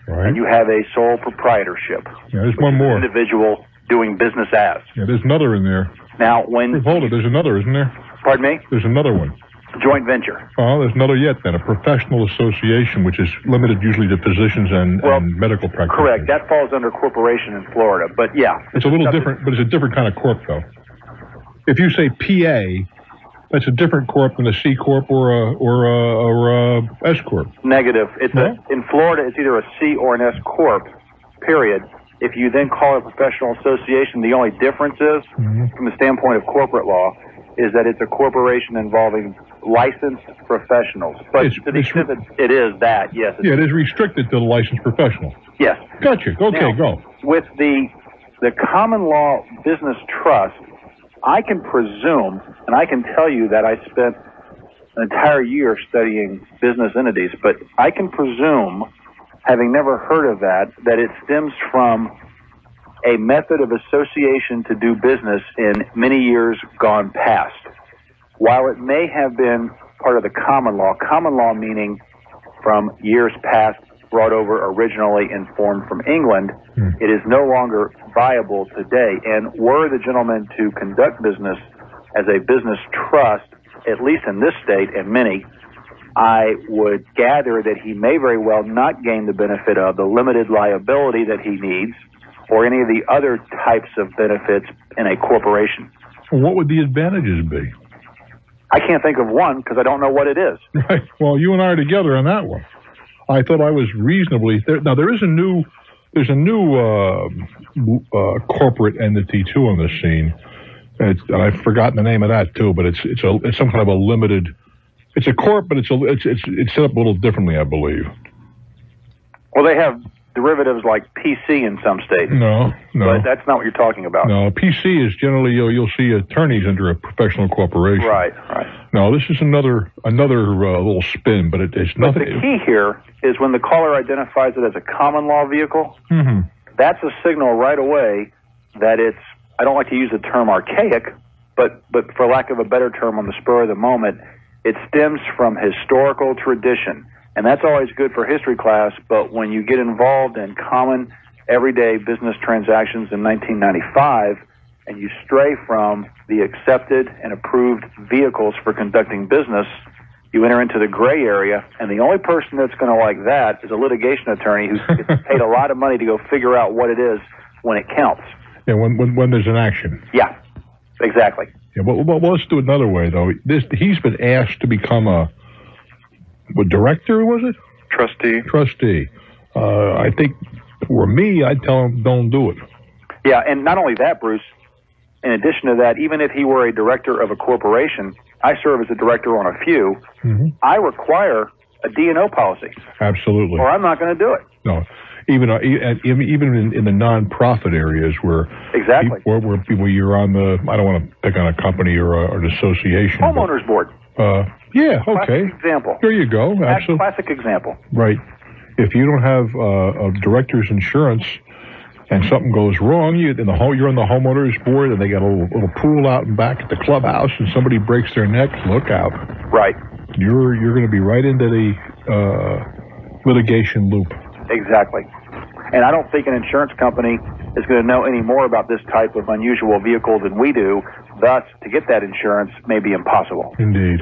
Right. and you have a sole proprietorship. Yeah, there's one more. Individual doing business as. Yeah, there's another in there. Now, when Hold it. There's another, isn't there? pardon me, There's another one. joint venture. Oh, there's another yet then. A professional association, which is limited usually to physicians and, and medical practitioners. Correct. That falls under corporation in Florida. But yeah, It's a little different, but it's a different kind of corp, though. If you say PA, that's a different corp than a C corp or a or a, or a S corp. negative. It's a, in Florida. It's either a C or an S corp. Period. If you then call it a professional association, the only difference is, mm-hmm. from the standpoint of corporate law, is that it's a corporation involving licensed professionals. But It's- to the extent that it is that, yes, Yeah, it is restricted to the licensed professional. yes. Gotcha. Okay, Now, go. With the the common law business trust, I can presume, and I can tell you that I spent an entire year studying business entities, but I can presume, having never heard of that, that it stems from a method of association to do business in many years gone past. While it may have been part of the common law, common law meaning from years past brought over originally and formed from England, hmm. it is no longer viable today. And were the gentleman to conduct business as a business trust, at least in this state and many, I would gather that he may very well not gain the benefit of the limited liability that he needs or any of the other types of benefits in a corporation. What would the advantages be? I can't think of one because I don't know what it is. Right. Well, you and I are together on that one. I thought I was reasonably there. Now there is a new, there's a new uh, uh, corporate entity too on the scene. It's, and I've forgotten the name of that too, but it's it's a it's some kind of a limited. It's a corp, but it's a it's it's it's set up a little differently, I believe. Well, they have derivatives like PC in some states. No, no. But that's not what you're talking about. No, PC is generally you'll, you'll see attorneys under a professional corporation. Right, right. No, this is another another uh, little spin, but it, it's But the key here is when the caller identifies it as a common law vehicle, hmm that's a signal right away that it's, I don't like to use the term archaic, but, but for lack of a better term on the spur of the moment, it stems from historical tradition. And that's always good for history class, but when you get involved in common everyday business transactions in 1995 and you stray from the accepted and approved vehicles for conducting business, you enter into the gray area, and the only person that's going to like that is a litigation attorney who gets paid a lot of money to go figure out what it is when it counts. Yeah, when, when when there's an action. Yeah, exactly. Yeah, well, let's do it another way though. This he's been asked to become a what director was it? Trustee. Trustee. Uh, I think for me, I'd tell him don't do it. Yeah, and not only that, Bruce, in addition to that, even if he were a director of a corporation, I serve as a director on a few, Mm-hmm. I require a D&O policy, Absolutely. or I'm not going to do it. No, even uh, even even in, in the nonprofit areas where Exactly. where, where people you're on the I don't want to pick on a company or, a, or an association. but, Homeowners board. Uh, yeah. Okay. Classic example. There you go. Classic- Absolutely. Classic example. Right. If you don't have uh, a director's insurance and something goes wrong, you in the home, you're on the homeowners board, and they got a little, little pool out and back at the clubhouse, and somebody breaks their neck. Look out! Right. You're you're going to be right into the uh, litigation loop. Exactly. And I don't think an insurance company is going to know any more about this type of unusual vehicle than we do. Thus, to get that insurance may be impossible. Indeed.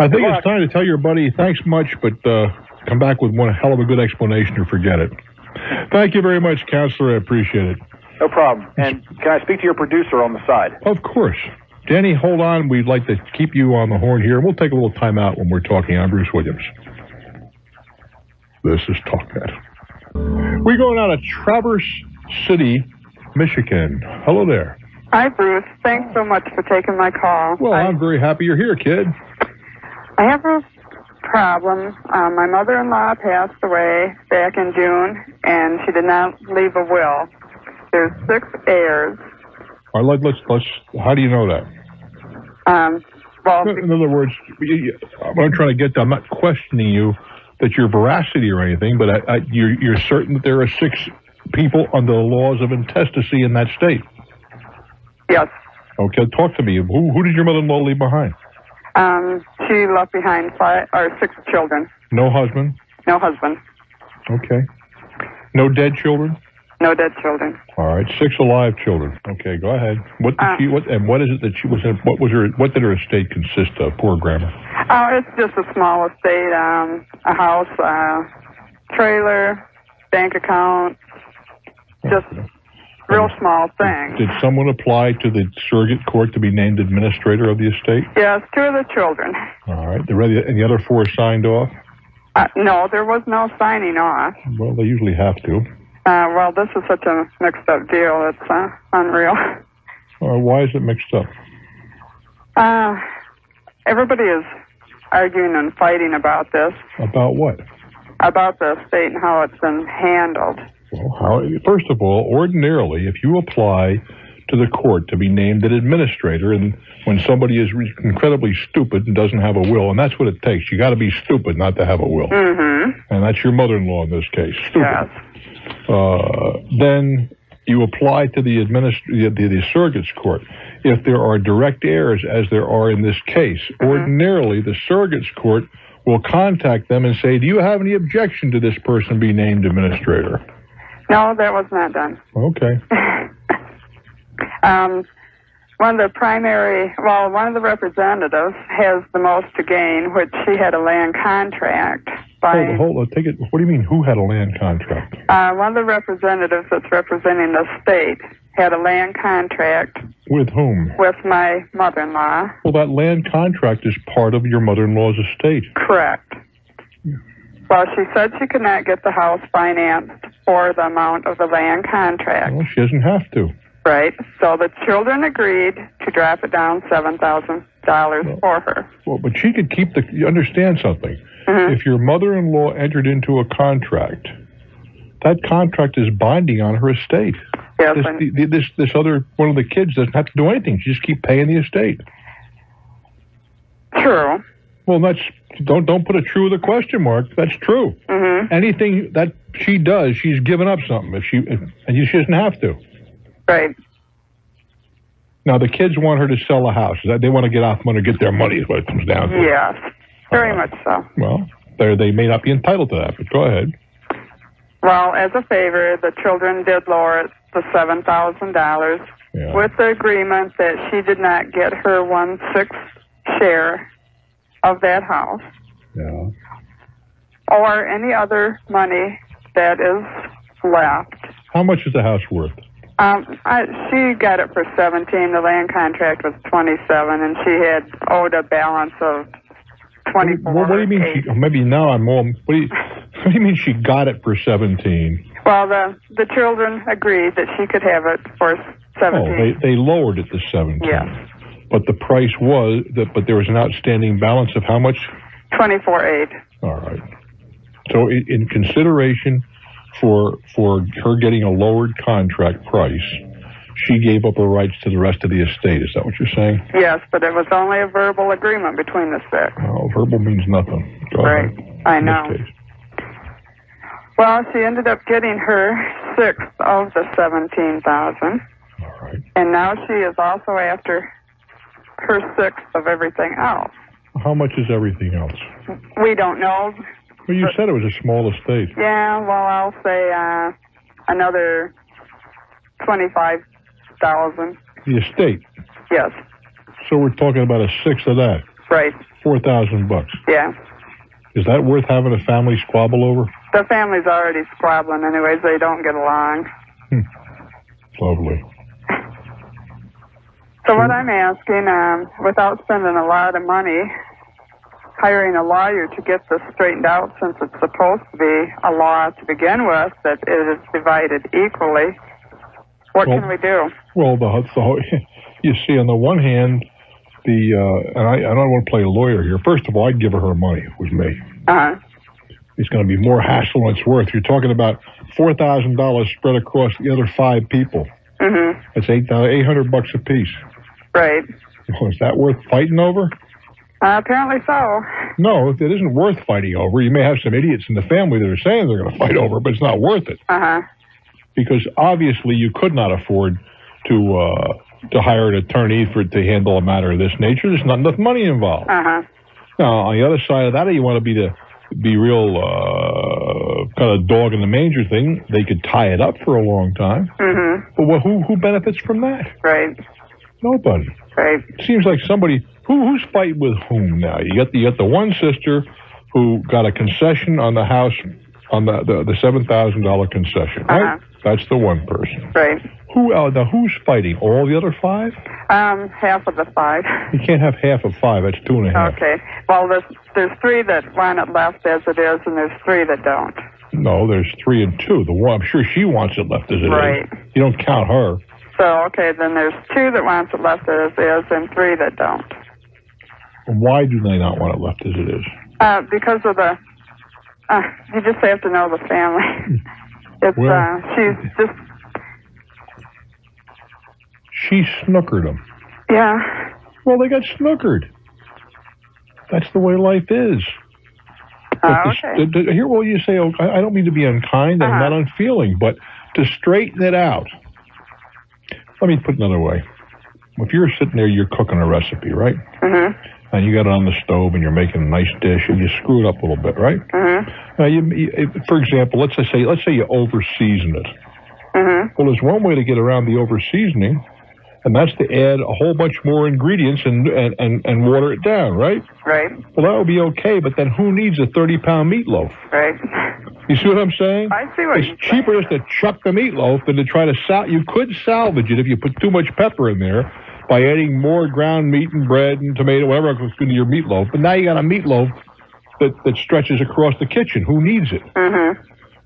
I think it's time to tell your buddy thanks much, but uh, come back with one hell of a good explanation or forget it. Thank you very much, counselor. I appreciate it. No problem. And can I speak to your producer on the side? Of course. Danny, hold on. We'd like to keep you on the horn here. We'll take a little time out when we're talking. I'm Bruce Williams. This is TalkNet. We're going out of Traverse City, Michigan. Hello there. Hi, Bruce. Thanks so much for taking my call. Well, I'm very happy you're here, kid. I have a problem. Um, my mother-in-law passed away back in June, and she did not leave a will. There's six heirs. All right, let, let's let's. How do you know that? Um, well, In other words, you- you- what I'm trying to get to, I'm not questioning you that your veracity or anything, but I, I, you're, you're certain that there are six people under the laws of intestacy in that state. Yes. Okay, talk to me. Who, who did your mother-in-law leave behind? um, she left behind five or six children. No husband. No husband. Okay. No dead children. No dead children. All right, six alive children. Okay, go ahead. What did Uh, she? What and what is it that she was? What was her? What did her estate consist of? Poor grammar. Oh, it's just a small estate. Um, a house, uh, trailer, bank account. Just real small thing. Did someone apply to the surrogate court to be named administrator of the estate? Yes, two of the children. All right. The and the other four signed off. Uh, no, there was no signing off. Well, they usually have to. Uh, well, this is such a mixed up deal. It's uh, unreal. Right, why is it mixed up? Uh, everybody is arguing and fighting about this, About what? about the estate and how it's been handled. Well, how? First of all, ordinarily, if you apply to the court to be named an administrator, and when somebody is re- incredibly stupid and doesn't have a will, and that's what it takes, you got to be stupid not to have a will, Mm-hmm. and that's your mother-in-law in this case. Stupid. Uh, then you apply to the, administ- the, the, the surrogates court. If there are direct heirs, as there are in this case, ordinarily the surrogates court will contact them and say, "Do you have any objection to this person be named administrator?" No, that was not done. Okay. Um, one of the primary, well, one of the representatives has the most to gain, which she had a land contract by Hold, hold on. Take it. What do you mean? Who had a land contract? uh, one of the representatives that's representing the state had a land contract With whom? with my mother-in-law. Well, that land contract is part of your mother-in-law's estate. Correct. Well, she said she could not get the house financed for the amount of the land contract. Well, she doesn't have to. Right. So the children agreed to drop it down seven thousand dollars for her. Well, but she could keep the. You understand something? Mm-hmm. If your mother-in-law entered into a contract, that contract is binding on her estate. Yes, This, and- the, this this other one of the kids doesn't have to do anything. She just keep paying the estate. True. Well, that's don't don't put a true with a question mark. That's true. Mm-hmm. Anything that she does, she's giving up something. If she if, and she doesn't have to. Right. Now the kids want her to sell a house. They want to get off money, get their money is what it comes down to. Yes. Very much so. Well, they may not be entitled to that, but go ahead. Well, as a favor, the children did lower it to seven thousand dollars Yeah. with the agreement that she did not get her one sixth share of that house Yeah. or any other money that is left. How much is the house worth? Um, I, she got it for seventeen. The land contract was twenty-seven, and she had owed a balance of twenty-four. What, what do you mean? She, oh, maybe now I'm more. What do you? What do you mean she got it for seventeen? Well, the the children agreed that she could have it for Oh, seventeen. they they lowered it to seventeen. yes, But the price was that. But there was an outstanding balance of how much? twenty-four eight. All right. So in, in consideration for for her getting a lowered contract price, she gave up her rights to the rest of the estate. Is that what you're saying? Yes, but it was only a verbal agreement between the six. Oh, verbal means nothing. Go Right. ahead. I In know. Well, she ended up getting her sixth of the seventeen thousand. All right. And now she is also after her sixth of everything else. How much is everything else? We don't know. Well, you said it was a small estate. Yeah, well, I'll say uh, another twenty-five thousand. The estate. Yes, So we're talking about a sixth of that. right. Four thousand bucks. Yeah, Is that worth having a family squabble over? the family's already squabbling, anyways. They don't get along. Lovely. So what I'm asking, um, without spending a lot of money, hiring a lawyer to get this straightened out, since it's supposed to be a law to begin with that it is divided equally. What Well- can we do? Well, the, the whole- you see, on the one hand, the uh, and I, I don't want to play a lawyer here. First of all, I'd give her her money. It was me. Uh-huh. It's going to be more hassle than it's worth. You're talking about four thousand dollars spread across the other five people. Mm-hmm. That's eight eight hundred bucks a piece. Right. Well, is that worth fighting over? Uh, apparently so. No, it isn't worth fighting over. You may have some idiots in the family that are saying they're going to fight over, but it's not worth it Uh-huh. because obviously you could not afford to uh, to hire an attorney for to handle a matter of this nature. There's not enough money involved. Uh-huh. Now, on the other side of that, you want to be the be real uh, kind of dog in the manger thing. They could tie it up for a long time, Mm-hmm. but well, who who benefits from that? Right. Nobody. Right. Seems like somebody who who's fighting with whom now. You got the you got the one sister who got a concession on the house on the the, the seven thousand dollar concession, right? That's the one person. Right. Who uh, now who's fighting? All the other five? Um, half of the five. You can't have half of five. That's two and a half. Okay. Well, there's there's three that want it left as it is, and there's three that don't. No, there's three and two. The one I'm sure she wants it left as it is. Right. You don't count her. So okay, then there's two that wants it left as is, and three that don't. Why do they not want it left as it is? Uh, because of the. Uh, you just have to know the family. It's Well- uh, she's just She snookered them. yeah. Well, they got snookered. That's the way life is. Oh, okay. to- to- here, well, you say, oh, I don't mean to be unkind, I'm Uh-huh. not unfeeling, but to straighten it out. Let me put it another way. If you're sitting there, you're cooking a recipe, right? Mm-hmm. And you got it on the stove and you're making a nice dish and you screw it up a little bit, right? Mm-hmm. Now, you, you, for example, let's say let's say you over season it. Mhm. Well, there's one way to get around the over seasoning, and that's to add a whole bunch more ingredients and, and, and, and water it down, right? Right. Well, that would be okay, but then who needs a 30 pound meatloaf? Right. You see what I'm saying? I see what It's you're It's cheaper just to chuck the meatloaf than to try to sal. You could salvage it if you put too much pepper in there by adding more ground meat and bread and tomato, whatever goes into your meatloaf. But now you got a meatloaf that, that stretches across the kitchen. Who needs it? Mhm.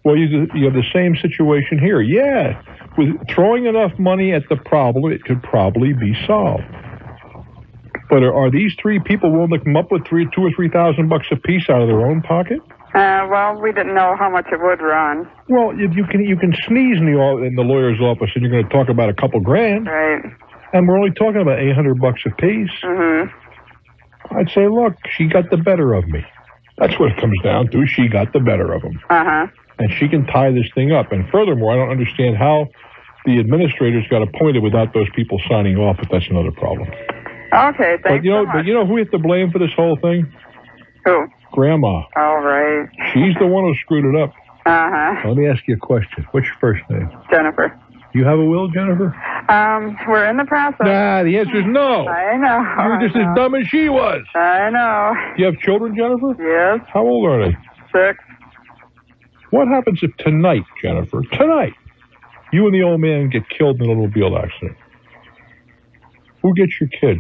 Well, you, you have the same situation here. Yeah, with throwing enough money at the problem, it could probably be solved. But are, are these three people willing to come up with three, two or three thousand bucks a piece out of their own pocket? Uh, well, we didn't know how much it would run. Well, you, you can you can sneeze in the in the lawyer's office, and you're going to talk about a couple grand, Right. and we're only talking about eight hundred bucks a piece. Mhm. I'd say, look, she got the better of me. That's what it comes down to. She got the better of him. Uh huh. And she can tie this thing up. And furthermore, I don't understand how the administrators got appointed without those people signing off. But that's another problem. Okay. Thanks but you know, so but you know who we have to blame for this whole thing? Who? Grandma. All right. She's the one who screwed it up. Uh huh. Let me ask you a question. What's your first name? Jennifer. Do you have a will, Jennifer? Um, we're in the process. Nah, the answer is no. I know. You're just as dumb as she was. I know. Do You have children, Jennifer? Yes. How old are they? Six. What happens if tonight, Jennifer, tonight, you and the old man get killed in an automobile accident? Who gets your kid?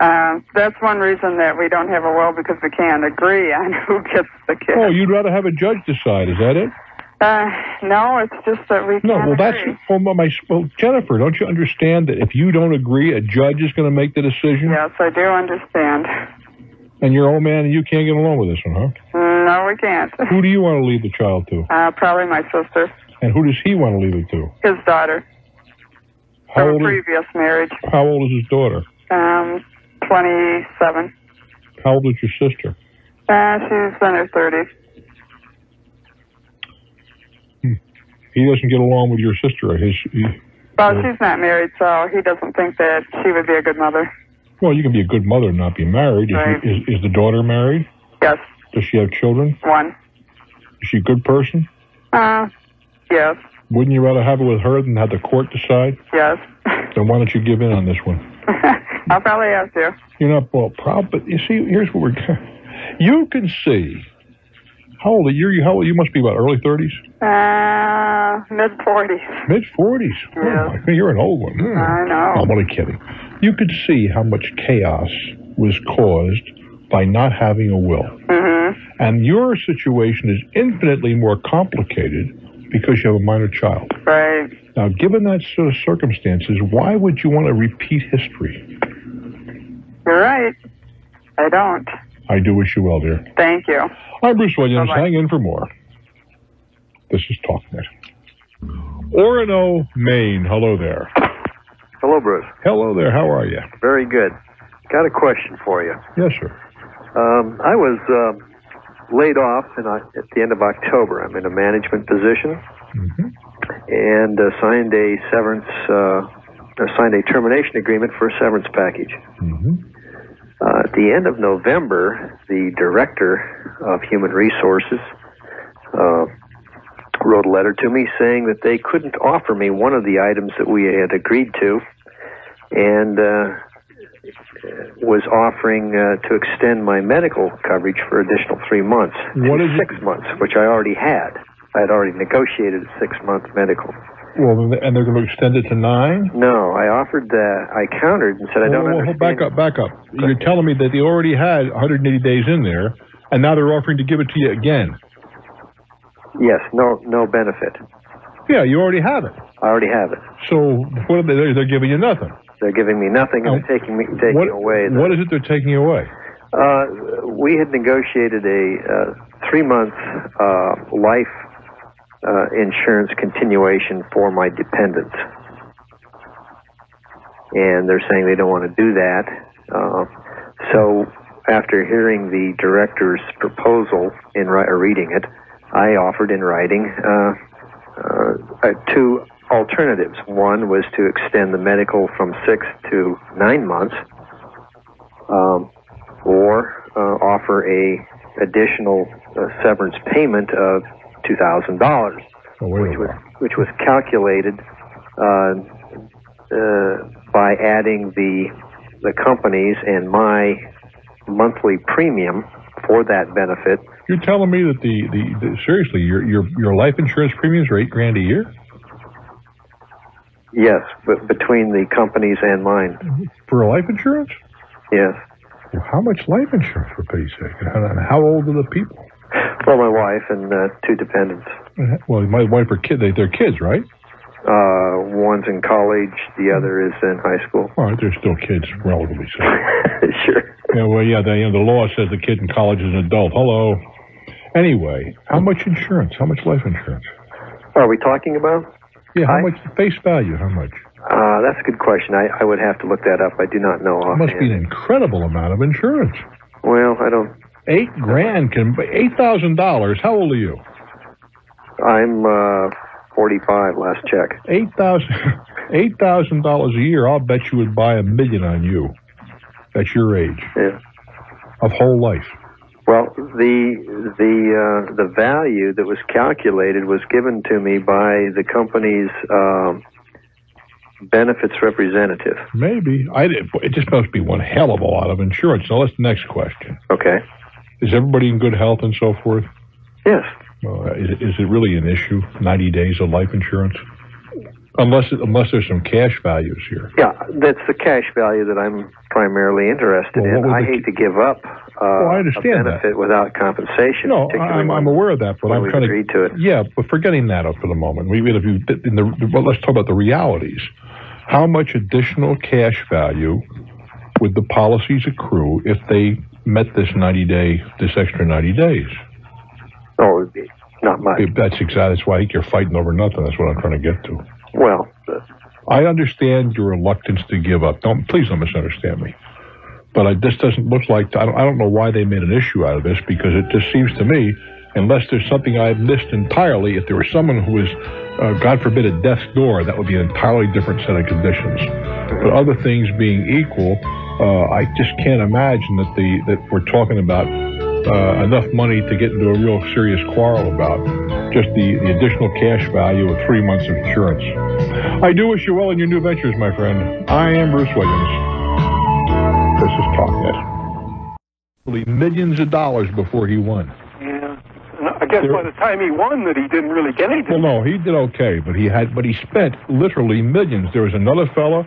Um, that's one reason that we don't have a will because we can't agree on who gets the kid. Oh, you'd rather have a judge decide, is that it? Uh, no, it's just that we No, can't well, that's agree. well, my, well, Jennifer. Don't you understand that if you don't agree, a judge is going to make the decision? Yes, I do understand. And your old man and you can't get along with this one, huh? No, we can't. Who do you want to leave the child to? Uh, probably my sister, And who does he want to leave it to? his daughter, How from a old? Is, previous marriage. how old is his daughter? Um, twenty-seven. How old is your sister? Uh, she's in her thirties. He doesn't get along with your sister. His, he, Well, she's not married, so he doesn't think that she would be a good mother. Well, you can be a good mother and not be married. Is, Right. is, is the daughter married? Yes, Does she have children? one. Is she a good person? Uh, yes, Wouldn't you rather have it with her than have the court decide? yes. Then why don't you give in on this one? I'll probably have to. You're not well proud, but you see, here's what we're. You can see. How old are you? You how old? You must be about early thirties, Uh, mid forties. mid forties. Oh Yeah. my you're an old one. Hmm. I know. I'm only kidding. You could see how much chaos was caused by not having a will, Mm-hmm. and your situation is infinitely more complicated because you have a minor child. Right. Now, given that sort of circumstances, why would you want to repeat history? You're right. I don't. I do wish you well, dear. Thank you. I'm Bruce Williams. Bye-bye. Hang in for more. This is TalkNet. Orono, Maine. Hello there. Hello, Bruce. Hello there. How are you? Very good. Got a question for you. Yes, sir. Um, I was um, laid off in, Oc- at the end of October. I'm in a management position and uh, signed a severance, uh, uh, signed a termination agreement for a severance package. Uh, at the end of November, the director of human resources uh, wrote a letter to me saying that they couldn't offer me one of the items that we had agreed to, and uh, was offering uh, to extend my medical coverage for additional three months, What is it- six months, which I already had. I had already negotiated a six-month medical. Well, and they're going to extend it to nine? No, I offered that. I countered and said I don't whoa, understand. back up, back up. You're telling me that they already had 180 days in there, and now they're offering to give it to you again. Yes, no, no benefit. Yeah, you already have it. I already have it. So what are they? They're giving you nothing. They're giving me nothing and they're taking me taking What, away. The, what is it they're taking away? Uh, we had negotiated a uh, three-month uh, life uh, insurance continuation for my dependents, and they're saying they don't want to do that. Uh, so, after hearing the director's proposal in ri- reading it, I offered in writing uh, uh, two alternatives. One was to extend the medical from six to nine months. Um, or uh, offer a additional uh, severance payment of two thousand dollars, which was which was calculated uh, uh, by adding the the company's and my monthly premium for that benefit. You're telling me that the, the, the seriously your your your life insurance premiums are eight grand a year Yes, but between the companies and mine. for life insurance? Yes. Well, how much life insurance for pity's sake? And how, and how old are the people? Well, my wife and uh, two dependents. Well, my wife or kid, they, they're kids, right? Uh, one's in college, the other is in high school. All right, they're still kids, relatively speaking. sure. Yeah, well, yeah, the, you know, the law says the kid in college is an adult. Hello. Anyway, how much insurance? How much life insurance? Are we talking about? Yeah, how much face value? How much? Uh, that's a good question. I, I would have to look that up. I do not know It must be an incredible amount of insurance. Well, I don't. Eight grand can eight thousand dollars. How old are you? I'm uh, 45. Last check. Eight thousand eight thousand dollars a year. I'll bet you would buy a million on you. At your age. Yeah. Of whole life. Well, the the uh, the value that was calculated was given to me by the company's um, benefits representative. Maybe. I it just must be one hell of a lot of insurance. Now that's the next question. Okay. Is everybody in good health and so forth? Yes. Uh, is, it- is it really an issue? Ninety days of life insurance, unless unless there's some cash values here. Yeah, that's the cash value that I'm primarily interested Well, in. I hate to give up uh, Well, I understand a benefit without compensation. No, I'm, I'm aware of that, but I'm trying to to it. Yeah, but forgetting that up for the moment, we if you in the well, let's talk about the realities. How much additional cash value would the policies accrue if they met this 90 day, this extra 90 days? Oh, not much. That's exactly. That's why I think you're fighting over nothing. That's what I'm trying to get to. Well, I understand your reluctance to give up. Don't please don't misunderstand me. But I, this doesn't look like I don't, I don't know why they made an issue out of this because it just seems to me, unless there's something I've missed entirely, if there was someone who was, uh, God forbid, at death's door, that would be an entirely different set of conditions. But other things being equal, uh, I just can't imagine that the that we're talking about uh, enough money to get into a real serious quarrel about just the, the additional cash value of three months of insurance. I do wish you well in your new ventures, my friend. I am Bruce Williams. This is TalkNet. Millions of dollars before he won. Yeah. I guess by the time he won that he didn't really get anything. Well, no, he did okay, but he had, but he spent literally millions. There was another fellow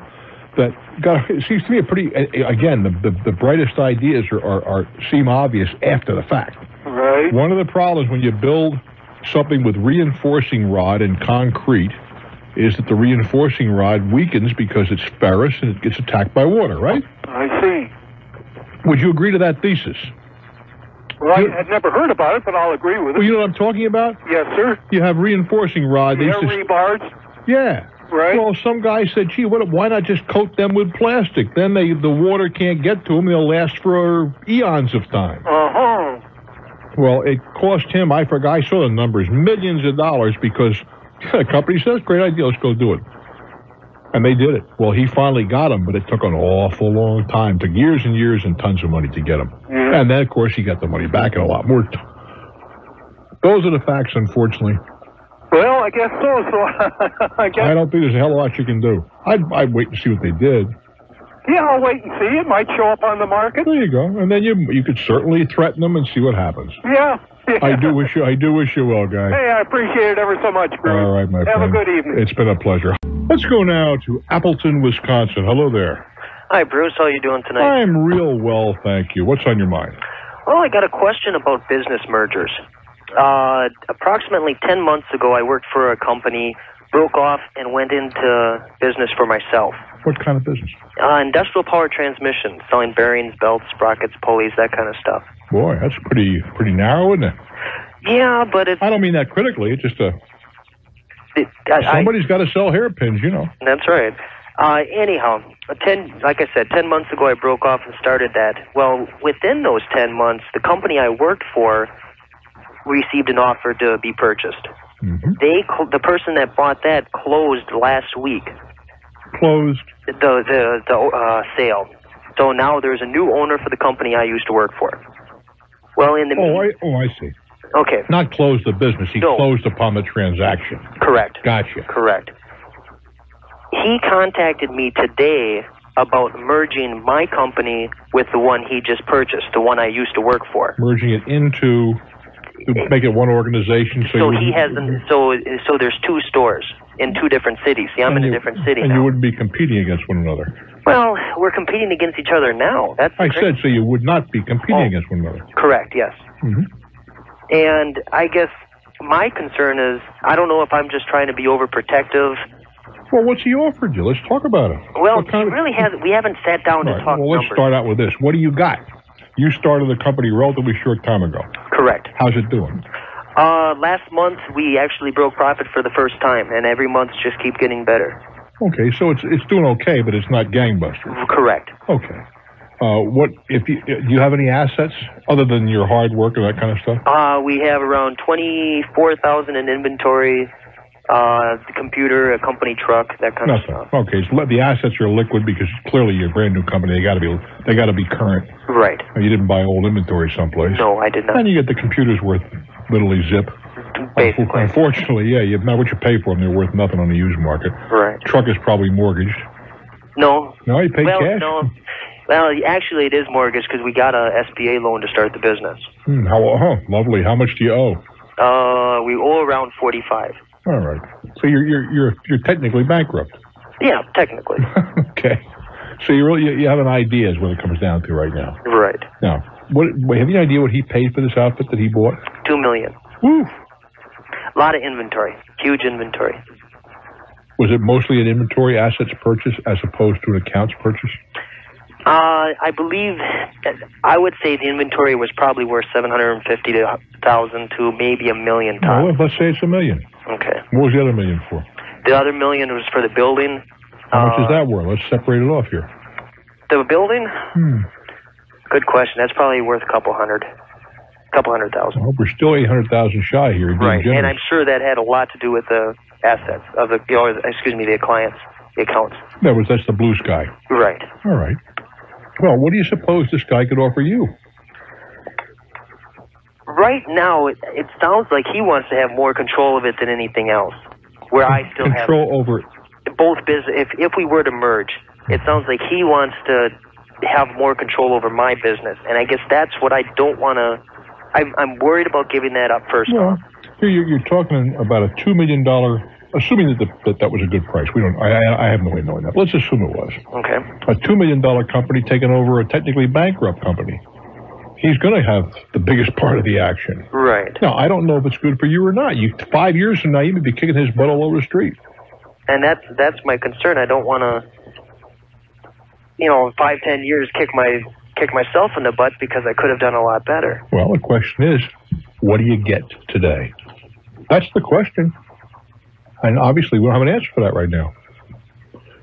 that got. It seems to me a pretty. Again, the the, the brightest ideas are, are, are seem obvious after the fact. Right. One of the problems when you build something with reinforcing rod and concrete is that the reinforcing rod weakens because it's ferrous and it gets attacked by water, right? I see. Would you agree to that thesis? Well, I had never heard about it, but I'll agree with it. Well, you know what I'm talking about? Yes, sir. You have reinforcing rod. Yeah, rebars. yeah. Right. Well, some guy said, "Gee, what, why not just coat them with plastic? Then they the water can't get to them. They'll last for eons of time." Uh huh. Well, it cost him. I forgot. I saw the numbers, millions of dollars, because the company says, "Great idea, let's go do it." And they did it. Well, he finally got them, but it took an awful long time. took years and years and tons of money to get them. And then, of course, he got the money back and a lot more. T- Those are the facts, unfortunately. Well, I guess so. So I guess. I don't think there's a hell of a lot you can do. I'd, I'd wait and see what they did. Yeah, I'll wait and see. It might show up on the market. There you go. And then you you could certainly threaten them and see what happens. Yeah. yeah. I do wish you I do wish you well, guy. Hey, I appreciate it ever so much, Bruce. All right, my Have friend. a good evening. It's been a pleasure. Let's go now to Appleton, Wisconsin. Hello there. Hi, Bruce. How you doing tonight? I'm real well, thank you. What's on your mind? Well, I got a question about business mergers. Uh, approximately 10 months ago, I worked for a company, broke off, and went into business for myself. What kind of business? Uh, industrial power transmission, selling bearings, belts, sprockets, pulleys, that kind of stuff. Boy, that's pretty pretty narrow, isn't it? Yeah, but it's. I don't mean that critically. It's just a It, I, somebody's got to sell hairpins, you know. That's right. Uh, anyhow, ten, like I said, ten months ago I broke off and started that. Well, within those ten months, the company I worked for received an offer to be purchased. Mm-hmm. They, cl- the person that bought that, closed last week. Closed. The the the uh, sale. So now there's a new owner for the company I used to work for. Well, in the Oh, I oh I see. okay, Not closed the business. He No. closed upon the transaction. correct. Gotcha. Correct. He contacted me today about merging my company with the one he just purchased, the one I used to work for. Merging it into to make it one organization. So, So he has them. So so there's two stores in two different cities. See, I'm in a different city and now. you wouldn't be competing against one another. Well, we're competing against each other now. That's I said so. You would not be competing Oh. against one another. correct. Yes. hmm And I guess my concern is I don't know if I'm just trying to be overprotective. Well, what's he offered you? Let's talk about it. Well, he really hasn't. We haven't sat down All to talk well, let's numbers. start out with this. What do you got? You started the company relatively short time ago. Correct. How's it doing? Uh, last month we actually broke profit for the first time, and every month just keep getting better. Okay, so it's it's doing okay, but it's not gangbusters. Correct. Okay. Uh, what if you do you have any assets other than your hard work and that kind of stuff? Uh, we have around twenty-four thousand in inventory, uh, the computer, a company truck, that kind of stuff. Okay, so the assets are liquid because clearly you're a brand new company. They got to be they got to be current. Right. You didn't buy old inventory someplace. No, I did not. And you get the computers worth literally zip. Basically. Unfortunately, yeah, you not what you pay for them. They're worth nothing on the used market. Right. Truck is probably mortgaged. No. No, you pay well, cash. no. Well, actually, it is mortgage because we got a SBA loan to start the business. Hmm, how oh, lovely. How much do you owe? Uh, we owe around forty-five. All right. So you're you're you're you're technically bankrupt. Yeah, technically. okay. So you really you, have an idea is what it comes down to right now. right. Now, what wait, have you an idea what he paid for this outfit that he bought? Two million. Woo. A lot of inventory. Huge inventory. Was it mostly an inventory assets purchase as opposed to an accounts purchase? Uh, I believe, I would say the inventory was probably worth seven hundred and fifty thousand to maybe a million Well, tops. let's say it's a million. Okay. What was the other million for? The other million was for the building. How much Uh, is that worth? Let's separate it off here. The building? Hmm. Good question. That's probably worth a couple hundred. Couple hundred thousand. I hope we're still eight hundred thousand shy here. Right. And. I'm sure that had a lot to do with the assets of the, or, excuse me, the clients, the accounts. That was that's the blue sky. Right. All right. Well, what do you suppose this guy could offer you? Right now, it, it sounds like he wants to have more control of it than anything else. Where I still have Control over it. both business. If if we were to merge, it sounds like he wants to have more control over my business, and I guess that's what I don't want to. I'm I'm worried about giving that up first. Well, here you're, you're talking about a two million dollar. Assuming that, the, that that was a good price, we don't. I, I I have no way of knowing that. Let's assume it was Okay. a two million dollar company taking over a technically bankrupt company. He's going to have the biggest part of the action. Right. Now, I don't know if it's good for you or not. You five years from now, you may be kicking his butt all over the street. And that's that's my concern. I don't want to, you know, in five ten years kick my kick myself in the butt because I could have done a lot better. Well, the question is, what do you get today? That's the question. And obviously, we don't have an answer for that right now.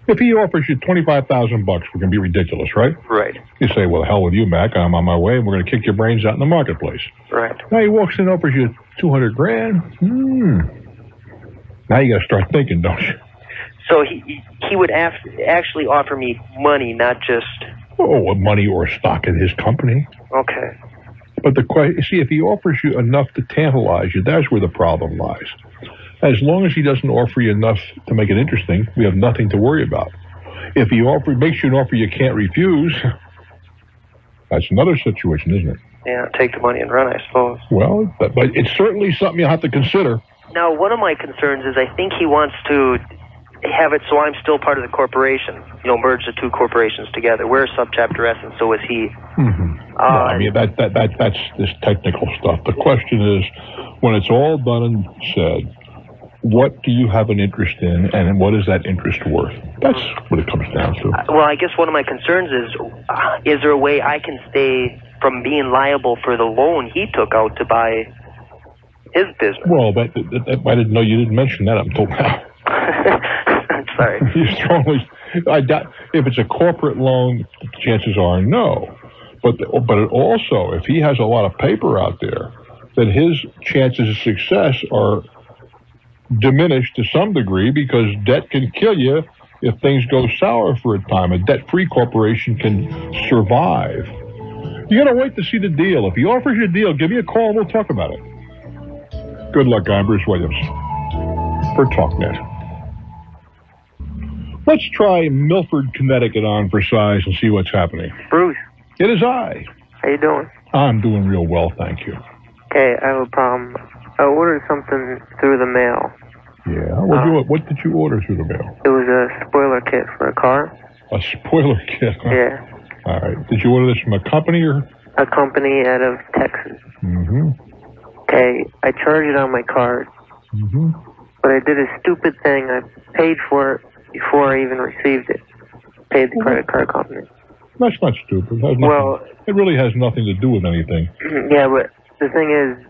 If he offers you twenty-five thousand bucks, we're going to be ridiculous, right? Right. You say, "Well, hell with you, Mac. I'm on my way, and we're going to kick your brains out in the marketplace." Right. Now he walks in, and offers you two hundred grand. Hmm. Now you got to start thinking, don't you? So he he- he would af- actually offer me money, not just Oh, money or stock in his company. okay. But the question, see, if he offers you enough to tantalize you, that's where the problem lies. As long as he doesn't offer you enough to make it interesting, we have nothing to worry about. If he offer, makes you an offer you can't refuse, that's another situation, isn't it? Yeah, take the money and run, I suppose. Well, but, but it's certainly something you have to consider. Now, one of my concerns is I think he wants to have it so I'm still part of the corporation. You know, merge the two corporations together. We're subchapter S, and so is he. Mm-hmm. no, I mean that, that that that's this technical stuff. The question is, when it's all done and said, what do you have an interest in, and what is that interest worth? That's what it comes down to. Well, I guess one of my concerns is, uh, is there a way I can stay from being liable for the loan he took out to buy his business? Well, that- I didn't know you didn't mention that until now. I'm sorry. you strongly, I doubt, if it's a corporate loan, chances are no. But but it also, if he has a lot of paper out there, then his chances of success are diminished to some degree because debt can kill you if things go sour for a time. A debt-free corporation can survive. You gotta wait to see the deal. If he offers you a deal, give me a call and we'll talk about it. Good luck, I'm Bruce Williams for TalkNet. Let's try Milford, Connecticut on for size and see what's happening. Bruce, It is I. how you doing? I'm doing real well, thank you. Okay, I have a problem. I ordered something through the mail. Yeah. What, you, what did you order through the mail? It was a spoiler kit for a car. A spoiler kit. huh? Yeah, All right. Did you order this from a company or? a company out of Texas. Mm-hmm. Okay, I charged it on my card, Mm-hmm. but I did a stupid thing. I paid for it before I even received it. Paid the credit card company. That's not stupid. Nothing- Well- it really has nothing to do with anything. yeah, but the thing is,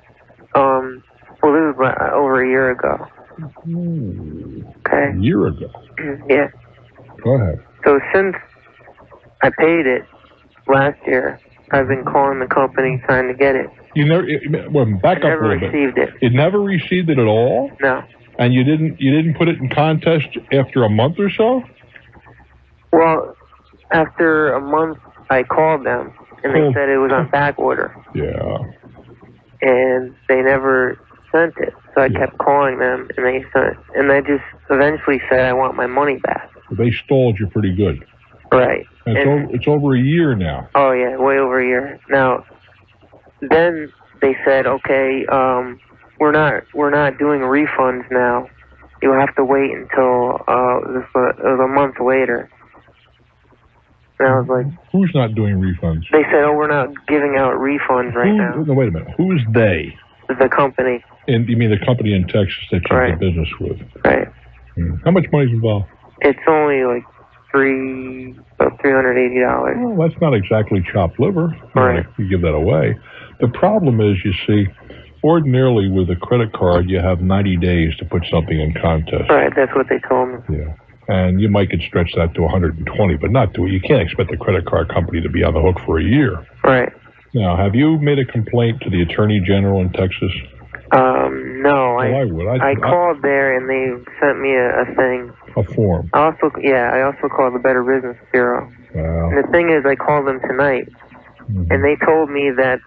um, well, this was over a year ago. Okay. A year ago. yeah. Go ahead. So since I paid it last year, I've been calling the company trying to get it. You never. It, well, back up never a little received bit. it. It never received it at all. No. And you didn't. You didn't put it in contest after a month or so. Well, after a month, I called them and they said it was on back order, Yeah. and they never sent it. So I kept calling them, and they sent, and they just eventually said I want my money back. They stalled you pretty good. Right. And it's, And- over, it's over a year now. Oh yeah, way over a year. Now, then they said, okay, um, we're not we're not doing refunds now. You'll have to wait until uh, this was, it was a month later. And I was like, Who's not doing refunds? they said, oh, we're not giving out refunds right Who, now. No, wait a minute. Who's they? The company, And you mean the company in Texas that you Right. do business with? right? Hmm. How much money's involved? It's only like three about three hundred eighty dollars. Well, that's not exactly chopped liver. Right. You give that away. The problem is, you see, ordinarily with a credit card, you have 90 days to put something in contest. Right, that's what they told me. Yeah. And you might get stretched that to 120, but not to, it. you can't expect the credit card company to be on the hook for a year. Right. Now, have you made a complaint to the Attorney General in Texas? Um, no, I Well, I would. I- I I- called there and they sent me a, a thing. A form. I also, yeah, I also called the Better Business Bureau. Wow. And the thing is, I called them tonight, and they told me that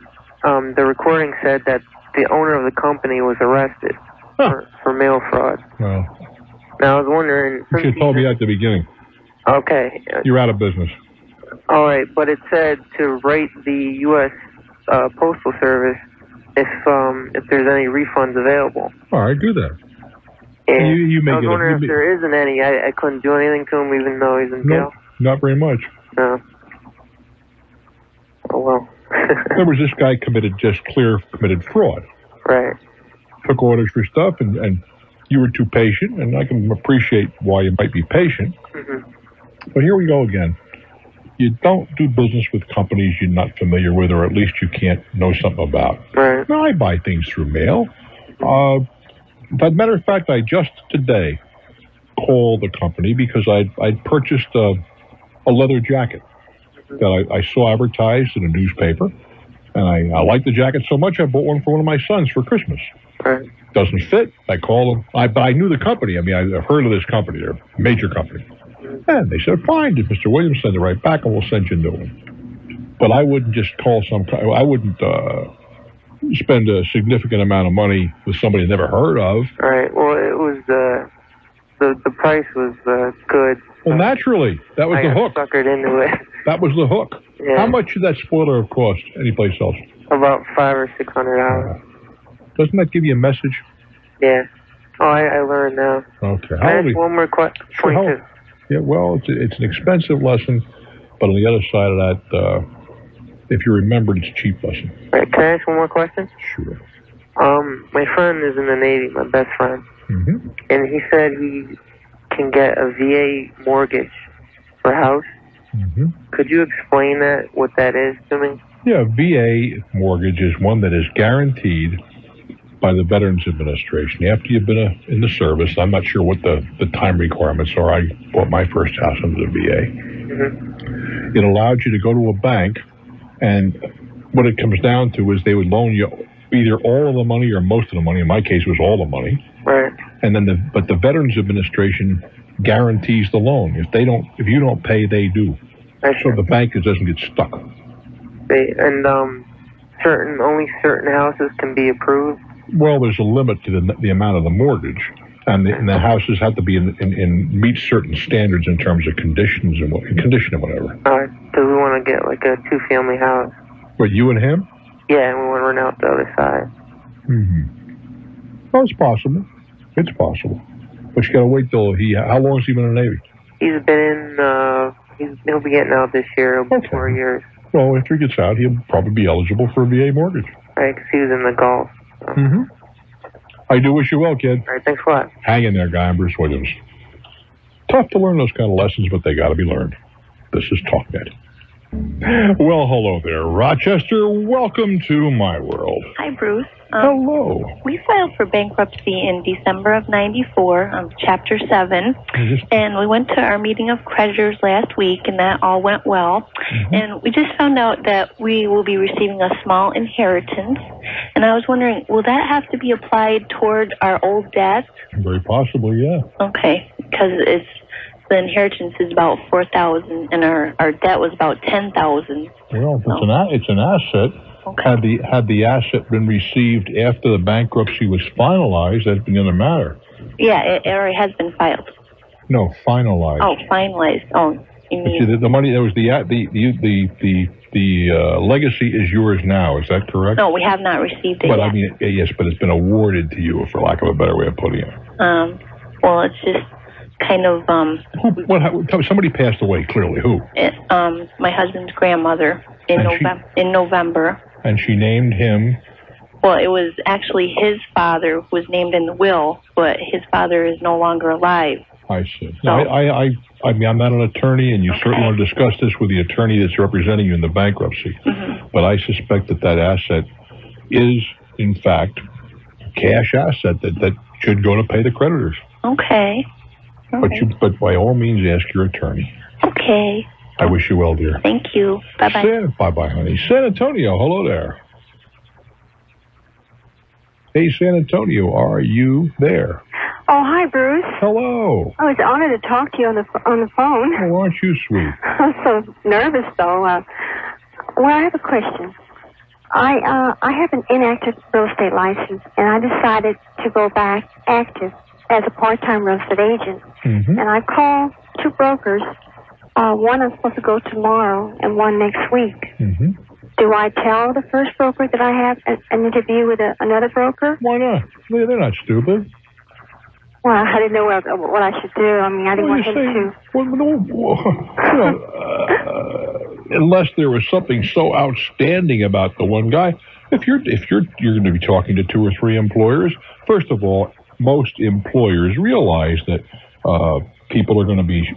um, the recording said that the owner of the company was arrested for, for mail fraud. Well, Now I was wondering. you should have told me at the beginning. Okay, You're out of business. All right, but it said to write the U.S. Uh, Postal Service if um, if there's any refunds available. All right, do that. And You- you may I was wondering if there isn't any. I, I couldn't do anything to him, even though he's in No, jail. not very much. No. Oh well. There was this guy committed just clear committed fraud. Right. Took orders for stuff, and, and you were too patient, and I can appreciate why you might be patient. hmm But here we go again. You don't do business with companies you're not familiar with, or at least you can't know something about. Right. Now, I buy things through mail. Uh, but matter of fact, I just today called the company because I'd, I'd purchased a, a leather jacket that I, I saw advertised in a newspaper. And I, I liked the jacket so much, I bought one for one of my sons for Christmas. Right. Doesn't fit. I called them. I, but I knew the company. I mean, I- I've heard of this company. They're a major company. And they said, fine, did Mr. Williams send it right back and we'll send you a new one. But I wouldn't just call some, I wouldn't uh, spend a significant amount of money with somebody I've never heard of. Right. Well, it was uh, the the price was uh, good. Well, naturally, that was I the hook. suckered into it. That was the hook. Yeah. How much did that spoiler have cost anyplace else? About five or six hundred dollars. Doesn't that give you a message? Yeah. Oh, I, I learned now. Okay. How I old are ask you? one more question? Sure, Yeah, well, it's, it's an expensive lesson, but on the other side of that, uh, if you remember, it's a cheap lesson. Right, can I ask one more question? Sure. Um, my friend is in the Navy, my best friend, Mm-hmm. and he said he can get a VA mortgage for a house. Mm-hmm. Could you explain that, what that is to me? Yeah, VA mortgage is one that is guaranteed by the Veterans Administration. After you've been uh in the service, I'm not sure what the, the time requirements are. I bought my first house under the VA. It allowed you to go to a bank, and what it comes down to is they would loan you either all of the money or most of the money. In my case, it was all the money. Right. And then the but the Veterans Administration guarantees the loan. If they don't, if you don't pay, they do. So the bank doesn't get stuck. They, and um, certain only certain houses can be approved. Well, there's a limit to the, the amount of the mortgage, and the, and the houses have to be in, in, in meet certain standards in terms of conditions and what condition and whatever. Uh, do we want to get like a two-family house? But you and him, Yeah, and we want to rent out the other side. mm-hmm. well, it's possible. It's possible, but you got to wait till he. How long has he been in the Navy? He's been in. Uh, he's, he'll be getting out this year. It'll be four years. Well, after he gets out, he'll probably be eligible for a VA mortgage. Right, 'cause he was in the Gulf. Mm-hmm. I do wish you well, kid. All right, thanks a lot. Hang in there, guy. I'm Bruce Williams. Tough to learn those kind of lessons, but they got to be learned. This is TalkNet. Well, hello there, Rochester. Welcome to my world. Hi, Bruce. Um, Hello. We filed for bankruptcy in December of 94, um, Chapter 7, and we went to our meeting of creditors last week, and that all went well. And we just found out that we will be receiving a small inheritance, and I was wondering, will that have to be applied toward our old debt? Very possibly, yeah. Okay, because it's the inheritance is about 4000 and our, our debt was about 10000 Well, it's an it's an asset. Okay. Had the had the asset been received after the bankruptcy was finalized, that'd be another matter. Yeah, it, it already has been filed. No, finalized. Oh, finalized. Oh, you mean the, the money that was the the the the the, the uh, legacy is yours now. Is that correct? no? We have not received it But yet. I mean, yes, but it's been awarded to you, for lack of a better way of putting it. Um, well, it's just kind of um, What? how- Somebody passed away. Clearly, who? it, um, my husband's grandmother in And she- November. In November. And she named him. Well, it was actually his father who was named in the will, but his father is no longer alive. I see. No, I, I, I, I mean, I'm not an attorney, and you certainly want to discuss this with the attorney that's representing you in the bankruptcy. But I suspect that that asset is, in fact, cash asset that, that should go to pay the creditors. Okay. But you, but by all means, ask your attorney. Okay. I wish you well, dear. Thank you. Bye bye. San, bye bye, honey. San Antonio, hello there. Hey, San Antonio, are you there? Oh, hi, Bruce. Hello. Oh, it's an honor to talk to you on the on the phone. Oh, aren't you sweet? I'm so nervous, though. Uh, well, I have a question. I uh, I have an inactive real estate license, and I decided to go back active as a part-time real estate agent. Mm-hmm. And I call two brokers. Uh, one I'm supposed to go tomorrow, and one next week. Mm-hmm. Do I tell the first broker that I have an, an interview with a, another broker? Why not? They- They're not stupid. Well, I didn't know what, what I should do. I mean, I didn't Well, want him say- to. Well, no, well, you know, uh, unless there was something so outstanding about the one guy. If you're if you're you're going to be talking to two or three employers, first of all, most employers realize that uh, people are going to be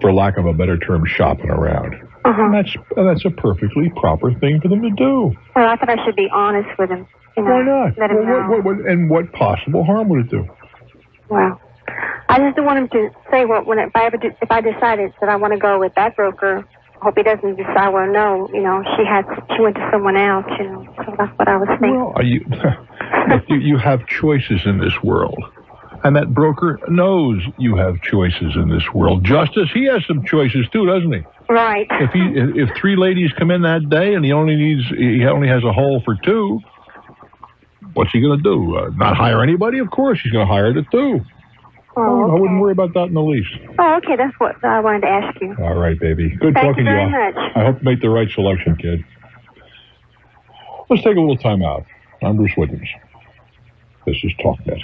for lack of a better term, shopping around. Uh-huh. And that's and that's a perfectly proper thing for them to do. Well, I thought I should be honest with him. You know, Why not? Let him know. what, what, what, and what possible harm would it do? Well, I just don't want him to say, well, when if I ever do, if I decided that I want to go with that broker, hope he doesn't decide, well, no, you know, she had she went to someone else, you know. So that's what I was thinking. Are you, look, you you have choices in this world, and that broker knows you have choices in this world. Justice, he has some choices too, doesn't he? Right. If he if if three ladies come in that day and he only needs he only has a hole for two, what's he going to do? Uh, not hire anybody? Of course, he's going to hire the two. Oh, oh, I wouldn't worry about that in the least. Oh, okay, that's what I wanted to ask you. All right, baby. Good Thank talking you very to you. much. I hope you make the right selection, kid. Let's take a little time out. I'm Bruce Williams. This is TalkNet.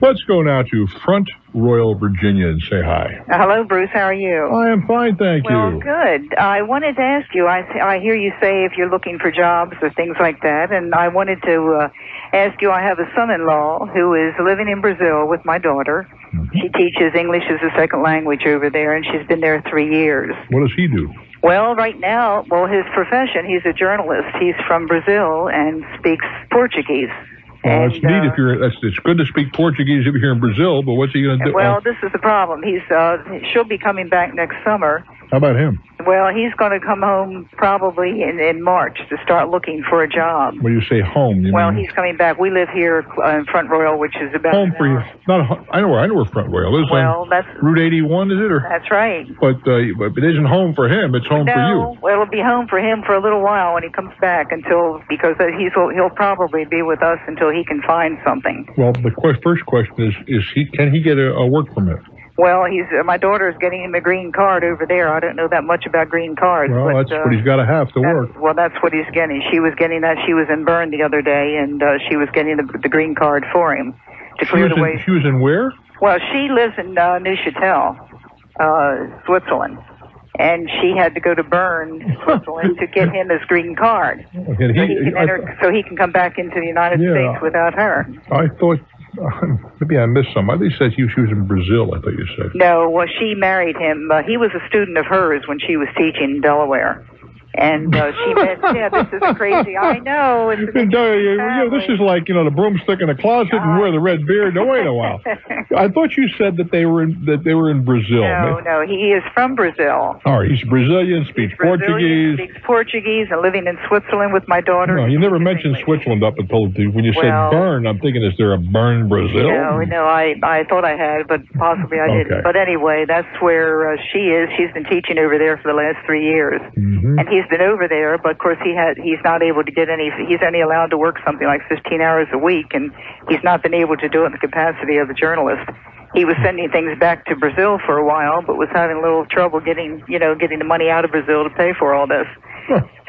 Let's go now to Front Royal, Virginia, and say hi. Hello, Bruce. How are you? I am fine, thank well, you. good. I wanted to ask you. I I hear you say if you're looking for jobs or things like that, and I wanted to uh, ask you. I have a son-in-law who is living in Brazil with my daughter. She teaches English as a second language over there, and she's been there three years. What does he do? Well, right now, well, his profession, he's a journalist. He's from Brazil and speaks Portuguese. Well, it's neat if you're. That's, it's good to speak Portuguese if you're here in Brazil, but what's he going to do? Well, Uh, this is the problem. He's uh, she'll be coming back next summer. How about him? Well, he's going to come home probably in, in March to start looking for a job. When you say home, you Well, mean he's coming back. We live here uh, in Front Royal, which is about home for you? Not. A, I know where. I know where Front Royal is. Well, that's Route 81, is it? Or that's right. but uh, but it isn't home for him. It's home for you. well, it'll be home for him for a little while when he comes back until because he's he'll probably be with us until he can find something. Well, the que- first question is: Is he can he get a, a work permit? Well, he's uh, my daughter's getting him a green card over there. I don't know that much about green cards. Well, but, that's uh, what he's got to have to work. Well, that's what he's getting. She was getting that. She was in Bern the other day, and uh, she was getting the, the green card for him to She clear was, the way. in, she was in where? Well, she lives in uh, Neuchâtel, uh, Switzerland, and she had to go to Bern, Switzerland, to get him his green card, And so he he, can I, enter, so he can come back into the United Yeah. States without her. I thought maybe I missed some. I think you said she, was in Brazil. I thought you said. No, well, she married him. Uh, he was a student of hers when she was teaching in Delaware. And uh, she said, yeah, this is crazy. I know. It's uh, you know, this is like you know the broomstick in the closet and wear the red beard. No, wait a while. I thought you said that they were in, that they were in Brazil. no, no, he is from Brazil. All right, he's Brazilian, speaks Brazilian, Portuguese. speaks Portuguese, and living in Switzerland with my daughter. No, you never mentioned Switzerland up until when you Well- said Bern. I'm thinking, is there a Bern, Brazil? No, no, I I thought I had, but possibly I Okay. didn't. But anyway, that's where uh, she is. She's been teaching over there for the last three years, Mhm. and he's been over there. But of course, he had he's not able to get any. He's only allowed to work something like 15 hours a week, and he's not been able to do it in the capacity of a journalist. He was sending things back to Brazil for a while, but was having a little trouble getting you know getting the money out of Brazil to pay for all this.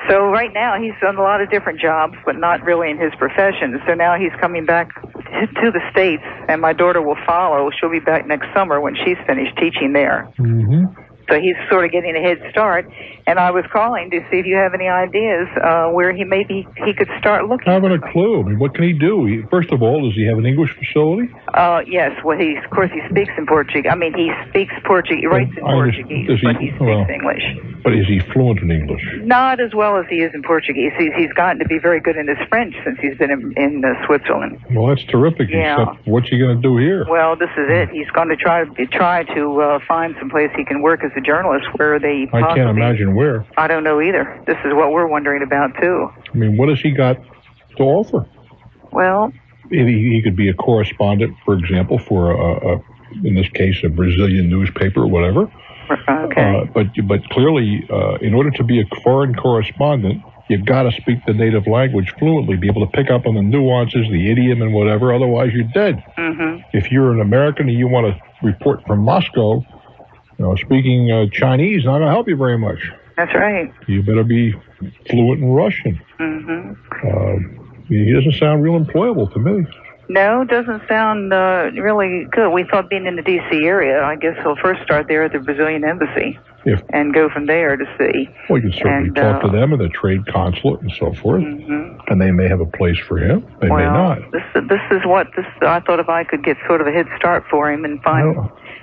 So right now he's done a lot of different jobs, but not really in his profession. So now he's coming back to, to the states, and my daughter will follow. She'll be back next summer when she's finished teaching there. Mm-hmm. So he's sort of getting a head start. And I was calling to see if you have any ideas uh, where he maybe he could start looking. I haven't a clue. I mean, what can he do? He, first of all, does he have an English facility? Uh, yes. Well, he of course he speaks in Portuguese. I mean, he speaks Portuguese, writes in I. Portuguese, he- but he speaks well- English. But is he fluent in English? Not as well as he is in Portuguese. He's, he's gotten to be very good in his French since he's been in, in uh, Switzerland. Well, that's terrific. Yeah. Except, what's he going to do here? Well, this is it. He's going to try try to uh, find some place he can work as a journalist where they I can't imagine where. I don't know either. This is what we're wondering about too. I mean, what has he got to offer? Well, He, he could be a correspondent, for example, for a, a in this case, a Brazilian newspaper or whatever. Okay. Uh, but but clearly, uh, in order to be a foreign correspondent, you've got to speak the native language fluently, be able to pick up on the nuances, the idiom, and whatever. Otherwise, you're dead. hmm If you're an American and you want to report from Moscow, you know, speaking uh, Chinese not going to help you very much. that's right. You better be fluent in Russian. Mm-hmm. Uh, he doesn't sound real employable to me. No, doesn't sound uh, really good. We thought being in the D.C. area, I guess he'll first start there at the Brazilian embassy If and go from there to see. well, you can certainly And, talk uh, to them and the trade consulate and so forth. hmm and they may have a place for him. They may not. this this is what this. I thought if I could get sort of a head start for him and find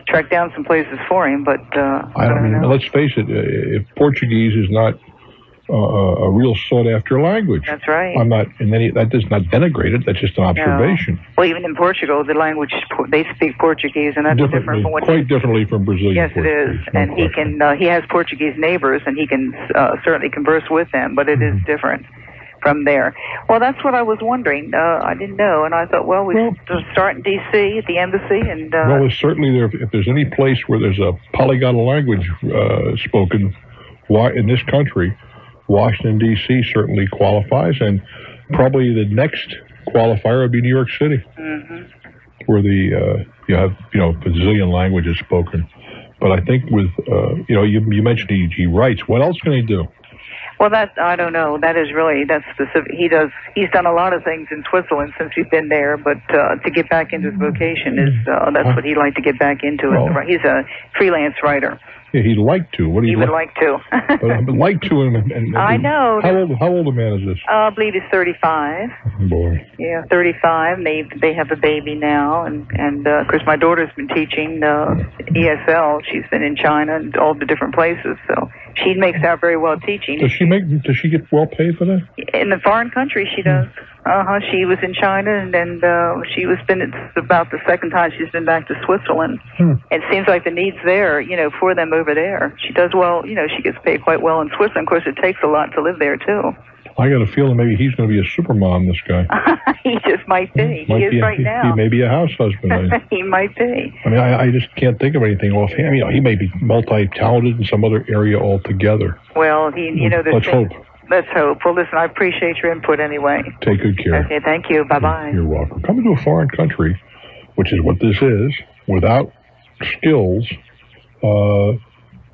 track down some places for him, but uh, I, don't mean, let's face it. uh, If Portuguese is not uh, a real sought after language, that's right. I'm not, and then that does not denigrate it. That's just an observation. Well, even in Portugal, the language they speak Portuguese, and that's different from what quite differently from Brazilian. Yes, it is, no and he can. Uh, he has Portuguese neighbors, and he can uh, certainly converse with them. But it is Mm-hmm. different from there. Well, that's what I was wondering. Uh, I didn't know, and I thought, well, we should start in D.C. at the embassy, and uh, Well, certainly there. If there's any place where there's a polyglot language uh, spoken, why in this country, Washington D.C. certainly qualifies, and probably the next qualifier would be New York City, where the uh, you have you know a zillion languages spoken. But I think with uh, you know you, you mentioned he writes. What else can he do? Well, that I don't know. That is really that's specific. He does. He's done a lot of things in Switzerland since he's been there, but uh, to get back into his vocation is uh, that's what he'd like to get back into. Well- he's a freelance writer. Yeah, he'd like to. What do He would like to. but I would like to. And, and, and I know. How old? How old a man is this? Uh, I believe he's 35. Boy. Yeah, 35. They they have a baby now, and and uh, of course my daughter's been teaching uh, ESL. She's been in China and all the different places, so she makes out very well teaching. Does she make? Does she get well paid for that? In the foreign country, she does. Uh huh. She was in China, and and uh, she was been. It's about the second time she's been back to Switzerland. Hmm. It seems like the needs there, you know, for them over there. She does well. You know, she gets paid quite well in Switzerland. Of course, it takes a lot to live there too. I got a feeling maybe he's going to be a super mom. This guy he just might be. might he is be. A, right he, now. he may be a house husband. I, he might be. I mean, I, I just can't think of anything offhand. You know, he may be multi-talented in some other area altogether. Well, he, you know, there's Let's things- hope. Let's hope. Well, listen, I appreciate your input anyway. Take good care. Okay, thank you. Bye bye. You're welcome. Coming to a foreign country, which is what this is, without skills, uh,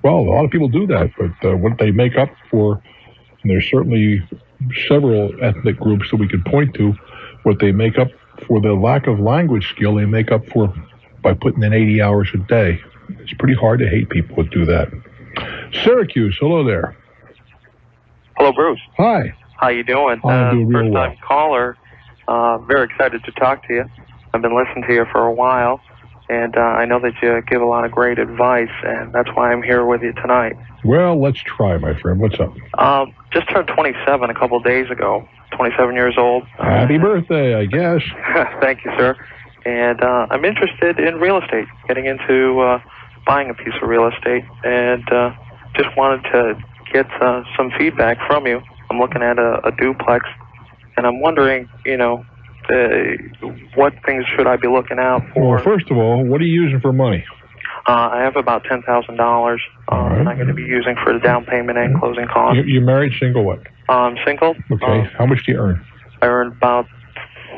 well, a lot of people do that, but uh, what they make up for, and there's certainly several ethnic groups that we could point to, what they make up for the lack of language skill, they make up for by putting in 80 hours a day. It's pretty hard to hate people that do that. Syracuse, hello there. Hello, Bruce. Hi. How you doing? Uh, first time caller. Uh, very excited to talk to you. I've been listening to you for a while, and uh, I know that you give a lot of great advice, and that's why I'm here with you tonight. Well, let's try, my friend. What's up? Um, just turned 27 a couple of days ago. 27 years old. Happy birthday, I guess. Thank you, sir. And uh, I'm interested in real estate, getting into uh, buying a piece of real estate, and uh, just wanted to get uh, some feedback from you. I'm looking at a, a duplex, and I'm wondering, you know, uh, what things should I be looking out for? Well, first of all, what are you using for money? Uh, I have about ten thousand dollars uh, that I'm going to be using for the down payment and closing costs. You, married, single, what? I'm single. Okay. How much do you earn? I earn about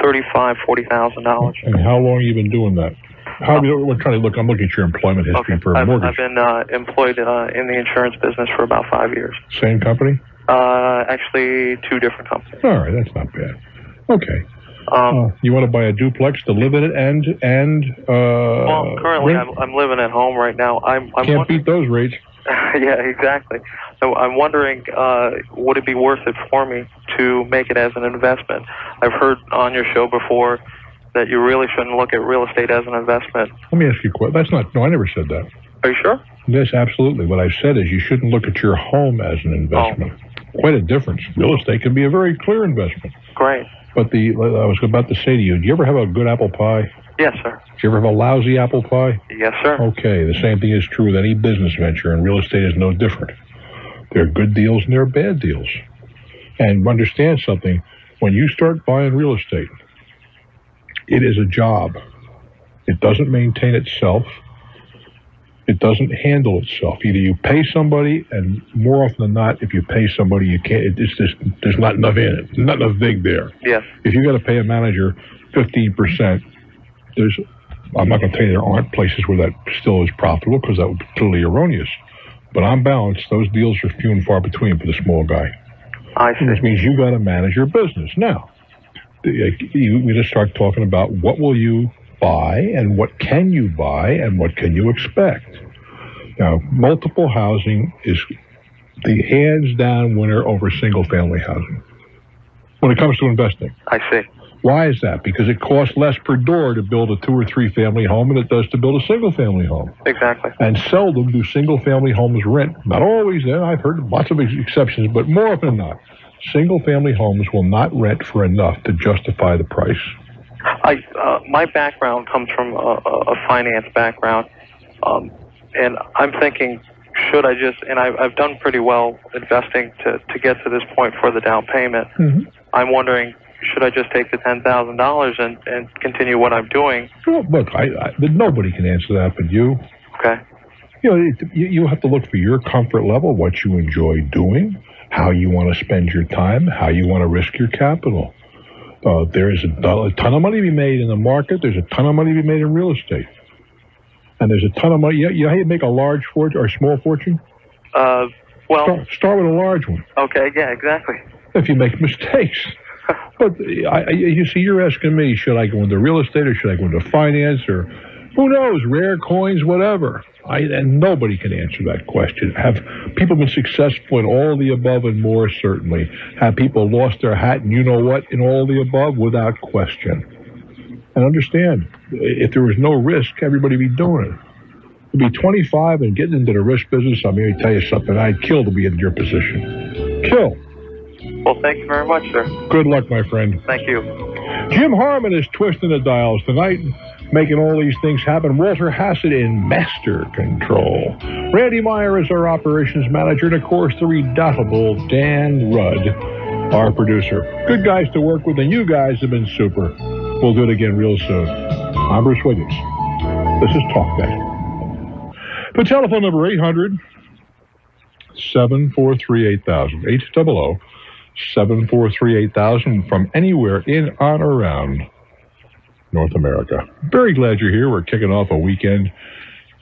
thirty-five, forty thousand dollars. And how long have you been doing that? How we're trying to look. I'm looking at your employment history for a I've, mortgage. I've been uh, employed uh, in the insurance business for about five years. Same company? Uh, actually, two different companies. All right, that's not bad. Okay. Um, Uh, you want to buy a duplex to live in it and and uh, well, currently? I'm, I'm living at home right now. I'm, I'm can't beat those rates. yeah, exactly. So I'm wondering, uh, would it be worth it for me to make it as an investment? I've heard on your show before that you really shouldn't look at real estate as an investment. Let me ask you a question. That's not. No, I never said that. Are you sure? Yes, absolutely. What I said is you shouldn't look at your home as an investment. Oh. Quite a difference. Real estate can be a very clear investment. Great. But the uh, I was about to say to you, do you ever have a good apple pie? Yes, sir. Do you ever have a lousy apple pie? Yes, sir. Okay, the same thing is true with any business venture, and real estate is no different. There are good deals and there are bad deals. And understand something when you start buying real estate, it is a job. It doesn't maintain itself. It doesn't handle itself. Either you pay somebody, and more often than not, if you pay somebody, you can't. It's just there's not enough in it. Not enough vig there. Yes. If you got to pay a manager fifteen percent, there's. I'm not going to tell you there aren't places where that still is profitable because that would be totally erroneous. But on balance, those deals are few and far between for the small guy. I see. Which means you got to manage your business now. You, we just start talking about what will you buy and what can you buy and what can you expect. Now, multiple housing is the hands down winner over single family housing. when it comes to investing. I see. Why is that? Because it costs less per door to build a two or three family home than it does to build a single family home. Exactly. And seldom do single family homes rent. Not always, I've heard lots of exceptions, but more often than not, single family homes will not rent for enough to justify the price. I uh, my background comes from a, a finance background, um, and I'm thinking, should I just? And I've I've done pretty well investing to to get to this point for the down payment. I'm wondering, should I just take the ten thousand dollars and and continue what I'm doing? Well, look, I, I, nobody can answer that but you. Okay. You know, it, you, you have to look for your comfort level, what you enjoy doing, how you want to spend your time, how you want to risk your capital. Uh, there is a, a ton of money to be made in the market. There's a ton of money to be made in real estate. And there's a ton of money. You, you know how you make a large fortune or a small fortune? Uh, well, Start, start with a large one. okay, yeah, exactly. if you make mistakes. But I, I, you see, you're asking me, should I go into real estate or should I go into finance or who knows, rare coins, whatever. I, and nobody can answer that question. Have people been successful in all the above and more? Certainly. Have people lost their hat and you know what in all the above? Without question. And understand, if there was no risk, everybody would be doing it. To be 25 and getting into the risk business, I'm here to tell you something. I'd kill to be in your position. Kill. Well, thank you very much, sir. Good luck, my friend. Thank you. Jim Harmon is twisting the dials tonight, making all these things happen. Walter Hassett in master control. Randy Meyer is our operations manager, and of course, the redoubtable Dan Rudd, our producer. Good guys to work with, and you guys have been super. We'll do it again real soon. I'm Bruce Williams. This is TalkNet. The telephone number 800 743 8000. 800 743 8000 from anywhere in, on, or around North America. Very glad you're here. We're kicking off a weekend.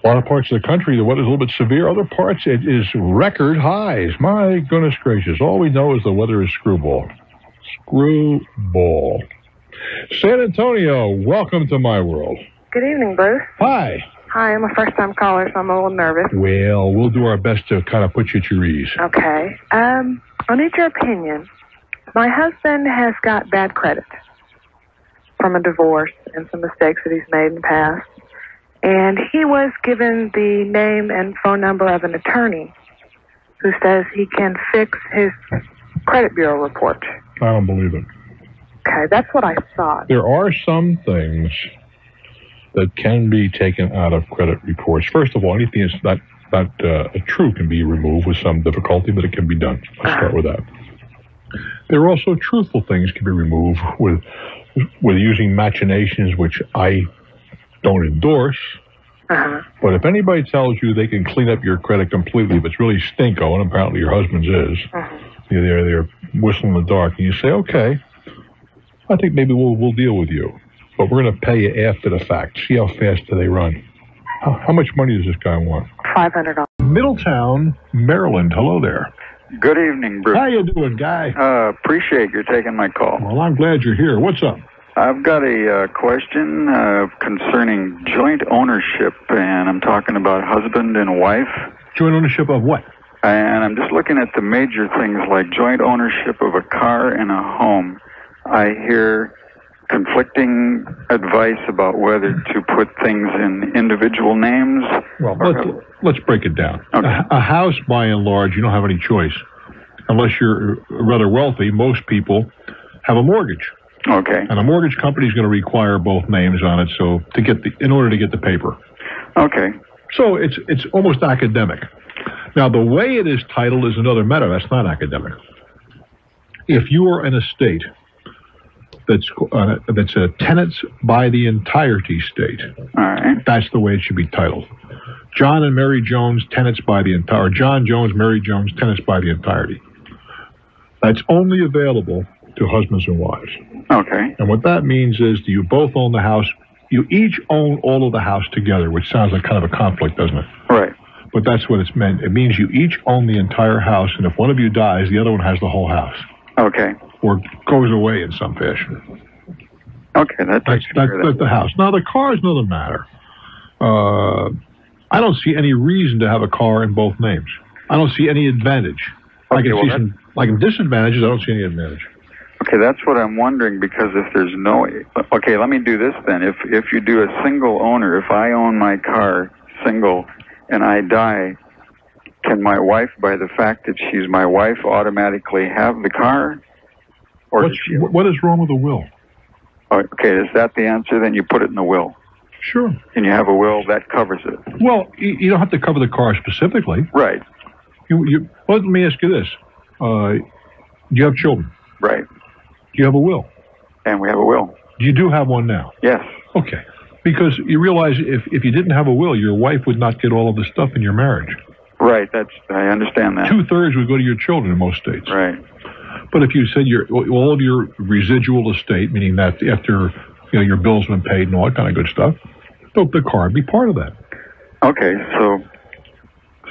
A lot of parts of the country, the weather's a little bit severe. Other parts, it is record highs. My goodness gracious. All we know is the weather is screwball. Screwball. San Antonio, welcome to my world. Good evening, Bruce. Hi. Hi, I'm a first time caller, so I'm a little nervous. Well, we'll do our best to kind of put you at your ease. Okay. Um, I need your opinion. My husband has got bad credit from a divorce and some mistakes that he's made in the past. And he was given the name and phone number of an attorney who says he can fix his credit bureau report. I don't believe it. Okay, that's what I thought. There are some things that can be taken out of credit reports. First of all, anything that's not not uh, true can be removed with some difficulty, but it can be done. Let's start with that. There are also truthful things can be removed with with using machinations, which I don't endorse. Uh-huh. But if anybody tells you they can clean up your credit completely, if it's really stinko, and apparently your husband's is, uh-huh. they're they're whistling in the dark, and you say, okay, I think maybe we'll we'll deal with you, but we're going to pay you after the fact. See how fast do they run? How, how much money does this guy want? Five hundred dollars. Middletown, Maryland. Hello there. Good evening, Bruce. How you doing, guy? Uh, appreciate your taking my call. Well, I'm glad you're here. What's up? I've got a uh, question uh, concerning joint ownership, and I'm talking about husband and wife. Joint ownership of what? And I'm just looking at the major things like joint ownership of a car and a home. I hear conflicting advice about whether to put things in individual names. Well, let's, let's break it down. A, a house, by and large, you don't have any choice. Unless you're rather wealthy, most people have a mortgage. Okay. And a mortgage company is going to require both names on it, so to get the in order to get the paper. Okay. So it's it's almost academic. Now the way it is titled is another matter. That's not academic. If you are an estate that's uh, that's a tenants by the entirety state, all right, that's the way it should be titled. John and Mary Jones tenants by the entire. John Jones, Mary Jones tenants by the entirety. That's only available to husbands and wives. Okay. And what that means is that you both own the house. You each own all of the house together, which sounds like kind of a conflict, doesn't it? Right. But that's what it's meant. It means you each own the entire house, and if one of you dies, the other one has the whole house. Okay. Or goes away in some fashion. Okay, that That's, that's, that's the house. Now, the car is another matter. Uh, I don't see any reason to have a car in both names. I don't see any advantage. I can well, see some, like disadvantages, I don't see any advantage. Okay, that's what I'm wondering because if there's no okay, let me do this then. If if you do a single owner, if I own my car single and I die, can my wife, by the fact that she's my wife, automatically have the car? Or What's, what is wrong with a will? Okay, is that the answer? Then you put it in the will. Sure. And you have a will that covers it. Well, you, you don't have to cover the car specifically. Right. You, you, well, let me ask you this: uh, Do you have children? Right. Do you have a will? And we have a will. You do have one now. Yes. Okay. Because you realize if if you didn't have a will, your wife would not get all of the stuff in your marriage. Right. That's I understand that. Two thirds would go to your children in most states. Right. But if you said your all of your residual estate, meaning that after you know your bills been paid and all that kind of good stuff, the, the car would be part of that. Okay. So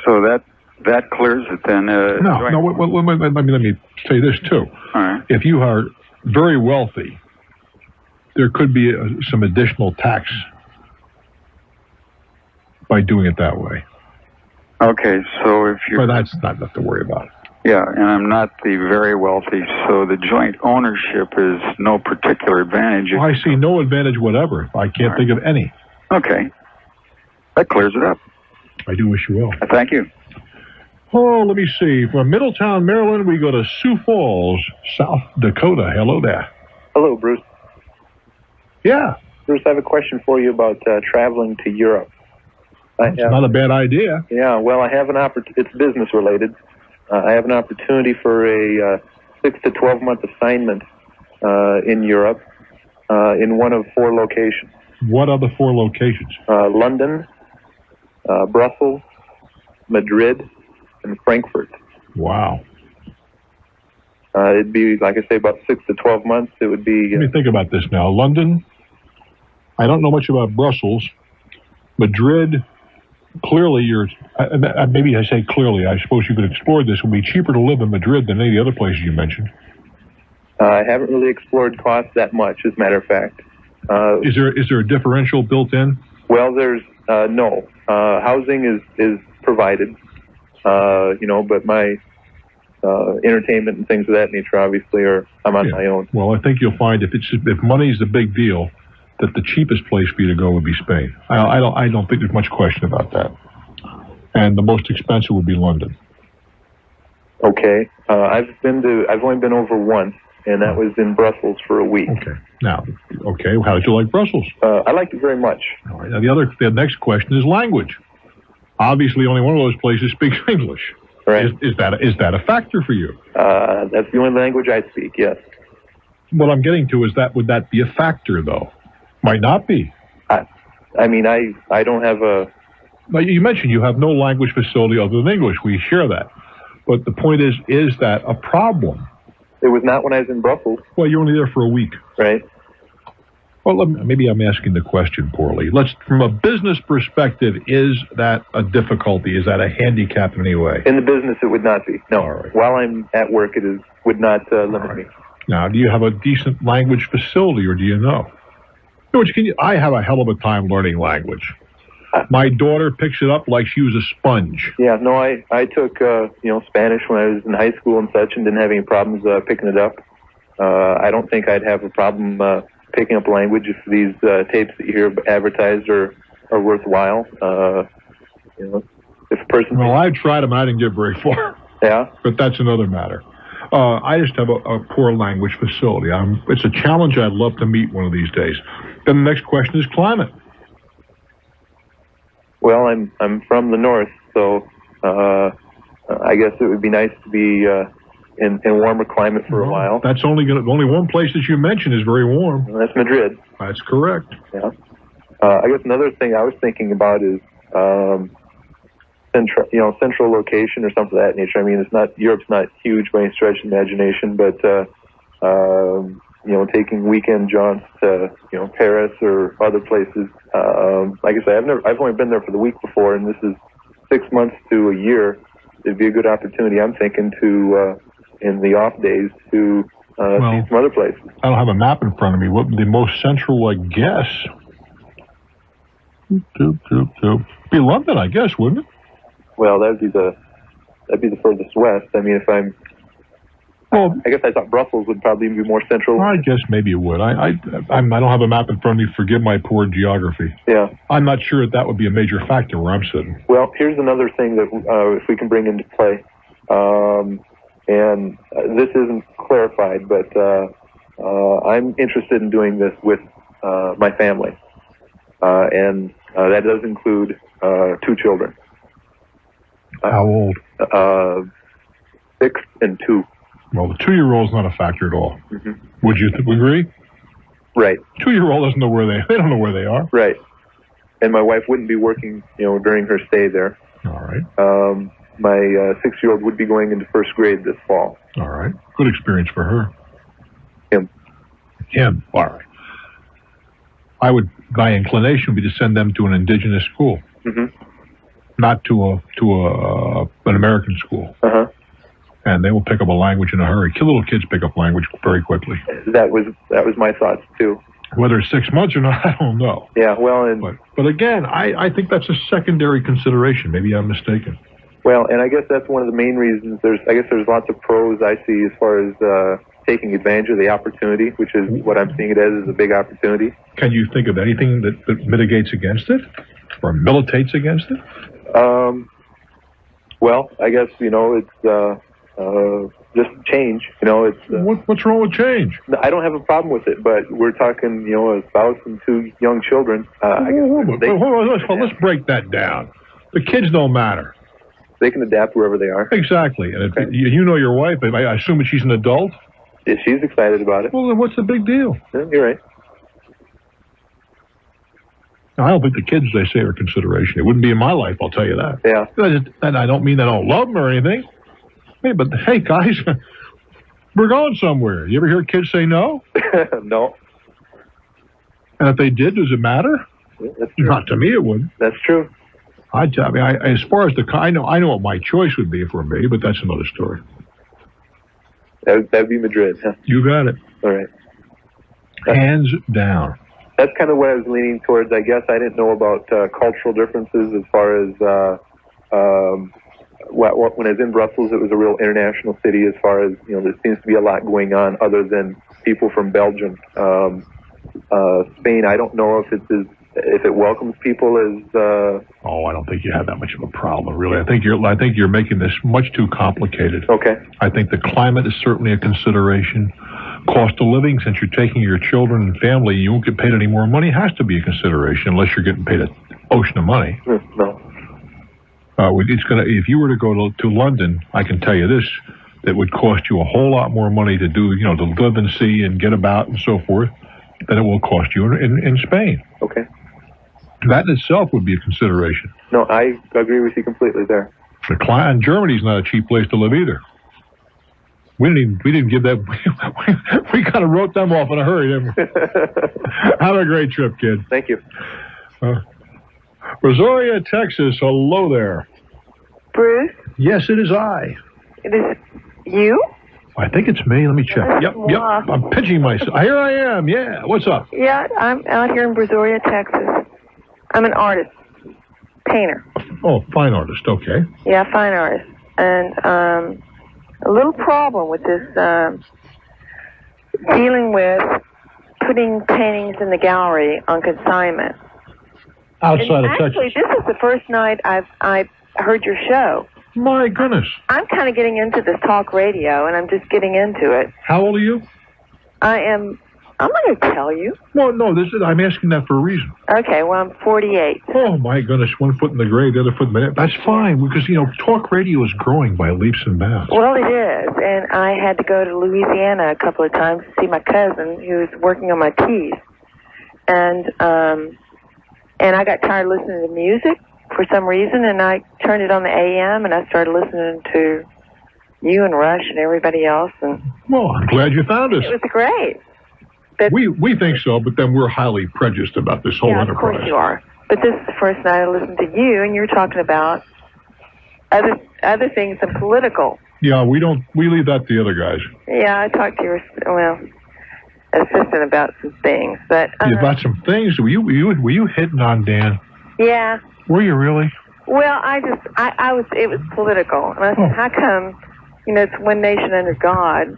so that that clears it then. Uh, No, no. Let, let, let, let me let me say this too. All right. If you are very wealthy, there could be uh some additional tax by doing it that way. Okay. So if you But that's not enough to worry about. Yeah, and I'm not the very wealthy, so the joint ownership is no particular advantage. I see no advantage whatever. I can't think of any. Okay. That clears it up. I do wish you well. Thank you. Oh, let me see. From Middletown, Maryland, we go to Sioux Falls, South Dakota. Hello there. Hello, Bruce. Yeah. Bruce, I have a question for you about uh, traveling to Europe. It's not a bad idea. Yeah, well, I have an opportunity. It's business related. Uh, I have an opportunity for a uh, six to twelve month assignment uh, in Europe uh, in one of four locations: What are the four locations? uh, London, uh, Brussels, Madrid, and Frankfurt. Wow. Uh, it'd be, like I say, about six to twelve months. It would be. Let me think about this now. London, I don't know much about Brussels. Madrid, clearly you're, I- I- maybe I say clearly, I suppose you could explore this. It would be cheaper to live in Madrid than any of the other places you mentioned. Uh, I haven't really explored costs that much, as a matter of fact. Uh, Is there is there a differential built in? Well, there's uh, no uh, housing is is provided, uh, you know, but my uh, entertainment and things of that nature obviously are I'm on my own. Well, I think you'll find if it's if money's the big deal, that the cheapest place for you to go would be Spain. I, I don't I don't think there's much question about that. And the most expensive would be London. Okay, uh, I've been to I've only been over once, and that was in Brussels for a week. Okay. Now, okay, how did you like Brussels? Uh, I liked it very much. All right. Now the other the next question is language. Obviously, only one of those places speaks English. Right. Is, is that is that a factor for you? Uh, that's the only language I speak. Yes. What I'm getting to is that would that be a factor though? Might not be. I, I mean, I I don't have a Now, you mentioned you have no language facility other than English. We share that. But the point is, is that a problem? It was not when I was in Brussels. Well, you're only there for a week. Right. Well, let me, maybe I'm asking the question poorly. Let's, from a business perspective, is that a difficulty? Is that a handicap in any way? In the business, it would not be. No. While I'm at work, it is would not uh, limit me. Now, do you have a decent language facility, or do you know? George, can you? I have a hell of a time learning language. My daughter picks it up like she was a sponge. Yeah, no, I I took uh, you know Spanish when I was in high school and such, and didn't have any problems uh, picking it up. Uh, I don't think I'd have a problem uh, picking up language if these uh, tapes that you hear advertised are are worthwhile. Uh, you know, if a person, Well, I tried them. I didn't get very far. yeah, but that's another matter. Uh, I just have a, a poor language facility. I'm, it's a challenge I'd love to meet one of these days. Then the next question is climate. well, I'm I'm from the north, so uh, I guess it would be nice to be uh, in in warmer climate for a while. That's only going to, only one place that you mentioned is very warm. That's Madrid. That's correct. Yeah. Uh, I guess another thing I was thinking about is um, central, you know, central location or something of that nature. I mean, it's not Europe's not huge by any stretch of imagination, but uh, um, you know, taking weekend jaunts to you know Paris or other places. Um, like I said, I've never, I've only been there for the week before, and this is six months to a year. It'd be a good opportunity, I'm thinking, to uh, in the off days to uh, Well- see some other places. I don't have a map in front of me. What the most central, I guess? Doop, doop, doop. Be London, I guess, wouldn't it? Well, that'd be the that'd be the furthest west. I mean, if I'm Well, I guess I thought Brussels would probably be more central. I guess maybe it would. I I I'm, I don't have a map in front of me. Forgive my poor geography. Yeah. I'm not sure that that would be a major factor where I'm sitting. Well, here's another thing that uh, if we can bring into play, um, and uh, this isn't clarified, but uh, uh, I'm interested in doing this with uh, my family, uh, and uh, that does include uh, two children. How old? Uh, six and two. Well, the two-year-old is not a factor at all. Mhm. Would you th- agree? Right. Two-year-old doesn't know where they they don't know where they are. Right. And my wife wouldn't be working, you know, during her stay there. All right. Um, my uh, six-year-old would be going into first grade this fall. All right. Good experience for her. Him. Him. All right. I would, my inclination would be to send them to an indigenous school, hmm not to a to a uh, an American school. Uh huh. And they will pick up a language in a hurry. Little kids pick up language very quickly. That was that was my thoughts too. Whether it's six months or not, I don't know. Yeah. Well, and But but again, I I think that's a secondary consideration. Maybe I'm mistaken. well, and I guess that's one of the main reasons. There's I guess there's lots of pros I see as far as uh, taking advantage of the opportunity, which is what I'm seeing it as is a big opportunity. Can you think of anything that, that mitigates against it or militates against it? Um, well, I guess you know it's uh, uh, just change. You know, it's uh, What, what's wrong with change? I don't have a problem with it, but we're talking you know a spouse and two young children. Uh, I Hold guess on, they, hold on, let's, let's break that down. The kids don't matter. they can adapt wherever they are. Exactly. And if you, you know your wife, I assume she's an adult. Yeah, she's excited about it. Well, then what's the big deal? Yeah, you're right. I don't think the kids, they say, are consideration. It wouldn't be in my life, I'll tell you that. Yeah. And I don't mean I don't love them or anything. Hey, but hey, guys, we're going somewhere. You ever hear kids say no? no. And if they did, does it matter? That's Not to me, it would. That's true. I, I mean, I, as far as the, I know, I know what my choice would be were me, but that's another story. That that'd be Madrid. Huh? You got it. All right. Hands down. That's kind of what I was leaning towards. I guess I didn't know about uh, cultural differences as far as uh, um, when I was in Brussels, it was a real international city. As far as you know, there seems to be a lot going on other than people from Belgium, um, uh, Spain. I don't know if it's as, if it welcomes people as uh, Oh, I don't think you have that much of a problem, really. I think you're, I think you're making this much too complicated. okay. I think the climate is certainly a consideration. Cost of living, since you're taking your children and family, you won't get paid any more money, has to be a consideration unless you're getting paid an ocean of money. No. Uh, it's gonna, if you were to go to, to London, I can tell you this, that would cost you a whole lot more money to do, you know, to live and see and get about and so forth than it will cost you in, in, in Spain. Okay. That in itself would be a consideration. No, I agree with you completely there. The cli- and Germany's not a cheap place to live either. We didn't even, we didn't give that we, we kind of wrote them off in a hurry. Didn't we? Have a great trip, kid. Thank you. Uh, Brazoria, Texas. Hello there. Bruce, Yes, it is I. it is you? I think it's me. Let me check. Yep, yep. I'm pitching myself. Here I am. Yeah. What's up? Yeah, I'm out here in Brazoria, Texas. I'm an artist, painter. Oh, fine artist. Okay. Yeah, fine artist. And um, a little problem with this um, dealing with putting paintings in the gallery on consignment. Outside and of actually, Texas. this is the first night I've I heard your show. My goodness. I'm kind of getting into this talk radio, and I'm just getting into it. How old are you? I am. I'm not going to tell you. Well, no. This is. I'm asking that for a reason. Okay, well, I'm 48. Oh my goodness! One foot in the grave, the other foot in the. That's fine because you know talk radio is growing by leaps and bounds. Well, it is, and I had to go to Louisiana a couple of times to see my cousin who's working on my teeth, and um, and I got tired of listening to music for some reason, and I turned it on the AM, and I started listening to you and Rush and everybody else, and Well, I'm glad you found us. it was great. We we think so, but then we're highly prejudiced about this whole yeah, of course enterprise. you are. But this is the first night I listened to you, and you're talking about other other things than political. Yeah, we don't. We leave that to the other guys. Yeah, I talked to your well assistant about some things, but uh, About some things. Were you were you were you hitting on Dan? yeah. Were you really? Well, I just I I was it was political, and I said, how come you know, it's one nation under God,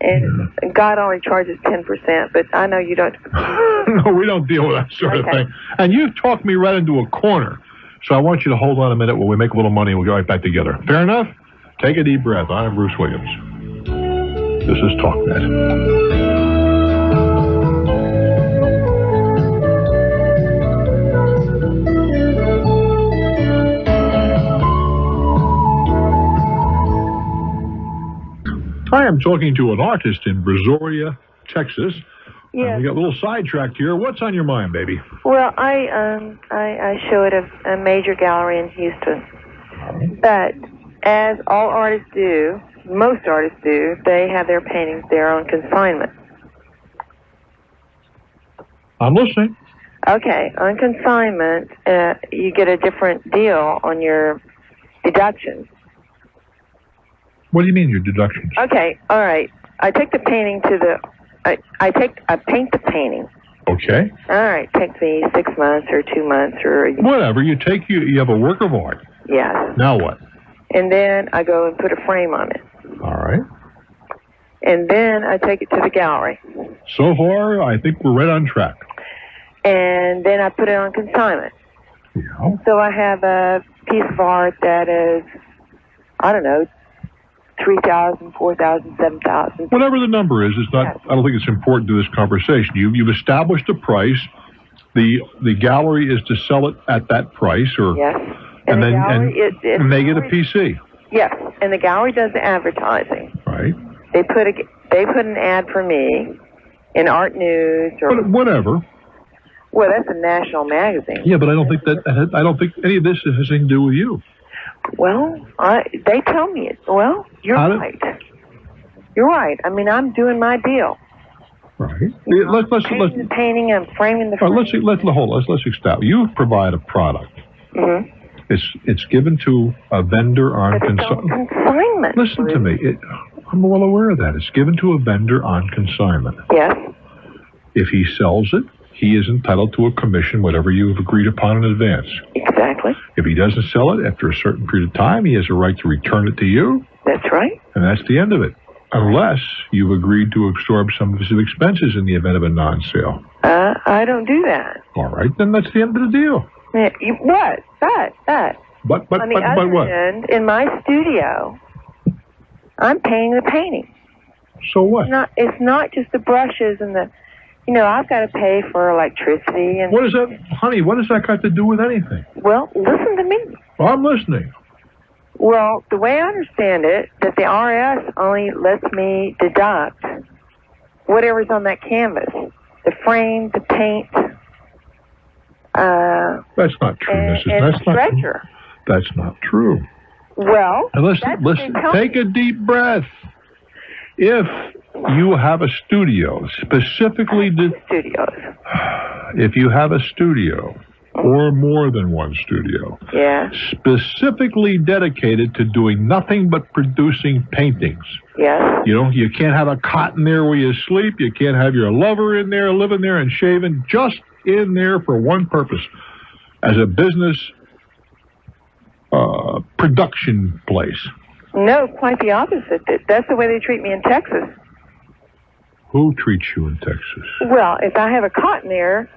and God only charges ten percent. But I know you don't. no, we don't deal with that sort of thing. And you've talked me right into a corner. So I want you to hold on a minute while we make a little money and we'll get right back together. Fair enough? Take a deep breath. I'm Bruce Williams. This is TalkNet. I am talking to an artist in Brazoria, Texas. Yeah. And we got a little sidetracked here. What's on your mind, baby? Well, I um I, I show at a, a major gallery in Houston, but as all artists do, most artists do, they have their paintings there on consignment. I'm listening. Okay, on consignment, uh, you get a different deal on your deductions. What do you mean your deductions? Okay, all right. I take the painting to the. I, I take I paint the painting. Okay. All right, Take me six months or two months or a year. Whatever. You take you you have a work of art. Yes, Now what? and then I go and put a frame on it, All right. and then I take it to the gallery, So far, I think we're right on track. and then I put it on consignment. Yeah. So I have a piece of art that is, I don't know, three thousand, four thousand, seven thousand. Whatever the number is, it's not. I don't think it's important to this conversation. You you've established a price. The the gallery is to sell it at that price, or Yes. and, the then gallery, and, it, it, and they get a PC, Yes, and the gallery does the advertising. right? They put a they put an ad for me in Art News or But whatever. well, that's a national magazine. Yeah, but I don't think that I don't think any of this has anything to do with you. Well, I they tell me it. Well, you're right. You're right. I mean, I'm doing my deal. Right. Yeah, let's let's let's Painting the painting, I'm framing the all frame. right, let's let's hold. Let's let's establish. You provide a product. Mm-hmm. It's it's given to a vendor on consignment. Consignment. Listen to me. It, I'm well aware of that. It's given to a vendor on consignment. Yes. If he sells it, he is entitled to a commission, whatever you have agreed upon in advance. Exactly. If he doesn't sell it after a certain period of time, he has a right to return it to you, That's right. and that's the end of it. Unless you've agreed to absorb some of his expenses in the event of a non-sale. Uh, I don't do that. All right, then that's the end of the deal. Yeah, you, what? That that. But but On the but, other but what? end, in my studio, I'm painting the painting. So what? It's not it's not just the brushes and the, you know, I've got to pay for electricity and. What is that, honey? What has that got to do with anything? Well, listen to me. Well, I'm listening. Well, the way I understand it, that the IRS only lets me deduct whatever's on that canvas, the frame, the paint, uh, That's not true, and, Mrs. and That's not. stretcher. That's not true. Well, listen, listen. Take a deep breath. If you have a studio specifically, de- studios. if you have a studio or more than one studio Yeah. specifically dedicated to doing nothing but producing paintings, Yes. you know, you can't have a cot in there where you sleep. You can't have your lover in there living there and shaving. Just in there for one purpose, as a business uh, production place. No, quite the opposite. That's the way they treat me in Texas. Who treats you in Texas? Well, if I have a cot in there,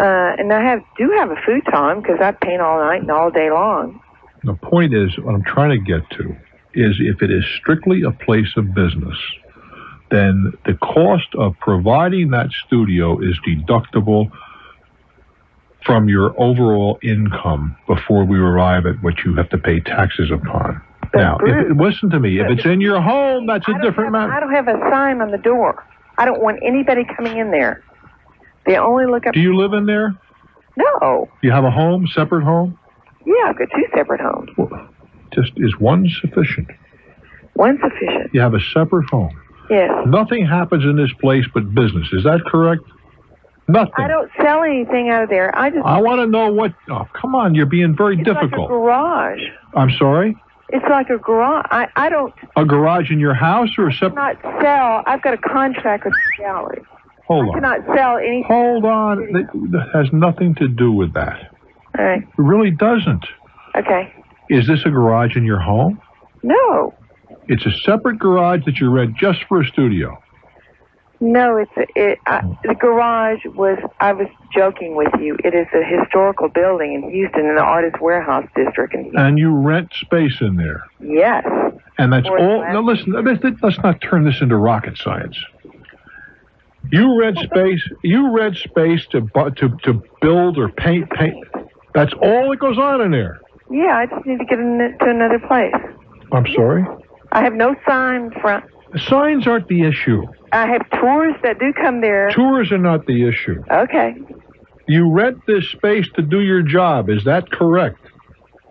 uh, and I have do have a futon because I paint all night and all day long. The point is, what I'm trying to get to is if it is strictly a place of business, then the cost of providing that studio is deductible from your overall income before we arrive at what you have to pay taxes upon. Now, it, listen to me. If it's in your home, that's a different matter. I don't have a sign on the door. I don't want anybody coming in there. They only look up. Do you live in there? No. You have a home, separate home? Yeah, I've got two separate homes. Just is one sufficient? One sufficient. You have a separate home. Yes. Nothing happens in this place but business. Is that correct? Nothing. I don't sell anything out of there. I just. I want to know what. Oh, come on, you're being very it's like a difficult. garage. I'm sorry. It's like a garage. I I don't A garage in your house or a separate? not sell. I've got a contract with the gallery. Hold I on. cannot sell anything. Hold on. That, that has nothing to do with that. All right. It really doesn't. Okay. Is this a garage in your home? No. It's a separate garage that you rent just for a studio. No, it's a, it. I, oh. the garage was. I was joking with you. It is a historical building in Houston, in the Artist Warehouse District. In Houston. And you rent space in there. Yes. And that's all. Now listen, let's, let's not turn this into rocket science. You rent space. You rent space to to to build or paint. Paint. That's all that goes on in there. Yeah, I just need to get in to another place. I'm sorry. I have no sign front. Signs aren't the issue. I have tours that do come there. Tours are not the issue. Okay. You rent this space to do your job. Is that correct?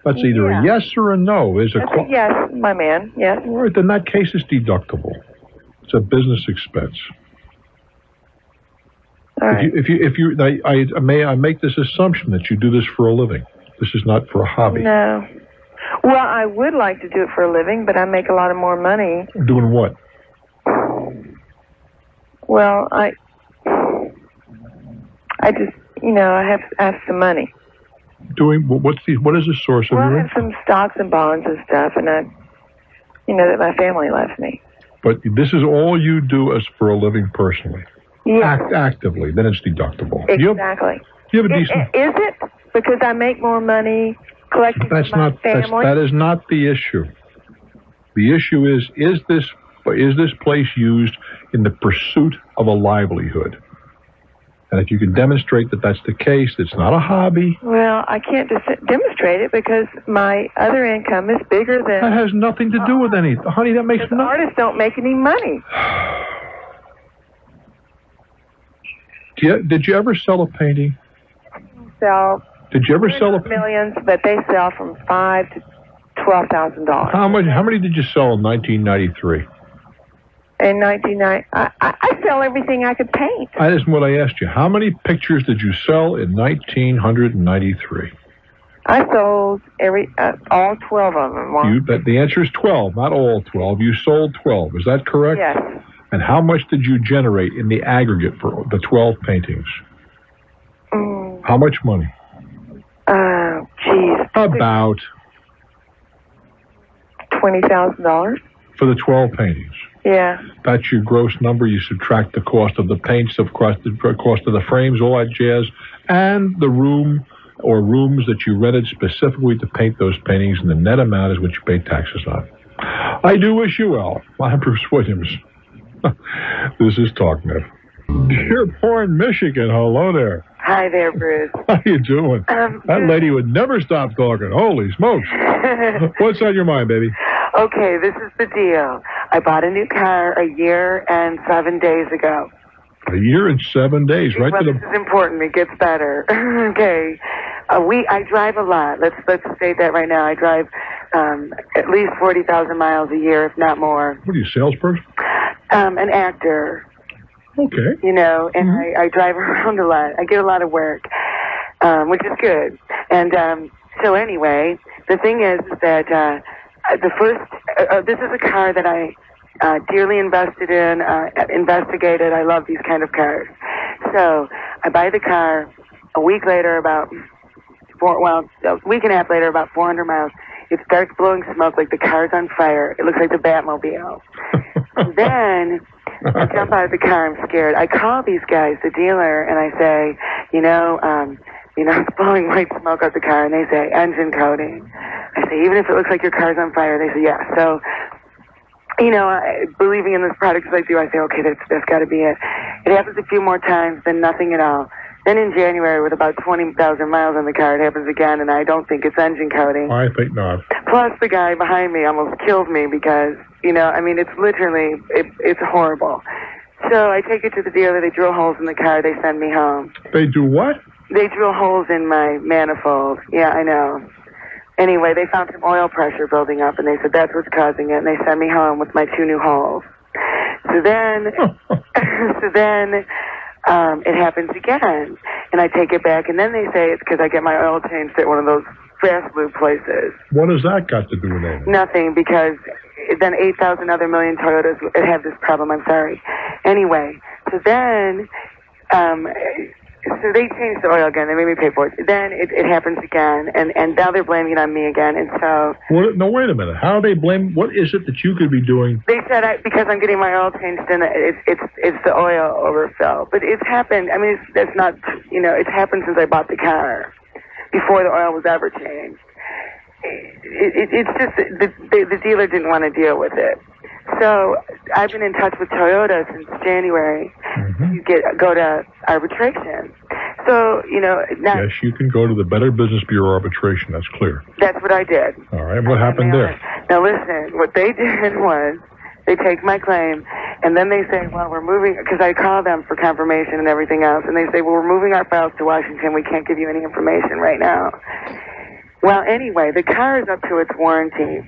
That's either a yes or a no. Is a a yes, my man. Yes. All right, then that case is deductible. It's a business expense. All right. If you, if you, if you I, I may I make this assumption that you do this for a living. This is not for a hobby. No. Well, I would like to do it for a living, but I make a lot of more money. Doing what? Well, I, I just, you know, I have, I have some money. Doing what's the what is the source of Well, your I have some stocks and bonds and stuff, and I, you know, that my family left me. But this is all you do as for a living personally. Yeah. Act actively, then it's deductible. You have, Exactly. you have a decent. Is it because I make more money collecting That's not that's, family? that is not the issue. The issue is is this is this place used in the pursuit of a livelihood? And if you can demonstrate that that's the case, it's not a hobby. Well, I can't dis- demonstrate it because my other income is bigger than. That has nothing to do with anything, honey. That makes no. artists don't make any money. Do you, did you ever sell a painting? Sell Did you ever sell a? painting? millions, but they sell from five to twelve thousand dollars. How much? How many did you sell in 1993? In nineteen ninety, I, I sell everything I could paint. That isn't what I asked you. How many pictures did you sell in 1993? I sold every uh, all twelve of them. You, that the answer is 12, not all 12. You sold 12. Is that correct? Yes. And how much did you generate in the aggregate for the 12 paintings? Mm, How much money? uh, geez, About twenty thousand dollars. for the 12 paintings. Yeah. That's your gross number. You subtract the cost of the paints, of course, the cost of the frames, all that jazz, and the room or rooms that you rented specifically to paint those paintings, and the net amount is what you pay taxes on. I do wish you well. I'm Bruce Williams. this is TalkNet. Dearborn, Michigan. Hello there. Hi there, Bruce. How you doing? Um, that lady would never stop talking. Holy smokes. What's on your mind, baby? Okay, this is the deal. I bought a new car a year and seven days ago. A year and seven days, right well, to this the is important. It gets better. okay, uh, we I drive a lot. Let's let's state that right now. I drive um, at least forty thousand miles a year, if not more. What are you, salesperson? Um, an actor, Okay. you know, and I, I drive around a lot. I get a lot of work, um, which is good. And um, so anyway, the thing is that uh, the first uh, uh, this is a car that I uh, dearly invested in, uh, investigated. I love these kind of cars. So I buy the car. A week later, about four, well, a week and a half later, about 400 miles, it starts blowing smoke like the car's on fire. It looks like the Batmobile. then I jump out of the car. I'm scared. I call these guys, the dealer, and I say, you know, um, you know, it's blowing white smoke out the car, and they say engine coating. I say, even if it looks like your car's on fire, they say, yeah. So, you know, I, believing in this product as I do, I say, okay, that's that's got to be it. It happens a few more times, then nothing at all. Then in January, with about 20,000 miles on the car, it happens again, and I don't think it's engine coating. I think not. Plus, the guy behind me almost killed me because, you know, I mean, it's literally, it, it's horrible. So I take it to the dealer. They drill holes in the car. They send me home. They do what? They drill holes in my manifold. Yeah, I know. Anyway, they found some oil pressure building up, and they said that's what's causing it. And they sent me home with my two new holes. So then, so then, um, it happens again, and I take it back, and then they say it's because I get my oil changed at one of those fast lube places. What has that got to do with anything? Nothing, because then 8,000 other million Toyotas have this problem. I'm sorry. Anyway, so then um, so they changed the oil again. They made me pay for it. Then it, it happens again, and and now they're blaming it on me again. And so What, no, wait a minute. How do they blame? What is it that you could be doing? they said I, because I'm getting my oil changed, and it's it's it's the oil overfill. But it's happened. I mean, it's, that's not you know, it's happened since I bought the car, before the oil was ever changed. It, it, it's just the, the the dealer didn't want to deal with it. So I've been in touch with Toyota since January mm-hmm. to get go to arbitration. So you know now Yes, you can go to the Better Business Bureau arbitration. That's clear. that's what I did. All right. What happened there? Now listen, what they did was they take my claim and then they say, well, we're moving, because I call them for confirmation and everything else, and they say, well, we're moving our files to Washington. We can't give you any information right now. Well, anyway, the car is up to its warranty.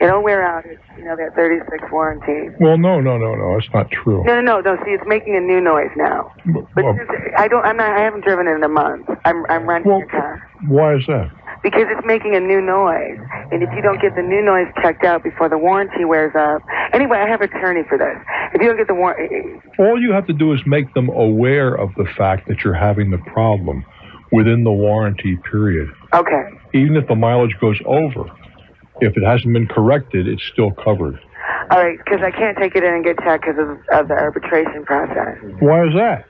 It'll wear out its, you know, that 36 warranty. Well, no, no, no, no. It's not true. No, no, no, no. See, it's making a new noise now. But Well, since I don't, I'm not, I haven't driven it in a month. I'm, I'm renting the car. why is that? because it's making a new noise. And if you don't get the new noise checked out before the warranty wears up, anyway, I have an attorney for this. If you don't get the warranty, eh, eh. All you have to do is make them aware of the fact that you're having the problem within the warranty period. okay, Even if the mileage goes over, if it hasn't been corrected, it's still covered. all right, because I can't take it in and get checked because of, of the arbitration process. Why is that?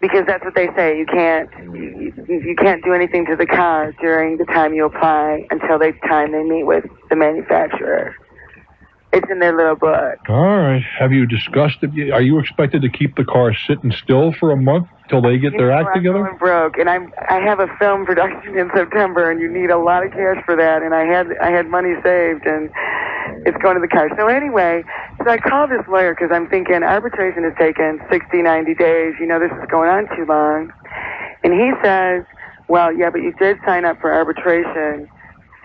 Because that's what they say. You can't, you, you can't do anything to the car during the time you apply until the time they meet with the manufacturer. It's in their little book. All right. Have you discussed it? Are you expected to keep the car sitting still for a month till they get You their know, act I'm together? broke, and I'm I have a film production in September, and you need a lot of cash for that. And I had I had money saved, and it's going to the car. So anyway, so I called this lawyer because I'm thinking arbitration has taken 60, 90 days. You know, this is going on too long. And he says, well, yeah, but you did sign up for arbitration,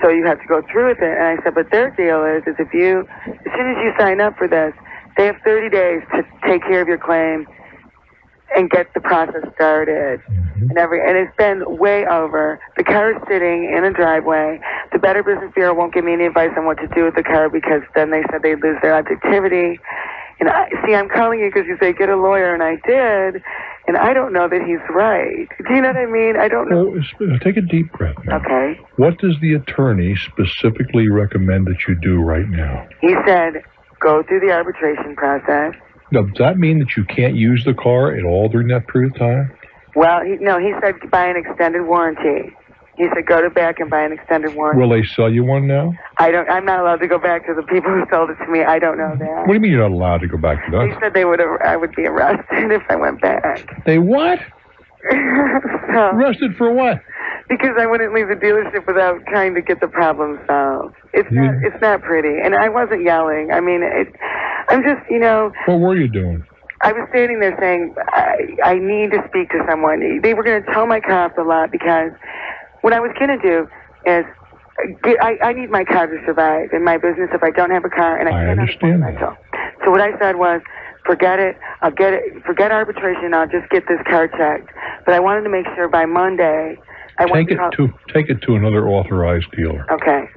so you have to go through with it. And I said, but their deal is, is if you, as soon as you sign up for this, they have 30 days to take care of your claim and get the process started. Mm-hmm. And every and it's been way over. The car is sitting in a driveway. The Better Business Bureau won't give me any advice on what to do with the car because then they said they'd lose their objectivity. And I see, I'm calling you because you say get a lawyer, and I did. And I don't know that he's right. Do you know what I mean? I don't know. Well, uh, take a deep breath now. Okay. What does the attorney specifically recommend that you do right now? He said go through the arbitration process. Now, does that mean that you can't use the car at all during that period of time? Well, he, no, he said buy an extended warranty. He said go to back and buy an extended warranty. Will they sell you one now? I don't. I'm not allowed to go back to the people who sold it to me. I don't know that. What do you mean you're not allowed to go back to They that? said they would. I would be arrested if I went back. They what? so, Arrested for what? because I wouldn't leave the dealership without trying to get the problem solved. It's not. It's not pretty. And I wasn't yelling. I mean, it. I'm just. You know. What were you doing? I was standing there saying, I, I need to speak to someone. They were going to tow my car off the lot because what I was going to do is get, I, I need my car to survive in my business if I don't have a car and I, I can't understand afford myself. So what I said was, forget it. I'll get it. Forget arbitration. I'll just get this car checked. But I wanted to make sure by Monday. I Take it to take it to another authorized dealer. Okay.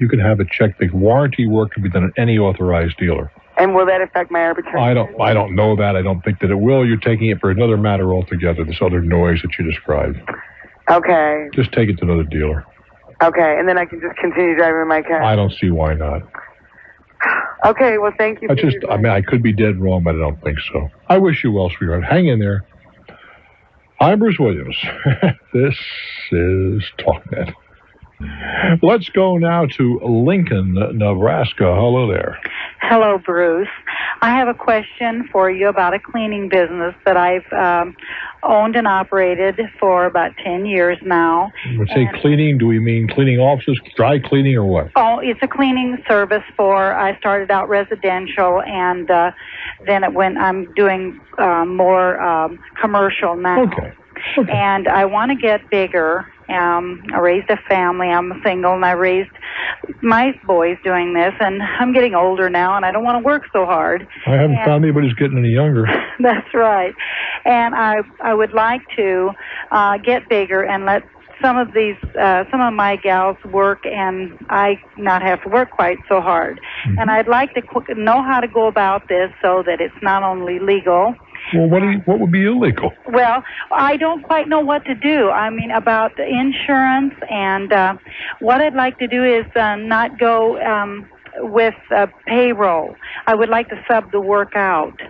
You can have it checked. The warranty work can be done at any authorized dealer. And will that affect my arbitration? I don't I don't know that. I don't think that it will. You're taking it for another matter altogether. This other noise that you described. Okay. Just take it to another dealer. Okay. And then I can just continue driving my car. I don't see why not. Okay. Well, thank you. I for just, I mean, I could be dead wrong, but I don't think so. I wish you well, sweetheart. Hang in there. I'm Bruce Williams. this is TalkNet. Let's go now to Lincoln, Nebraska. Hello there. Hello, Bruce. I have a question for you about a cleaning business that I've um, owned and operated for about 10 years now. When we say cleaning, do we mean cleaning offices, dry cleaning, or what? Oh, it's a cleaning service for, I started out residential and uh, then it went, I'm doing uh, more um, commercial now. Okay. And I want to get bigger. Um, I raised a family. I'm single, and I raised my boys doing this. And I'm getting older now, and I don't want to work so hard. I haven't And- found anybody who's getting any younger. That's right. And I I would like to uh, get bigger and let some of these uh, some of my gals work and I not have to work quite so hard. And I'd like to qu- know how to go about this so that it's not only legal Well, what you, what would be illegal? Well, I don't quite know what to do. I mean, about the insurance and uh, what I'd like to do is uh, not go um, with uh, payroll. I would like to sub the work out,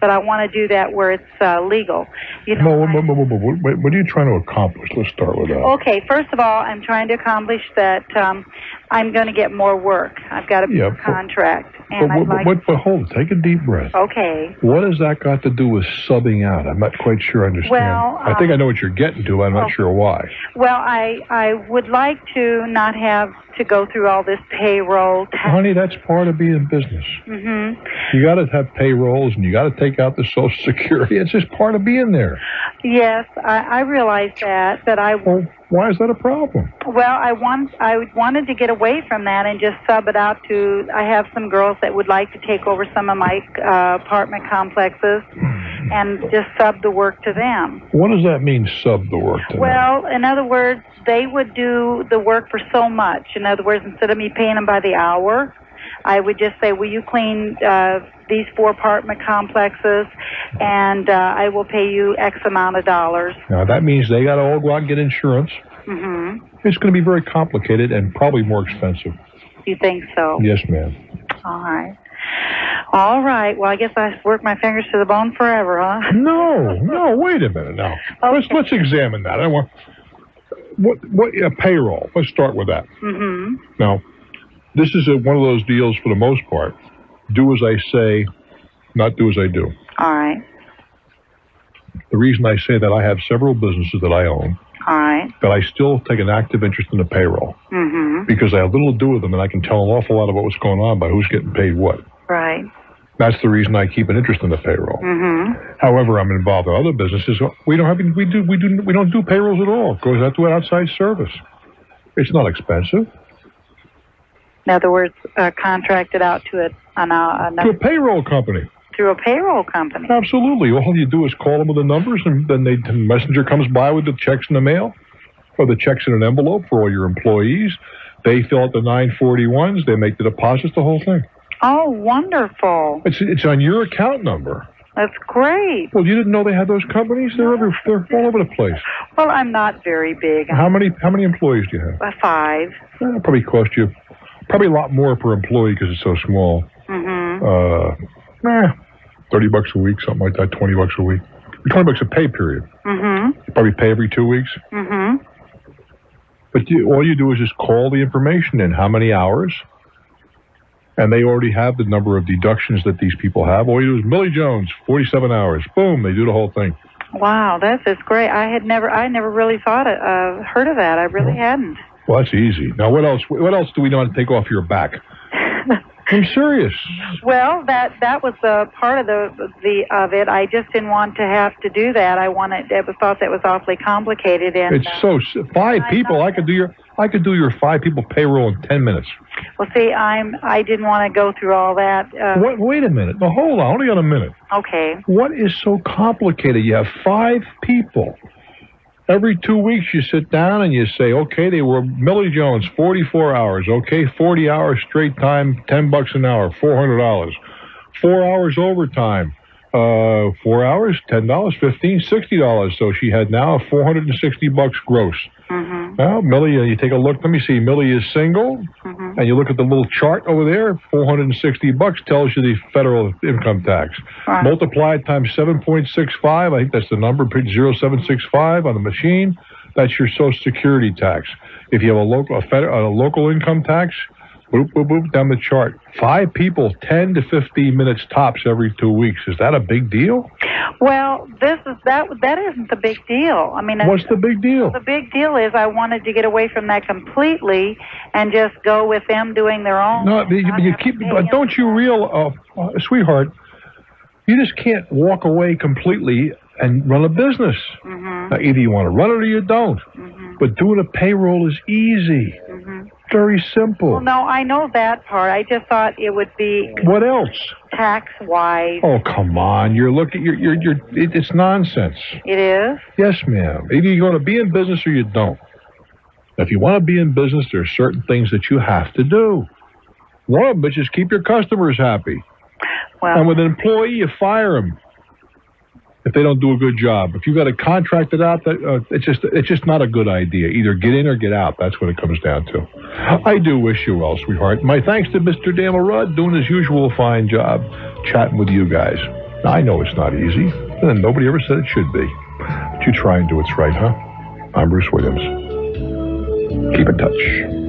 but I want to do that where it's uh, legal. You know. Well, what, what, what, what, what- what are you trying to accomplish? Let's start with that. Okay, first of all, I'm trying to accomplish that um, I'm going to get more work. I've got a Yeah, but- contract, But, and I'd what, like. what, but hold. Take a deep breath. Okay. What has that got to do with subbing out? I'm not quite sure I understand. Well, I think um, I know what you're getting to. I'm not oh. sure why. Well, I I would like to not have to go through all this payroll. Tax. Honey, that's part of being business. Mm-hmm. You got to have payrolls and you got to take out the Social Security. It's just part of being there. Yes, I, I realize that, but I Why is that a problem? well, I want I wanted to get away from that and just sub it out to. I have some girls that would like to take over some of my uh, apartment complexes and just sub the work to them. What does that mean, sub the work to them? Well, in other words, they would do the work for so much. In other words, instead of me paying them by the hour, I would just say, "Will you clean uh, these four apartment complexes?" And uh, I will pay you X amount of dollars. Now, that means they got to all go out and get insurance. Mm-hmm. It's going to be very complicated and probably more expensive. You think so? Yes, ma'am. All right. All right. Well, I guess I work my fingers to the bone forever, huh? No, no. Wait a minute now. Let's let's examine that. I want what what uh, payroll. Let's start with that. Mm-hmm. Now, this is a, one of those deals for the most part. Do as I say, not do as I do. All right. The reason I say that I have several businesses that I own All right. that I still take an active interest in the payroll Mm-hmm. because I have little to do with them and I can tell an awful lot about what's going on by who's getting paid what. Right. That's the reason I keep an interest in the payroll. Mm-hmm. However, I'm involved in other businesses. We don't have we do we do we don't do payrolls at all. It goes out to an outside service. It's not expensive. In other words, uh, contracted out to a, an, uh, To another a payroll company. through a payroll company. Absolutely. All you do is call them with the numbers, and then they, the messenger comes by with the checks in the mail, or the checks in an envelope for all your employees. They fill out the 941s. They make the deposits. The whole thing. Oh, wonderful! It's it's on your account number. That's great. Well, you didn't know they had those companies? They're every, they're all over the place. Well, I'm not very big. How many how many employees do you have? Uh, five. That'll probably cost you probably a lot more per employee because it's so small. Mm-hmm. Uh, eh, thirty bucks a week, something like that. Twenty bucks a week. Twenty bucks a pay period. Mm-hmm. You probably pay every two weeks. Mm-hmm. But you, all you do is just call the information in. How many hours? And they already have the number of deductions that these people have. All you do is Millie Jones, forty-seven hours. Boom, they do the whole thing. Wow, that's just great. I had never, I never really thought, it, uh, heard of that. I really hadn't. Well, that's easy. Now, what else? What else do we know how to take off your back? I'm serious. Well, that that was uh, part of the the of it. I just didn't want to have to do that. I wanted, I thought that was awfully complicated. And It's so s- five people. I could do your I could do your five people payroll in ten minutes. well, see, I'm, I didn't want to go through all that. Uh, Wait, wait a minute. No, hold on. Only on a minute. Okay. What is so complicated? You have five people. Every two weeks, you sit down and you say, okay, they were Millie Jones, 44 hours. Okay, 40 hours straight time, 10 bucks an hour, $400. Four hours overtime, uh, four hours, $10, 15 $60. So she had now 460 bucks gross. Mm-hmm. Now, Millie, uh, you take a look. Let me see. Millie is single, Mm-hmm. and you look at the little chart over there. 460 bucks tells you the federal income tax. Right. Multiply it times 7.65. I think that's the number. Put 0765 on the machine. That's your Social Security tax. If you have a local a, federal, a local income tax, boop boop boop down the chart. Five people, 10 to 15 minutes tops every two weeks. Is that a big deal? Well, this is that. That isn't the big deal. I mean, What's the big deal? The big deal is I wanted to get away from that completely and just go with them doing their own. No, you, you keep. But don't you real, uh, uh, sweetheart? You just can't walk away completely and run a business. Mm-hmm. Now, either you want to run it or you don't. But doing a payroll is easy. Very simple. Well, no, I know that part. I just thought it would be What else? tax wise. Oh, come on. You're looking. You're. You're. you're it, it's nonsense. It is. Yes, ma'am. Either you're going to be in business or you don't. If you want to be in business, there are certain things that you have to do. One of them is just keep your customers happy. Well, and with an employee, you fire him. If they don't do a good job. If you've got to contract it out, that uh, it's just it's just not a good idea. Either get in or get out. That's what it comes down to. I do wish you well, sweetheart. My thanks to Mr. Daniel Rudd doing his usual fine job chatting with you guys. I know it's not easy, and nobody ever said it should be. But you try and do what's right, huh? I'm Bruce Williams. Keep in touch.